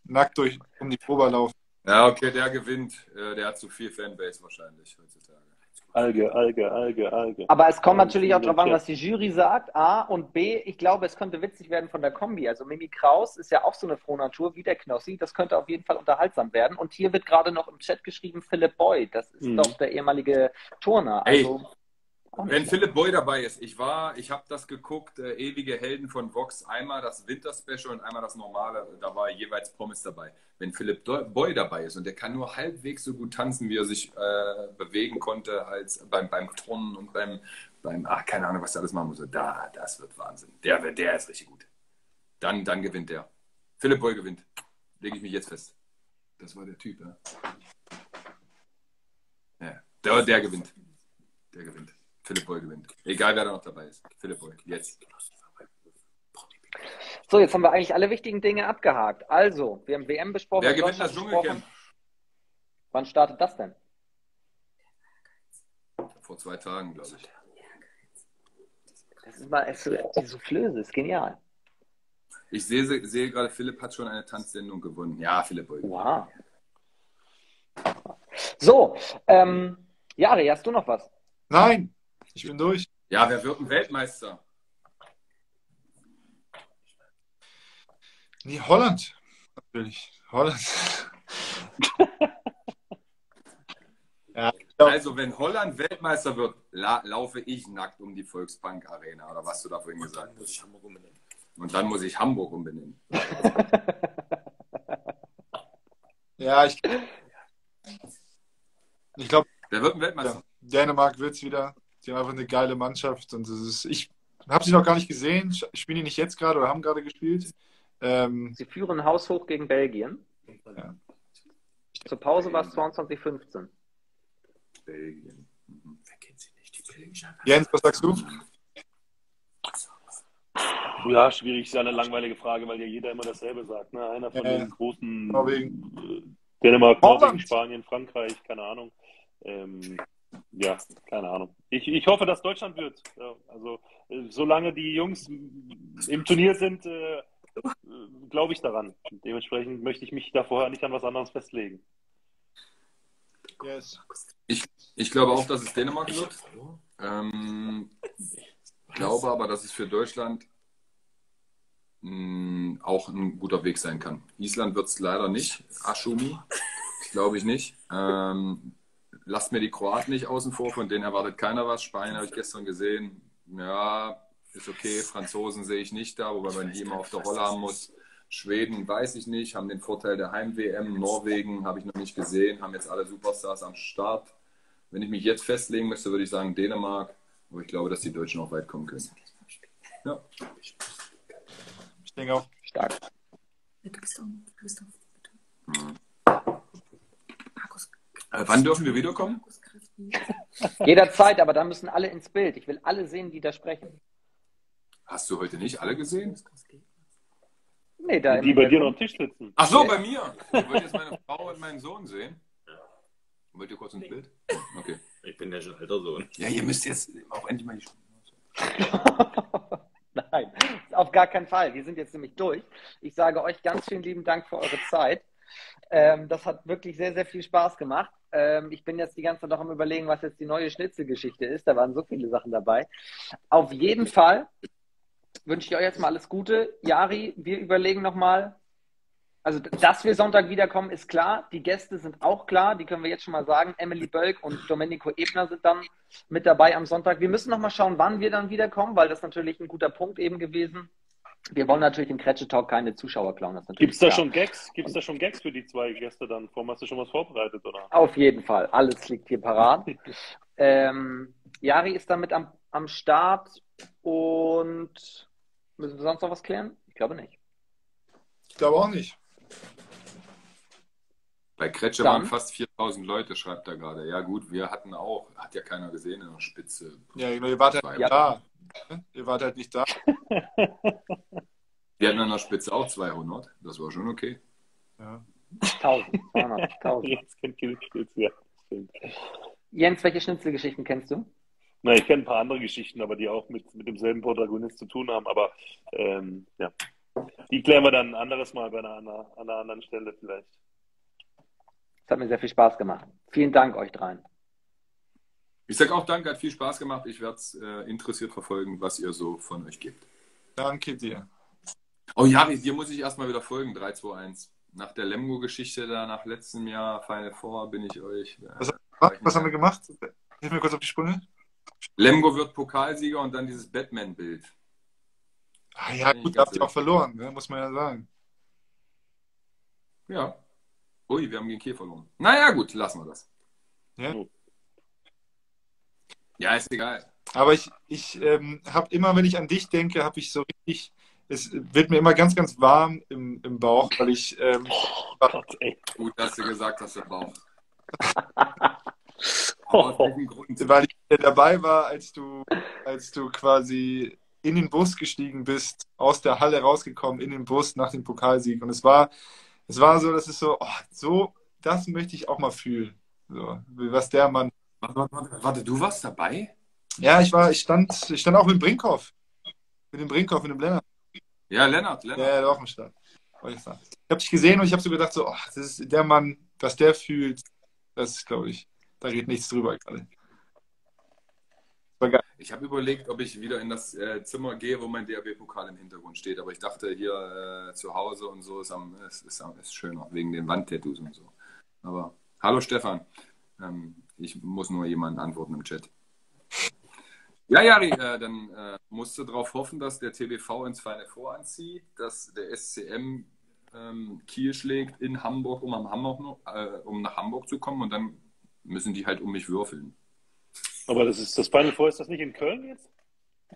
nackt durch um die Probe laufen. Ja, okay, der gewinnt. Äh, der hat zu viel Fanbase wahrscheinlich heutzutage. Alge, Alge, Alge, Alge. Aber es kommt natürlich auch darauf an, was die Jury sagt. A und B, ich glaube, es könnte witzig werden von der Kombi. Also Mimi Kraus ist ja auch so eine Frohnatur wie der Knossi. Das könnte auf jeden Fall unterhaltsam werden. Und hier wird gerade noch im Chat geschrieben Philipp Boy. Das ist mhm. doch der ehemalige Turner. Also, Ey, wenn Philipp Boy dabei ist, ich war, ich habe das geguckt, äh, ewige Helden von Vox, einmal das Winterspecial und einmal das normale, da war jeweils Pommes dabei. Wenn Philipp Boy dabei ist und der kann nur halbwegs so gut tanzen, wie er sich äh, bewegen konnte als beim, beim Turnen und beim, beim, ach, keine Ahnung, was er alles machen muss, da, das wird Wahnsinn. Der, der ist richtig gut. Dann, dann gewinnt der. Philipp Boy gewinnt. Lege ich mich jetzt fest. Das war der Typ, ja. ja der, der gewinnt. Der gewinnt. Philipp Boy gewinnt. Egal, wer da noch dabei ist. Philipp Boy, jetzt. So, jetzt haben wir eigentlich alle wichtigen Dinge abgehakt. Also, wir haben WM besprochen. Wer gewinnt das Dschungelcamp? Wann startet das denn? Vor zwei Tagen, glaube ich. Das ist mal die Soufflöse, ist genial. Ich sehe, sehe gerade, Philipp hat schon eine Tanzsendung gewonnen. Ja, Philipp Boy. Wow. So, ähm, Jari, hast du noch was? Nein, ich bin durch. Ja, wer wird ein Weltmeister? Nee, Holland. Natürlich. Holland. ja, also, wenn Holland Weltmeister wird, la laufe ich nackt um die Volksbank Arena oder was du da vorhin gesagt hast. Und dann muss ich Hamburg umbenennen. ja, ich, ich glaube, Wer wird ein Weltmeister? Ja, Dänemark wird es wieder. Die haben einfach eine geile Mannschaft und das ist, ich habe sie noch gar nicht gesehen. Spielen die nicht jetzt gerade oder haben gerade gespielt? Ähm, sie führen haushoch gegen Belgien. Ja. Zur Pause war es 22:15. Belgien. Mhm. Wer kennt sie nicht? Die Belgier. Jens, was sagst du? Ja, schwierig, ist ja eine langweilige Frage, weil ja jeder immer dasselbe sagt. Ne? Einer von ja, den großen Norwegen. Äh, Dänemark, Norwegen, Spanien, Frankreich, keine Ahnung. Ähm, ja, keine Ahnung. Ich, ich hoffe, dass Deutschland wird. Also, äh, solange die Jungs im Turnier sind, äh, glaube ich daran. Dementsprechend möchte ich mich da vorher nicht an was anderes festlegen. Yes. Ich, ich glaube auch, dass es Dänemark wird. Ähm, glaube aber, dass es für Deutschland mh, mm, auch ein guter Weg sein kann. Island wird es leider nicht. Ashumi, glaube ich nicht. Ähm, lasst mir die Kroaten nicht außen vor, von denen erwartet keiner was. Spanien habe ich gestern gesehen. Ja, ist okay. Franzosen sehe ich nicht da, wobei man die immer auf der Rolle haben muss. Schweden weiß ich nicht, haben den Vorteil der Heim-WM. Norwegen habe ich noch nicht gesehen, haben jetzt alle Superstars am Start. Wenn ich mich jetzt festlegen müsste, würde ich sagen Dänemark. Aber ich glaube, dass die Deutschen auch weit kommen können. Ja. Ich denke auch. Stark. Hm. Äh, wann dürfen wir wiederkommen? Jederzeit, aber dann müssen alle ins Bild. Ich will alle sehen, die da sprechen. Hast du heute nicht alle gesehen? Nee, da die bei dir noch am Tisch sitzen. Ach so, bei mir. Ich wollte jetzt meine Frau und meinen Sohn sehen. Wollt ihr kurz ins Bild? Okay. Ich bin ja schon alter Sohn. Ja, ihr müsst jetzt auch endlich mal die Nein, auf gar keinen Fall. Wir sind jetzt nämlich durch. Ich sage euch ganz vielen lieben Dank für eure Zeit. Ähm, das hat wirklich sehr, sehr viel Spaß gemacht. Ähm, ich bin jetzt die ganze Zeit noch am Überlegen, was jetzt die neue Schnitzelgeschichte ist. Da waren so viele Sachen dabei. Auf jeden Fall wünsche ich euch jetzt mal alles Gute. Jari, wir überlegen nochmal. Also, dass wir Sonntag wiederkommen, ist klar. Die Gäste sind auch klar. Die können wir jetzt schon mal sagen. Emily Bölk und Domenico Ebner sind dann mit dabei am Sonntag. Wir müssen nochmal schauen, wann wir dann wiederkommen, weil das natürlich ein guter Punkt eben gewesen wir wollen natürlich im Kretsche Talk keine Zuschauer klauen. Gibt es da schon Gags? Gibt es da schon Gags für die zwei Gäste dann? Warum hast du schon was vorbereitet, oder? Auf jeden Fall. Alles liegt hier parat. ähm, Jari ist damit am, am Start und müssen wir sonst noch was klären? Ich glaube nicht. Ich glaube auch nicht. Bei Kretsche waren fast 4000 Leute, schreibt er gerade. Ja, gut, wir hatten auch, hat ja keiner gesehen in der Spitze. Ja, genau, ihr wart halt ja da. Ihr wart halt nicht da. Wir hatten an der Spitze auch 200. Das war schon okay. Ja. 1000. 1000. Jetzt kennt ja. Jens, welche Schnitzelgeschichten kennst du? Na, ich kenne ein paar andere Geschichten, aber die auch mit, mit demselben Protagonist zu tun haben. Aber ähm, ja, die klären wir dann ein anderes Mal bei einer, einer, einer anderen Stelle vielleicht. Es hat mir sehr viel Spaß gemacht. Vielen Dank euch dreien. Ich sage auch Danke, hat viel Spaß gemacht. Ich werde es äh, interessiert verfolgen, was ihr so von euch gebt. Danke dir. Oh Jari, dir muss ich erstmal wieder folgen, 3, 2, 1. Nach der Lemgo-Geschichte da nach letztem Jahr, Final Four, bin ich euch. Äh, was, was, was haben wir gemacht? Hilf mir kurz auf die Sprünge. Lemgo wird Pokalsieger und dann dieses Batman-Bild. Ah ja, gut, da habt ihr auch verloren, ne? muss man ja sagen. Ja. Ui, wir haben gegen Kiel verloren. Naja, gut, lassen wir das. Ja. Ja, ist egal. Aber ich, ich ähm, habe immer, wenn ich an dich denke, habe ich so richtig, es wird mir immer ganz, ganz warm im, im Bauch, weil ich. Ähm, oh Gott, ey. Gut, dass du gesagt hast, der Bauch. Aus welchem Grund? Weil ich dabei war, als du, als du quasi in den Bus gestiegen bist, aus der Halle rausgekommen, in den Bus nach dem Pokalsieg. Und es war, es war so, dass es so, oh, so, das möchte ich auch mal fühlen. So, was der Mann Warte, warte, warte, du warst dabei? Ja, ich war, ich stand, ich stand auch mit Brinkhoff. Mit dem Brinkhoff, mit dem Lennart. Ja, Lennart, Lennart. Ja, der auch im Start. Ich habe dich gesehen und ich habe so gedacht, so, oh, das ist der Mann, was der fühlt. Das ist, glaube ich, da geht nichts drüber gerade. Ich habe überlegt, ob ich wieder in das äh, Zimmer gehe, wo mein DRB-Pokal im Hintergrund steht. Aber ich dachte, hier äh, zu Hause und so ist, am, ist, ist, ist schöner, wegen den Wandtattoos und so. Aber hallo Stefan. Ähm, ich muss nur jemanden antworten im Chat. Ja, Jari, äh, dann äh, musst du darauf hoffen, dass der TBV ins Final Four anzieht, dass der SCM ähm, Kiel schlägt in Hamburg, um, am Hamburg äh, um nach Hamburg zu kommen und dann müssen die halt um mich würfeln. Aber das ist das Final Four, ist das nicht in Köln jetzt?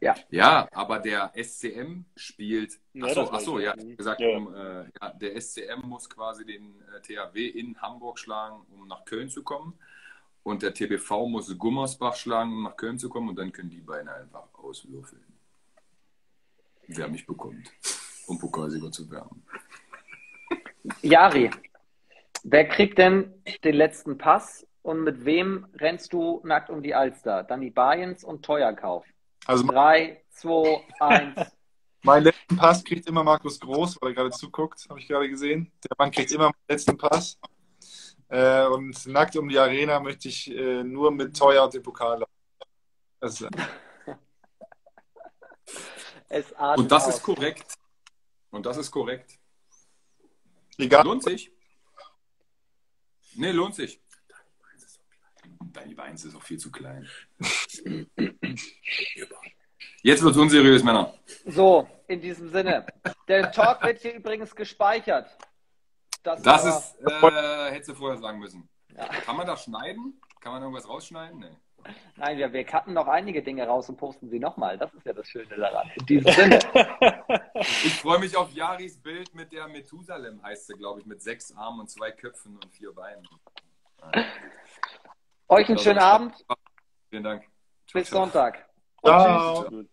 Ja. Ja, aber der SCM spielt. Achso, ja, achso, ja, gesagt, ja. Um, äh, ja, der SCM muss quasi den äh, THW in Hamburg schlagen, um nach Köln zu kommen. Und der TBV muss Gummersbach schlagen, um nach Köln zu kommen. Und dann können die beiden einfach auswürfeln. Wer mich bekommt, um Pokalsieger zu werden. Jari, wer kriegt denn den letzten Pass und mit wem rennst du nackt um die Alster? Dann die Bayens und Teuerkauf. Also 3, 2, 1. Mein letzten Pass kriegt immer Markus Groß, weil er gerade zuguckt, habe ich gerade gesehen. Der Mann kriegt immer meinen letzten Pass. Äh, und nackt um die Arena möchte ich äh, nur mit Teuer und dem Pokal laufen. Das ist, und das aus. ist korrekt. Und das ist korrekt. Egal. Lohnt sich. Nee, lohnt sich. Deine Beins ist auch viel zu klein. Jetzt wird es unseriös, Männer. So, in diesem Sinne. Der Talk wird hier übrigens gespeichert. Das, das ist, äh, hättest du vorher sagen müssen. Ja. Kann man das schneiden? Kann man irgendwas rausschneiden? Nee. Nein, wir, wir cutten noch einige Dinge raus und posten sie nochmal. Das ist ja das Schöne daran. In diesem Sinne. ich freue mich auf Jaris Bild mit der Methusalem, heißt sie, glaube ich, mit sechs Armen und zwei Köpfen und vier Beinen. Euch einen schönen Abend. Vielen Dank. Bis Sonntag. Ciao. Ciao.